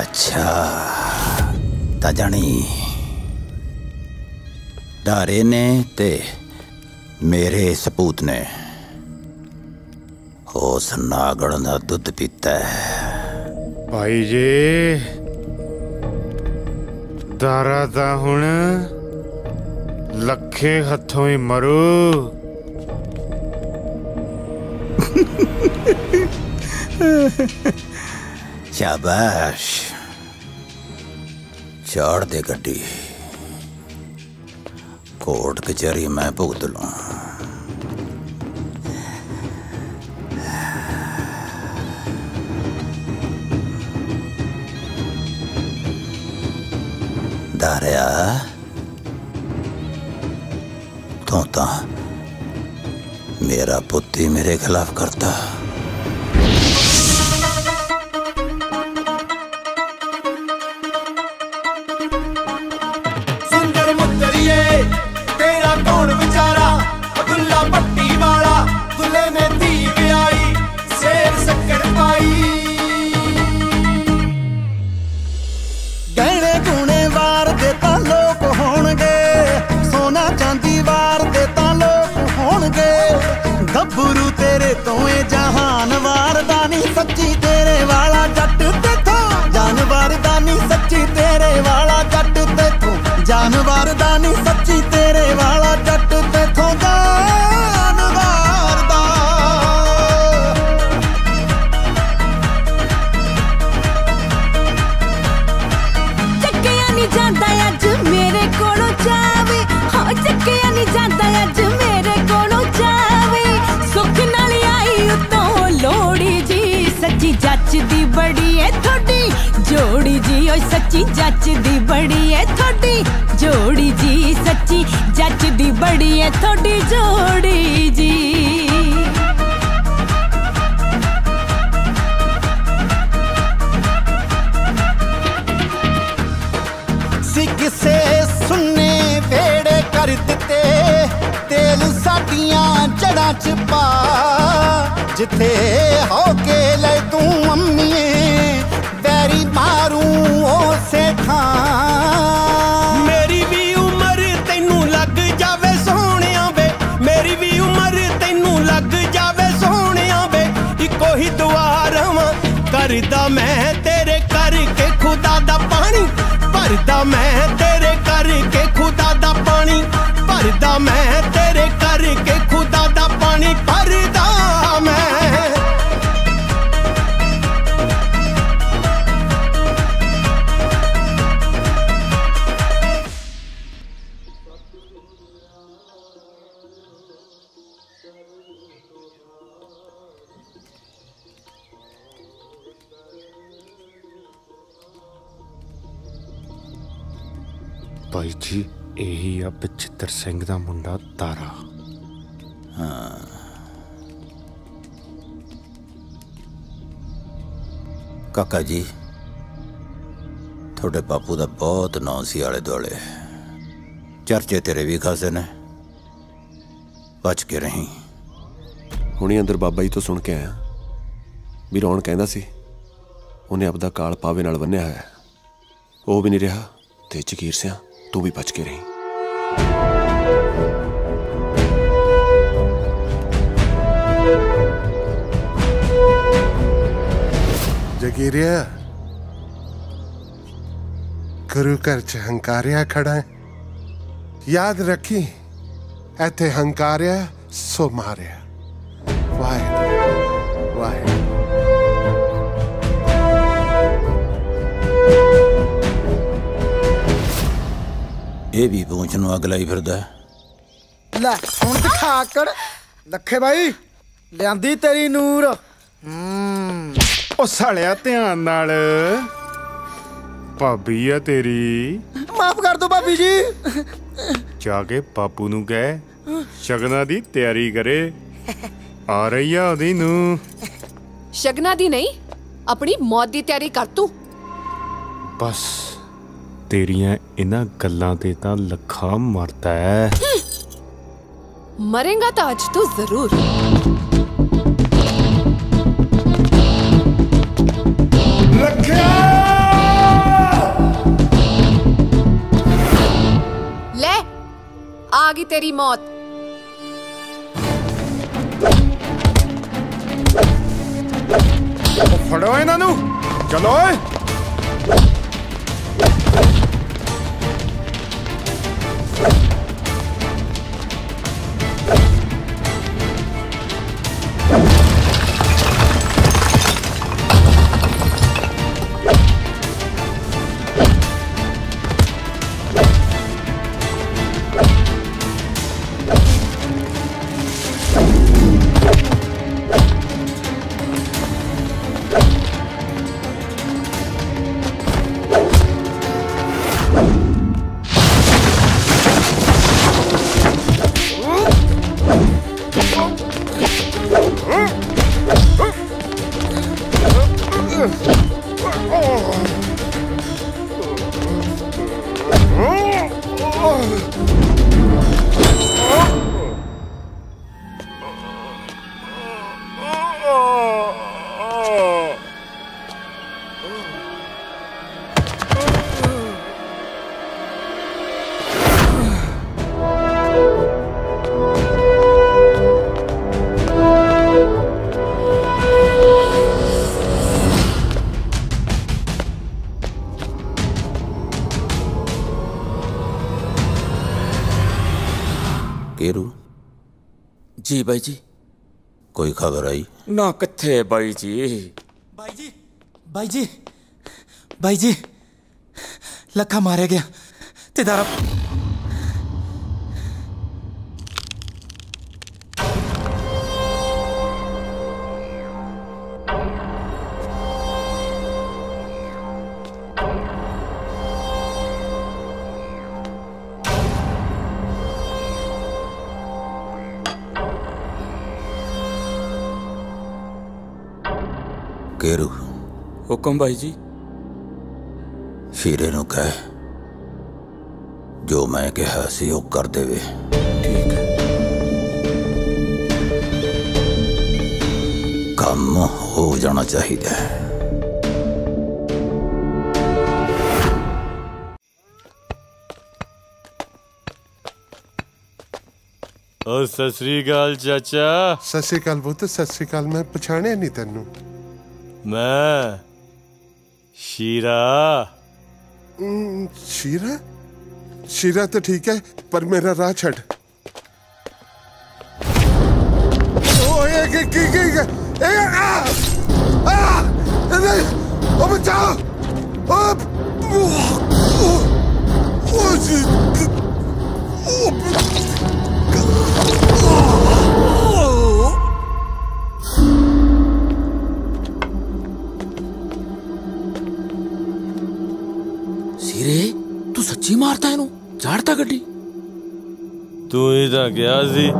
ਅੱਛਾ ਤਾਂ ਜਾਣੀ। ਡਾਰੇ ਨੇ ਤੇ ਮੇਰੇ ਸਪੂਤ ਨੇ। ਉਸ ਨਾਗਣ ਦਾ ਦੁੱਧ ਪੀਤਾ ਹੈ। ਭਾਈ ਜੀ ਦਾਰਾ ਤਾਂ ਹੁਣ ਲੱਖੇ ਹੱਥੋਂ ਹੀ ਮਰੂ ਸ਼ਾਬਾਸ਼ ਚਾੜ ਦੇ ਗੱਡੀ ਕੋਰਟ ਕਚਹਿਰੀ ਮੈਂ ਭੁਗਤ ਲੂੰ ਦਾਰਿਆ ਤੂੰ ਤਾਂ ਮੇਰਾ ਪੁੱਤੀ ਮੇਰੇ ਖਿਲਾਫ ਕਰਤਾ। ਕਾਕਾ ਜੀ, ਤੁਹਾਡੇ ਬਾਪੂ ਦਾ ਬਹੁਤ ਨਾਂ ਸੀ ਆਲੇ ਦੁਆਲੇ। ਚਰਚੇ ਤੇਰੇ ਵੀ ਖਾਸੇ ਨੇ। ਬਚ ਕੇ ਰਹੀਂ। ਹੁਣੀ ਅੰਦਰ ਬਾਬਾ ਜੀ ਤੋਂ ਸੁਣ ਕੇ ਆਇਆ। ਵੀ ਰੌਣ ਕਹਿੰਦਾ ਸੀ, ਉਹਨੇ ਆਪਦਾ ਕਾਲ ਪਾਵੇ ਨਾਲ ਬੰਨਿਆ ਹੋਇਆ ਉਹ ਵੀ ਨਹੀਂ ਰਿਹਾ ਤੇ ਚਕੀਰ ਸਿਆ, ਤੂੰ ਵੀ ਬਚ ਕੇ ਰਹੀ। ਜਗੀਰਿਆ ਗੁਰੂ ਘਰ ਚ ਹੰਕਾਰਿਆ ਖੜਾ ਹੈ। ਯਾਦ ਰੱਖੀ ਇੱਥੇ ਹੰਕਾਰਿਆ ਸੋ ਮਾਰਿਆ। ਵਾਹਿਗੁਰੂ ਵਾਹਿਗੁਰੂ। ਇਹ ਵੀ ਪਹੁੰਚ ਨੂੰ ਅਗਲਾ ਹੀ ਫਿਰਦਾ। ਲੈ ਹੁਣ ਦਿਖਾ ਆਕੜ ਲੱਖੇ ਬਾਈ ਲਿਆਂਦੀ ਤੇਰੀ ਨੂਰ। ਹੂੰ। ਉਹ ਸਾਲਿਆ ਧਿਆਨ ਨਾਲ। ਭਾਬੀ ਆ ਤੇਰੀ। ਮਾਫ ਕਰ ਦੋ ਭਾਬੀ ਜੀ। ਜਾ ਕੇ ਬਾਪੂ ਨੂੰ ਕਹਿ ਸ਼ਗਨਾਂ ਦੀ ਤਿਆਰੀ ਕਰੇ। ਆ ਰਹੀ ਆ ਉਹਦੀ ਨੂੰ। ਸ਼ਗਨਾ ਦੀ ਨਹੀਂ ਆਪਣੀ ਮੌਤ ਦੀ ਤਿਆਰੀ ਕਰ ਤੂੰ। ਬਸ ਤੇਰੀਆਂ ਇਹਨਾਂ ਗੱਲਾਂ ਤੇ ਤਾਂ ਲੱਖਾ ਮਰਦਾ ਹੈ। ਮਰੇਗਾ ਤਾਂ ਅੱਜ ਤੂੰ ਜ਼ਰੂਰ। ਆ ਗਈ ਤੇਰੀ ਮੌਤ। ਫੜੋ ਇਹਨਾਂ ਨੂੰ। ਚਲੋ ਓਏ। ਜੀ ਬਾਈ ਜੀ। ਕੋਈ ਖਬਰ ਆਈ? ਨਾ ਕਿੱਥੇ ਬਾਈ ਜੀ? ਬਾਈ ਜੀ ਬਾਈ ਜੀ ਬਾਈ ਜੀ ਲੱਖਾ ਮਾਰਿਆ ਗਿਆ ਤੇ ਦਾਰਾ ਕੇਰੂ ਹੁਕਮ ਬਾਈ ਜੀ। ਸ਼ੀਰੇ ਨੂੰ ਕਹਿ ਜੋ ਮੈਂ ਕਿਹਾ ਸੀ ਉਹ ਕਰ ਦੇਵੇ। ਠੀਕ ਹੈ। ਕੰਮ ਹੋ ਜਾਣਾ ਚਾਹੀਦਾ ਹੈ। ਓ ਸਤਿ ਸ੍ਰੀ ਅਕਾਲ ਚਾਚਾ। ਸਤਿ ਸ਼੍ਰੀ ਅਕਾਲ ਪੁੱਤ ਸਤਿ ਸ਼੍ਰੀ ਅਕਾਲ ਮੈਂ ਪਛਾਣਿਆ ਨਹੀਂ ਤੈਨੂੰ। ਮੈਂ ਸ਼ੀਰਾ ਹਮ, ਸ਼ੀਰਾ ਸ਼ੀਰਾ ਤਾਂ ਠੀਕ ਹੈ ਪਰ ਮੇਰਾ ਰਾਹ ਛੱਡ ਓਏ ਤੂੰ ਸੱਚੀ ਇਹਨੂੰ? ਝਾੜਤਾ ਗੱਡੀ? ਤੂੰ ਹੀ ਤਾਂ ਗਿਆ ਸੀ।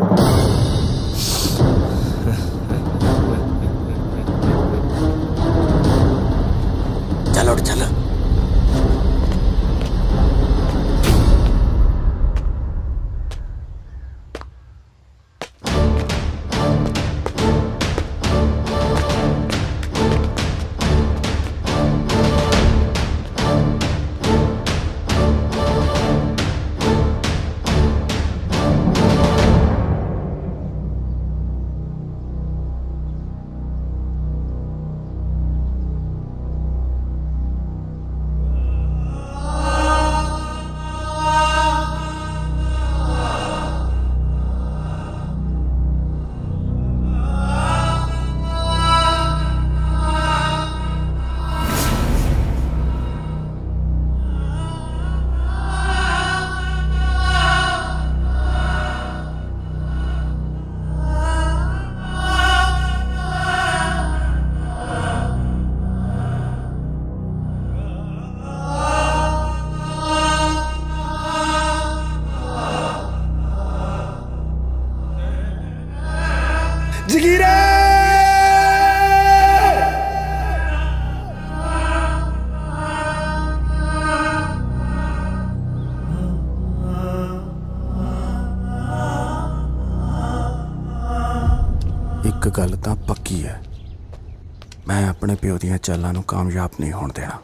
ਪਿਓ ਦੀਆਂ ਚਾਲਾਂ ਨੂੰ ਕਾਮਯਾਬ ਨਹੀਂ ਹੋਣ ਦੇਣਾ।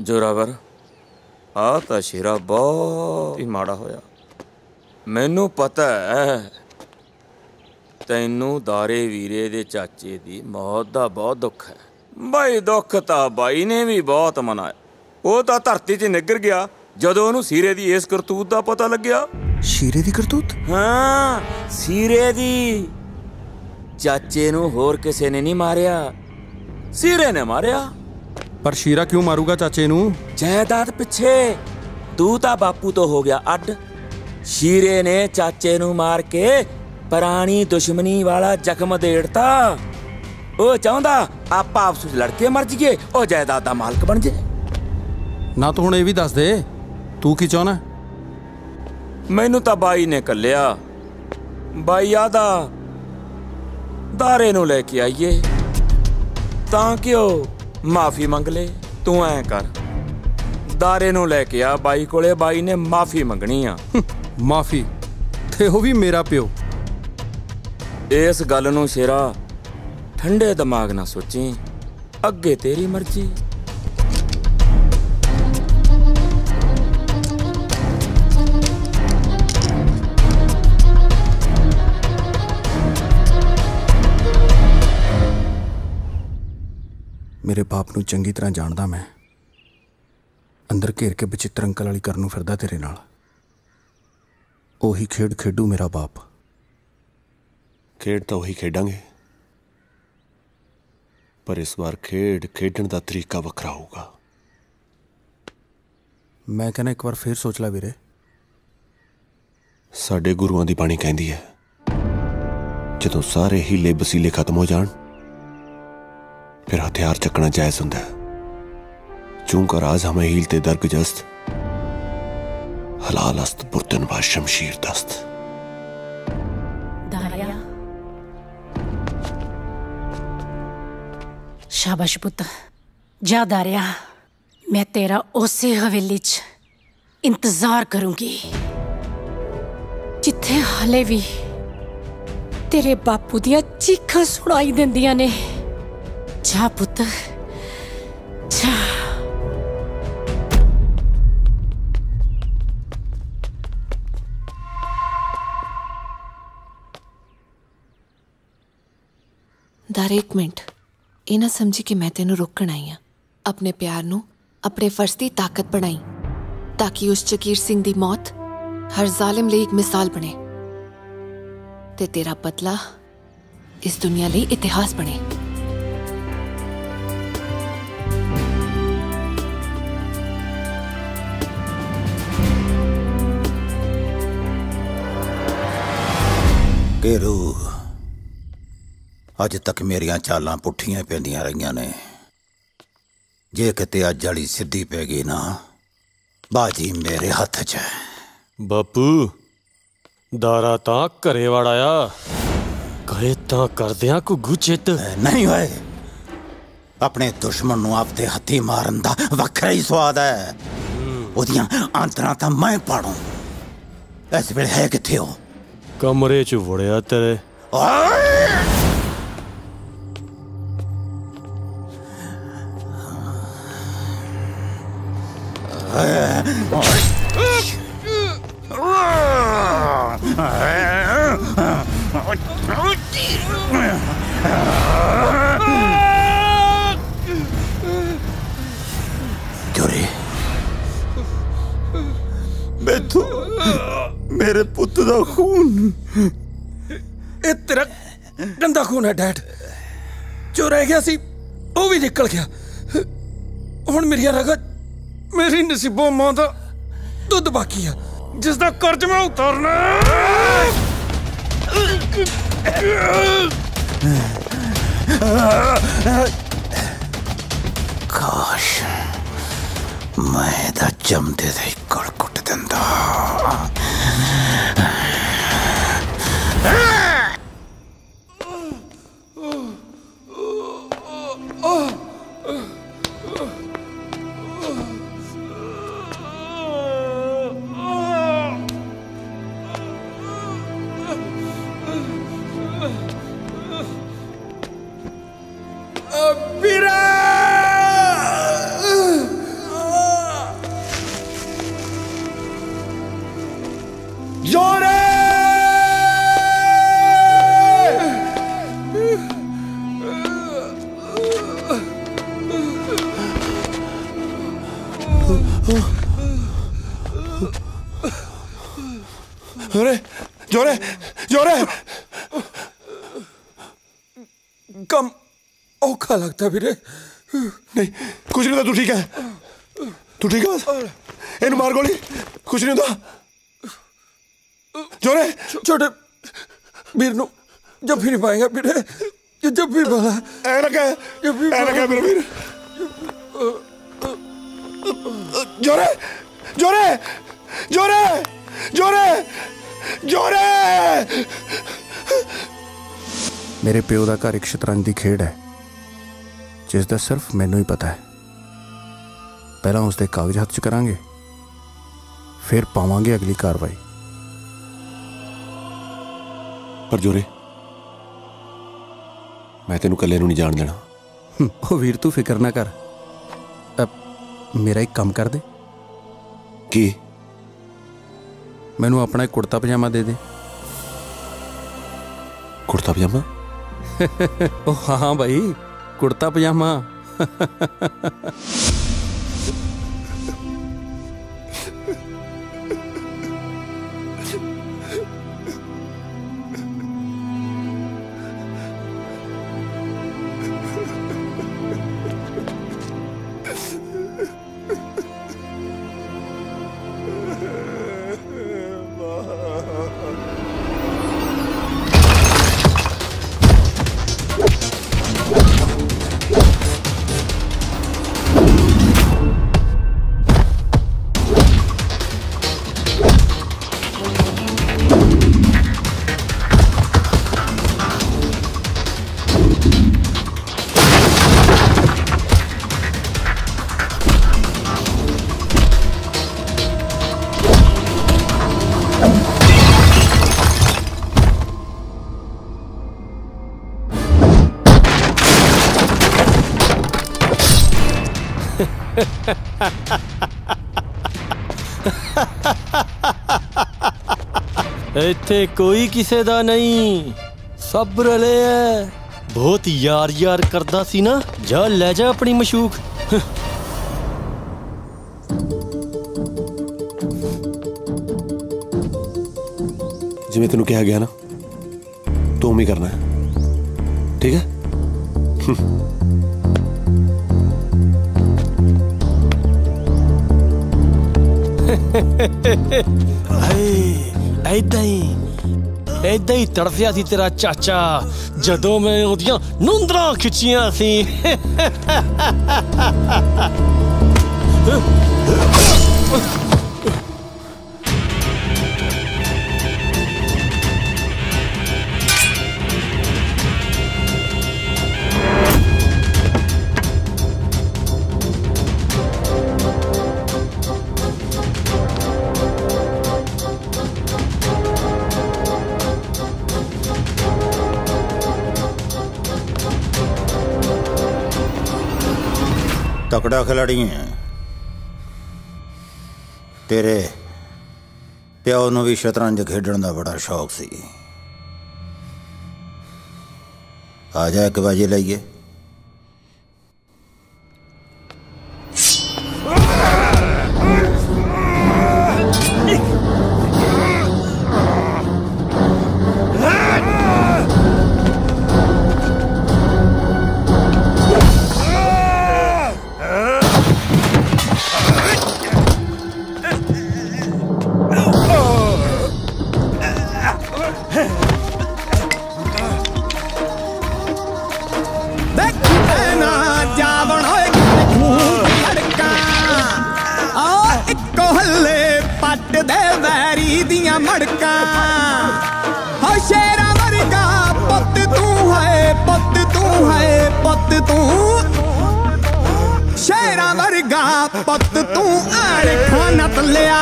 ਜੋਰਾਵਰ ਆ ਤਾਂ ਸ਼ੇਰਾ ਬਹੁਤ ਹੀ ਮਾੜਾ ਹੋਇਆ। ਮੈਨੂੰ ਪਤਾ ਹੈ ਤੈਨੂੰ ਦਾਰੇ ਵੀਰੇ ਦੇ ਚਾਚੇ ਦੀ ਮੌਤ ਦਾ ਬਹੁਤ ਦੁੱਖ ਹੈ। ਬਾਈ ਦੁੱਖ ਤਾਂ ਬਾਈ ਨੇ ਵੀ ਬਹੁਤ ਮਨਾਇਆ। ਉਹ ਤਾਂ ਧਰਤੀ 'ਚ ਨਿੱਗਰ ਗਿਆ ਜਦੋਂ ਉਹਨੂੰ ਸੀਰੇ ਦੀ ਇਸ ਕਰਤੂਤ ਦਾ ਪਤਾ ਲੱਗਿਆ। ਸ਼ੀਰੇ ਦੀ ਕਰਤੂਤ? ਹਾਂ ਸੀਰੇ ਦੀ। ਚਾਚੇ ਨੂੰ ਹੋਰ ਕਿਸੇ ਨੇ ਨਹੀਂ ਮਾਰਿਆ। ਸੀਰੇ ਨੇ ਮਾਰਿਆ। ਪਰ ਸ਼ੀਰਾ ਕਿਉਂ ਮਾਰੂਗਾ ਚਾਚੇ ਨੂੰ? ਜਾਇਦਾਦ ਪਿੱਛੇ। ਤੂੰ ਤਾਂ ਬਾਪੂ ਤੋਂ ਹੋ ਗਿਆ ਅੱਡ। ਸ਼ੀਰੇ ਨੇ ਚਾਚੇ ਨੂੰ ਮਾਰ ਕੇ ਪੁਰਾਣੀ ਦੁਸ਼ਮਣੀ ਵਾਲਾ ਜ਼ਖਮ ਦੇੜਤਾ ਉਹ ਚਾਹੁੰਦਾ ਆਪਾਂ ਆਪਸ ਵਿੱਚ ਲੜ ਕੇ ਮਰ ਜੀਏ ਉਹ ਜਾਇਦਾਦ ਦਾ ਮਾਲਕ ਬਣ ਜੇ। ਨਾ ਤੂੰ ਹੁਣ ਇਹ ਵੀ ਦੱਸ ਦੇ ਤੂੰ ਕੀ ਚਾਹਨਾ ਮੈਨੂੰ ਤਾਂ ਬਾਈ ਨੇ ਕੱਲਿਆ। ਬਾਈ ਆਦਾ ਦਾਰੇ ਨੂੰ ਲੈ ਕੇ ਆਈਏ ਤਾਂ ਕਿ ਉਹ ਮਾਫੀ ਮੰਗ ਲੇ? ਤੂੰ ਐ ਕਰ। ਦਾਰੇ ਨੂੰ ਲੈ ਕੇ ਆ ਬਾਈ ਕੋਲੇ ਬਾਈ ਨੇ ਮਾਫੀ ਮੰਗਣੀ ਆ। ਮਾਫੀ ਤੇ ਉਹ ਵੀ ਮੇਰਾ ਪਿਓ। ਇਸ ਗੱਲ ਨੂੰ ਸ਼ੇਰਾ ਠੰਡੇ ਦਿਮਾਗ ਨਾਲ ਸੋਚੀ ਅੱਗੇ ਤੇਰੀ ਮਰਜ਼ੀ। ਮੇਰੇ ਬਾਪ ਨੂੰ ਚੰਗੀ ਤਰ੍ਹਾਂ ਜਾਣਦਾ ਮੈਂ। ਅੰਦਰ ਘੇਰ ਕੇ ਬਚਿੱਤਰ ਅੰਕਲ ਵਾਲੀ ਕਰਨ ਨੂੰ ਫਿਰਦਾ ਤੇਰੇ ਨਾਲ। ਉਹੀ ਖੇਡ ਖੇਡੂ ਮੇਰਾ ਬਾਪ। ਖੇਡ ਤਾਂ ਉਹੀ ਖੇਡਾਂਗੇ। ਪਰ ਇਸ ਵਾਰ ਖੇਡ ਖੇਡਣ ਦਾ ਤਰੀਕਾ ਵੱਖਰਾ ਹੋਊਗਾ। ਮੈਂ ਕਹਿੰਦਾ ਇੱਕ ਵਾਰ ਫੇਰ ਸੋਚ ਲੈ ਵੀਰੇ। ਸਾਡੇ ਗੁਰੂਆਂ ਦੀ ਬਾਣੀ ਕਹਿੰਦੀ ਹੈ ਜਦੋਂ ਸਾਰੇ ਹੀਲੇ ਵਸੀਲੇ ਖਤਮ ਹੋ ਜਾਣ ਫਿਰ ਹਥਿਆਰ ਚੱਕਣਾ ਜਾਇਜ਼ ਹੁੰਦਾ ਹੈ चूंकि आज हमें हीलते दरगजस्त हलाल अस्त बुर्तन व शमशीर दस्त ਦਾਰਿਆ ਸ਼ਾਬਾਸ਼ ਪੁੱਤ ਜਾ ਦਾਰਿਆ ਮੈਂ ਤੇਰਾ ਉਸੇ ਹਵੇਲੀ 'ਚ ਇੰਤਜ਼ਾਰ ਕਰੂੰਗੀ ਜਿੱਥੇ ਹਾਲੇ ਵੀ ਤੇਰੇ ਬਾਪੂ ਦੀਆਂ ਚੀਖਾਂ ਸੁਣਾਈ ਦਿੰਦੀਆਂ ਨੇ ਜਾ ਪੁੱਤ ਜਾ ਦਾਰੇ ਇੱਕ ਮਿੰਟ ਇਹ ਨਾ ਸਮਝੀ ਕਿ ਮੈਂ ਤੈਨੂੰ ਰੋਕਣ ਆਈ ਆ ਆਪਣੇ ਪਿਆਰ ਨੂੰ ਆਪਣੇ ਫਰਜ਼ ਦੀ ਤਾਕਤ ਬਣਾਈ ਤਾਂ ਕਿ ਉਸ ਚਕੀਰ ਸਿੰਘ ਦੀ ਮੌਤ ਹਰ ਜ਼ਾਲਿਮ ਲਈ ਇੱਕ ਮਿਸਾਲ ਬਣੇ ਤੇ ਤੇਰਾ ਬਦਲਾ ਇਸ ਦੁਨੀਆ ਲਈ ਇਤਿਹਾਸ ਬਣੇ ਕੇਰੂ ਅੱਜ ਤੱਕ ਮੇਰੀਆਂ ਚਾਲਾਂ ਪੁੱਠੀਆਂ ਹੀ ਪੈਂਦੀਆਂ ਰਹੀਆਂ ਨੇ। ਜੇ ਕਿਤੇ ਅੱਜ ਵਾਲੀ ਸਿੱਧੀ ਪੈ ਗਈ ਨਾ ਬਾਜੀ ਮੇਰੇ ਹੱਥ 'ਚ ਹੈ। ਬਾਪੂ ਦਾਰਾ ਤਾਂ ਘਰੇ ਵੜ ਆਇਆ ਕਹੇ ਤਾਂ ਕਰਦਿਆਂ ਘੁੱਗੂ ਚਿੱਤ ਨਹੀਂ ਓਏ ਆਪਣੇ ਦੁਸ਼ਮਣ ਨੂੰ ਆਪਦੇ ਹੱਥੀ ਮਾਰਨ ਦਾ ਵੱਖਰਾ ਹੀ ਸਵਾਦ ਹੈ। ਉਹਦੀਆਂ ਆਂਤਰਾਂ ਤਾਂ ਮੈਂ ਪਾੜੂ। ਇਸ ਵੇਲੇ ਹੈ ਕਿੱਥੇ ਉਹ? ਕਮਰੇ 'ਚ ਵੜਿਆ ਤੇਰੇ। ਚੋਰੀ ਗੰਦਾ ਡੈਡ ਜੋ ਰਹਿ ਗਿਆ ਸੀ, ਉਹ ਵੀ ਨਿਕਲ ਗਿਆ। ਹੁਣ ਮੇਰੀ ਰਗਤ ਮੇਰੀ ਨਸੀਬੋਂ ਮਾਂ ਦਾ ਦੁੱਧ ਬਾਕੀ ਆ। ਜਿਸ ਦਾ ਕਰਜ਼ ਮੈਂ ਉਤਾਰਨਾ ਕਾਸ਼ ਮੈਂ ਤਾਂ ਜੰਮਦੇ ਦੇ ਕੜ ਕੁੱਟ ਦਿੰਦਾ। ਔਖਾ ਲੱਗਦਾ ਵੀਰੇ। ਨਹੀਂ ਕੁਝ ਨਹੀਂ ਹੁੰਦਾ ਤੂੰ ਠੀਕ ਹੈ? ਤੂੰ ਠੀਕ ਹੈ ਇਹਨੂੰ ਮਾਰ ਗੋਲੀ। ਕੁਝ ਨਹੀਂ ਹੁੰਦਾ। ਜੋਰੇ। ਛੋਟੇ ਵੀਰ ਨੂੰ ਜੱਫੀ ਨਹੀਂ ਪਾਏਗਾ ਵੀਰੇ। ਇਹ ਜੱਫੀ ਵਾਲਾ। ਐ ਨਾ ਕਹਿ। ਜੱਫੀ ਐ ਕਹਿ ਮੇਰਾ ਵੀਰ। ਜੋਰੇ। ਜੋਰੇ। ਜੋਰੇ। ਜੋਰੇ। ਜੋਰੇ। ਮੇਰੇ ਪਿਓ ਦਾ ਘਰ ਇੱਕ ਸ਼ਤਰੰਜ ਦੀ ਖੇਡ ਹੈ। ਜਿਸ ਦਾ ਸਿਰਫ ਮੈਨੂੰ ਹੀ ਪਤਾ ਹੈ। ਪਹਿਲਾਂ ਉਸ ਦੇ ਕਾਗਜ਼ ਹੱਥ 'ਚ ਕਰਾਂਗੇ ਫਿਰ ਪਾਵਾਂਗੇ ਅਗਲੀ ਕਾਰਵਾਈ। ਪਰ ਜੋਰੇ ਮੈਂ ਤੈਨੂੰ ਇਕੱਲੇ ਨੂੰ ਨਹੀਂ ਜਾਣ ਦੇਣਾ। ਉਹ ਵੀਰ ਤੂੰ ਫਿਕਰ ਨਾ ਕਰ। ਮੇਰਾ ਇੱਕ ਕੰਮ ਕਰ ਦੇ। ਕੀ? ਮੈਨੂੰ ਆਪਣਾ ਇੱਕ ਕੁੜਤਾ ਪਜਾਮਾ ਦੇ ਦੇ। ਕੁੜਤਾ ਪਜਾਮਾ? ਉਹ ਹਾਂ ਹਾਂ ਭਾਈ ਕੁੜਤਾ ਪਜਾਮਾ। ਇੱਥੇ ਕੋਈ ਕਿਸੇ ਦਾ ਨਹੀਂ ਸਭ ਰਲੇ ਐ ਬਹੁਤ ਯਾਰ ਯਾਰ ਕਰਦਾ ਸੀ ਨਾ ਜਾ ਲੈ ਜਾ ਆਪਣੀ ਮਸ਼ੂਕ ਜਿਵੇਂ ਤੈਨੂੰ ਕਿਹਾ ਗਿਆ ਨਾ ਤੂੰ ਉਵੇਂ ਹੀ ਕਰਨਾ ਹੈ ਠੀਕ ਹੈ ਹਾਏ ਐਦਾਂ ਹੀ ਐਦਾਂ ਹੀ ਤੜਫਿਆ ਸੀ ਤੇਰਾ ਚਾਚਾ ਜਦੋਂ ਮੈਂ ਉਹਦੀਆਂ ਨੁੰਦਰਾਂ ਖਿੱਚੀਆਂ ਸੀ। ਤਕੜਾ ਖਿਲਾੜੀ ਹੈ। ਤੇਰੇ ਪਿਓ ਨੂੰ ਵੀ ਸ਼ਤਰੰਜ ਖੇਡਣ ਦਾ ਬੜਾ ਸ਼ੌਕ ਸੀ। ਆ ਜਾ ਇੱਕ ਵਾਜੇ ਲਈਏ। ਪੁੱਤ ਤੂੰ। ਸ਼ੇਰਾ ਵਰਗਾ ਪੁੱਤ ਤੂੰ ਆੜ ਖਾਨਾ ਤਲਿਆ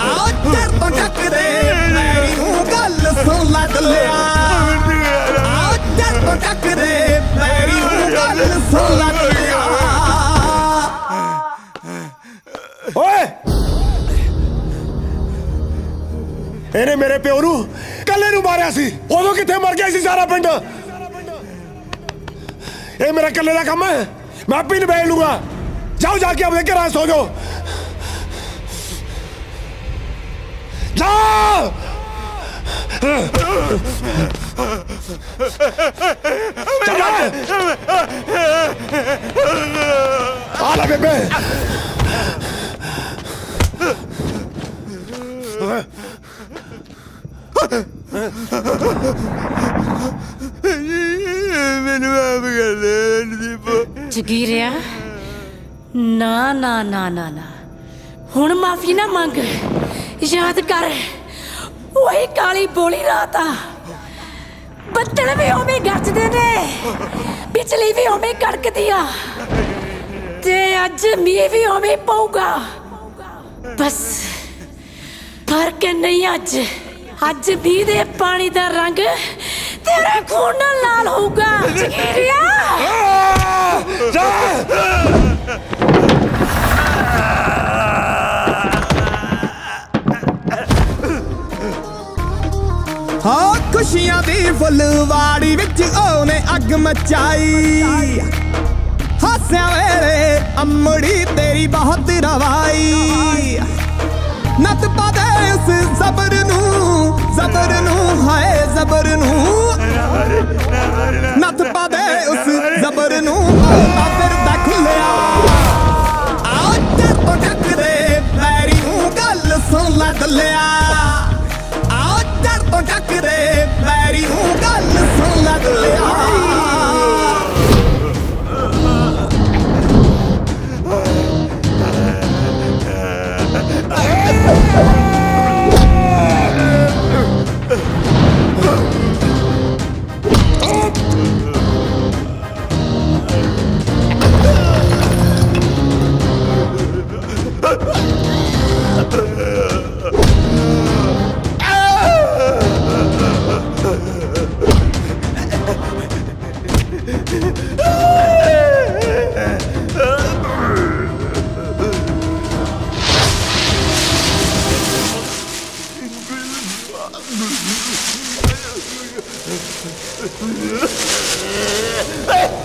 ਆਓ ਚਰ ਤੋਂ ਟੱਕਦੇ ਵੈਰੀ ਨੂੰ ਗੱਲ ਸੁਣ ਲੈ ਤਲਿਆ ਆਓ ਚਰ ਤੋਂ ਟੱਕਦੇ ਵੈਰੀ ਨੂੰ ਗੱਲ ਸੁਣ ਲੈ ਤਲਿਆ ਓਏ! ਇਹਨੇ ਮੇਰੇ ਪਿਓ ਨੂੰ ਕੱਲੇ ਨੂੰ ਮਾਰਿਆ ਸੀ। ਉਦੋਂ ਕਿੱਥੇ ਮਰ ਗਿਆ ਸੀ ਸਾਰਾ ਪਿੰਡ? ਇਹ ਮੇਰਾ ਇਕੱਲੇ ਦਾ ਕੰਮ ਹੈ। ਮੈਂ ਆਪੇ ਬੈਠ ਲੂੰਗਾ। ਜਾਓ ਜਾ ਕੇ ਆਪਣੇ ਘਰਾਂ ਸੋ ਜਾਓ। ਜਾ ਆ ਲੈ ਬੇਬੇ। ਮੈਨੂੰ ਆਪ ਕਰ ਦੇ ਰਣਦੀਪ ਜਗੀਰਿਆ ਨਾ ਨਾ ਨਾ ਨਾ ਨਾ। ਹੁਣ ਮਾਫੀ ਨਾ ਮੰਗ, ਯਾਦ ਕਰ। ਉਹੀ ਕਾਲੀ ਬੋਲੀ ਰਾਤ ਆ। ਬੱਦਲ ਵੀ ਉਵੇਂ ਗਰਜਦੇ ਨੇ, ਬਿਜਲੀ ਵੀ ਉਵੇਂ ਕੜਕਦੀ ਆ। ਤੇ ਅੱਜ ਮੀਂਹ ਵੀ ਉਵੇਂ ਪਊਗਾ। ਬਸ, ਫ਼ਰਕ ਨਹੀਂ ਅੱਜ। ਅੱਜ ਵੀ ਦੇ ਪਾਣੀ ਦਾ ਰੰਗ ਤੇਰੇ ਖੂਨ ਨਾਲ ਲਾਲ ਹੋਊਗਾ। ਜਗੀਰਿਆ! ਹਾਂ, ਖੁਸ਼ੀਆਂ ਦੀ ਫੁੱਲਵਾੜੀ ਵਿੱਚ ਉਹਨੇ ਅੱਗ ਮਚਾਈ। ਹਾਸਿਆਂ ਵੇਲੇ ਅੰਮੜੀ ਤੇਰੀ ਬਹੁਤ ਰਵਾਈ। ਨੱਤ ਪਾ ਦੇ ਉਸ ਜ਼ਬਰ ਨੂੰ ਜ਼ਬਰ ਨੂੰ, ਹਾਏ ਜ਼ਬਰ ਨੂੰ। ਨੱਤ ਪਾ ਦੇ ਉਸ ਜ਼ਬਰ ਨੂੰ ਆਉਂਦਾ ਫਿਰਦਾ ਖੁੱਲਿਆ ਆਓ ਚੱਲ ਤੋਂ ਟੱਕਦੇ ਪੈਰੀ ਨੂੰ ਗੱਲ ਸੁਣ ਲੱਗ ਲਿਆ। ਆਓ ਚੱਲ ਤੋਂ ਟੱਕਦੇ ਪੈਰੀ ਨੂੰ ਗੱਲ ਸੁਣ ਲੱਗ ਲਿਆ। Hey!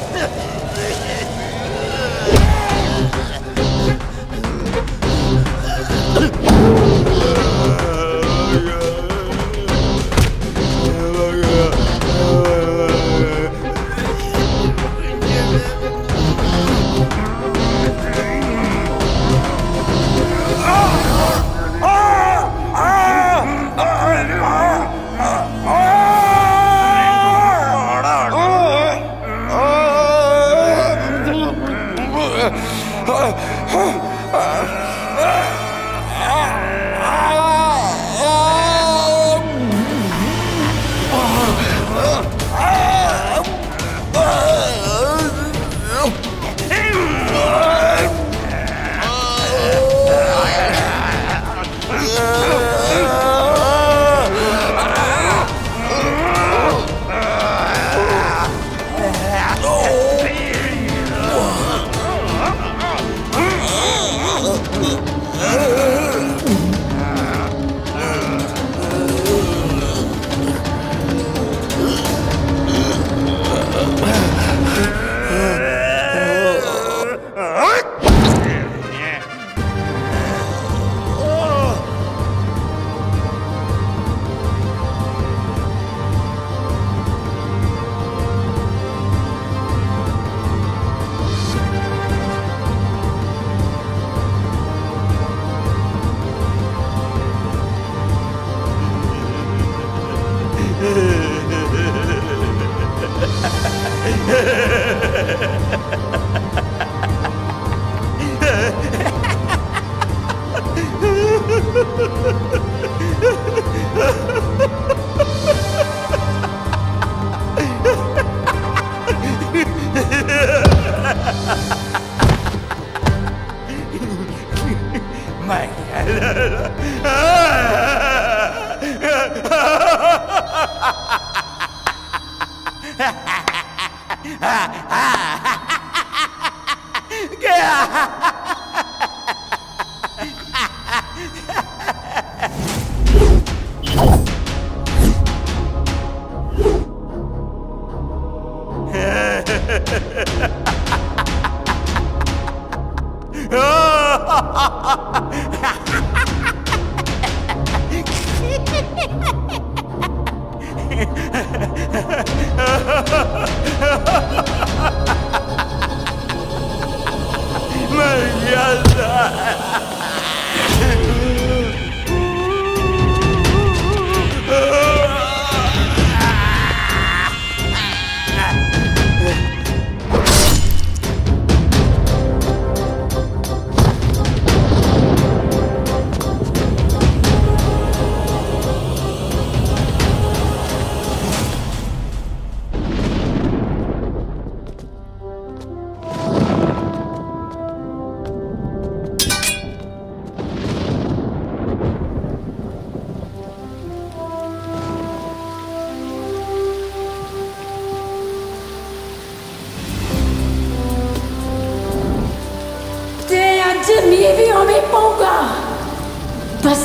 ਬਸ।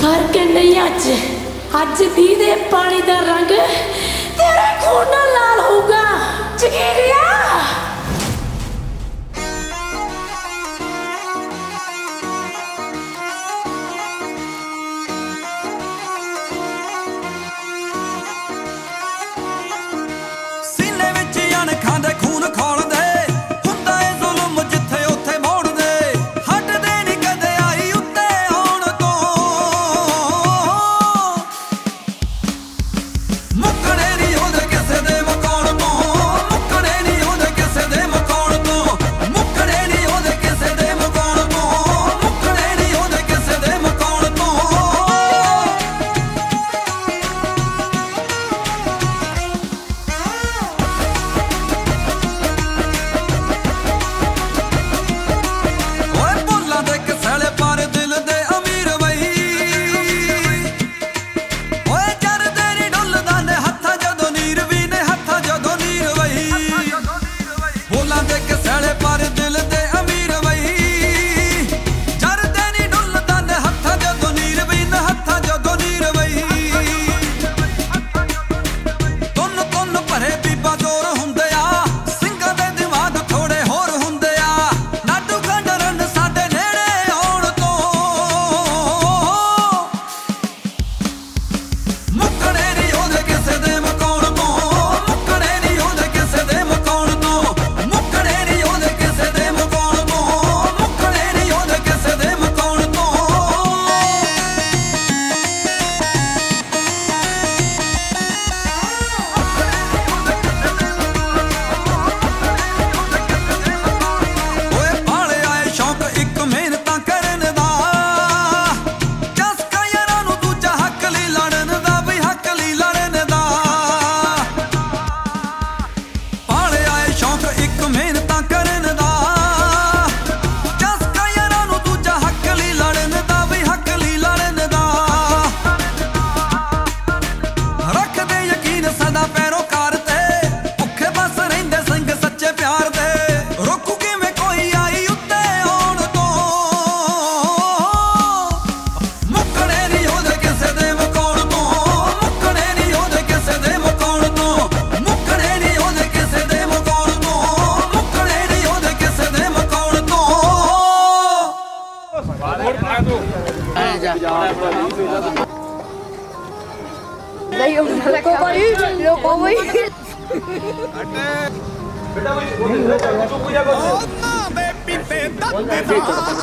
ਫਰਕਣ ਨਹੀਂ ਅੱਜ ਅੱਜ ਵੀ ਦੇ ਪਾਣੀ ਦਾ ਰੰਗ ਤੇਰਾ ਖੂਨ ਨਾਲ ਲਾਲ ਹੋਊਗਾ। ਜਗੀਰਿਆ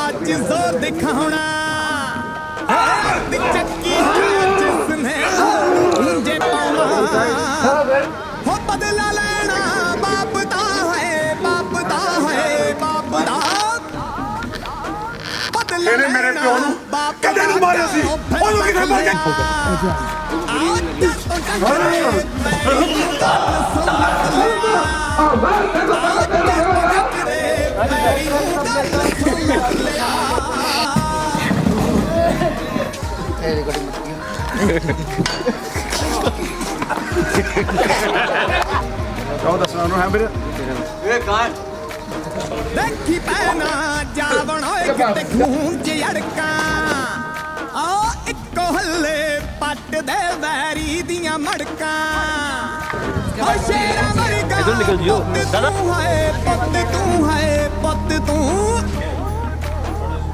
ਅੱਜ ਜ਼ੋਰ ਦਿਖਾਉਣਾ ਹੈ ਦੀ ਚੱਕੀ ਹੈ ਜਿਸਨੇ ਮੁੰਜੇ ਪਾਉਣਾ ਹੋ ਬਦਲਾ ਲੈਣਾ ਬਾਪ ਦਾ ਹੈ ਬਾਪ ਦਾ ਹੈ ਬਾਪ ਦਾ ਬਦਲਾ ਲੈਣਾ ਮੇਰੇ ਪਿਓ ਨੂੰ ਕਦੇ ਨੂੰ ਮਾਰਿਆ ਸੀ ਉਹਨੂੰ ਕਿੱਥੇ ਮਾਰ ਜਾਓ ਦੱਸਣਾ ਉਹਨੂੰ ਹੈ ਵੀਰੇ ਇਹ ਕਾਂ ਦੇਖੀ ਪੈਣਾ ਜਾਵਣ ਓਏ ਕਿਤੇ ਖੂਨ ਚ ਅੜਕਾਂ ਇੱਕੋ ਹੱਲੇ ਪੱਟ ਦੇ ਵੈਰੀ ਦੀਆਂ ਮੜਕਾਂ ਓ ਸ਼ੇਰਾ ਵਰਗਾ ਇੱਧਰ ਨਿਕਲ ਜਿਓ। ਪੁੱਤ ਤੂੰ ਹੈ ਪੁੱਤ ਤੂੰ ਹੈ ਪੁੱਤ ਤੂੰ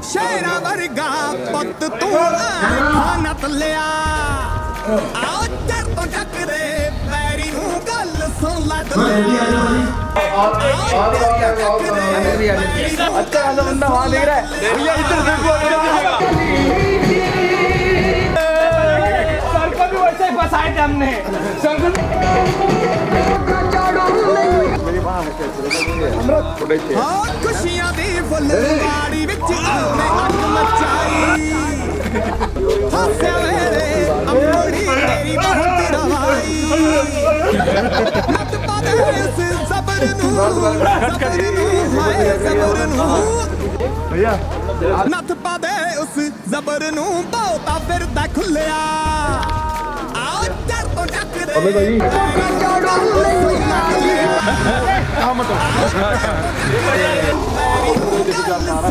ਸ਼ੇਰਾ ਵਰਗਾ ਪੁੱਤ ਤੂੰ ਖਾਨਾ ਤਲਿਆ ਆਓ ਚਰ ਤੋਂ ਟੱਕਰੇ ਵੈਰੀ ਨੂੰ ਗੱਲ ਸੁਣ ਲੈ अच्छा वाला बंदा वहाँ देख रहा है भैया इधर देखो फंसाए थे हमने सर को ਹਾਂ ਖੁਸ਼ੀਆਂ ਦੀ ਫੁੱਲਵਾੜੀ ਵਿੱਚ ਉਹਨੇ ਅੱਗ ਮਚਾਈ ਹਾਸਿਆ ਵੇਲੇ ਅੰਬੜੀ ਤੇਰੀ ਬਹੁਤ ਰਵਾਈ ਨੱਤ ਪਾਦੇ ਇਸ ਜ਼ਬਰ ਨੂੰ ਜ਼ਬਰ ਨੂੰ ਹਾਏ ਜ਼ਬਰ ਨੂੰ भैया ਨੱਥ ਪਾਦੇ ਉਸ ਜ਼ਬਰ ਨੂੰ ਬਹੁਤਾ ਫਿਰਦਾ ਖੁੱਲਿਆ ਆਓ ਅਬੇ ਭਾਈ ਆ ਮਤੋ ਇਹ ਜਿਹੜਾ ਨਾਰਾ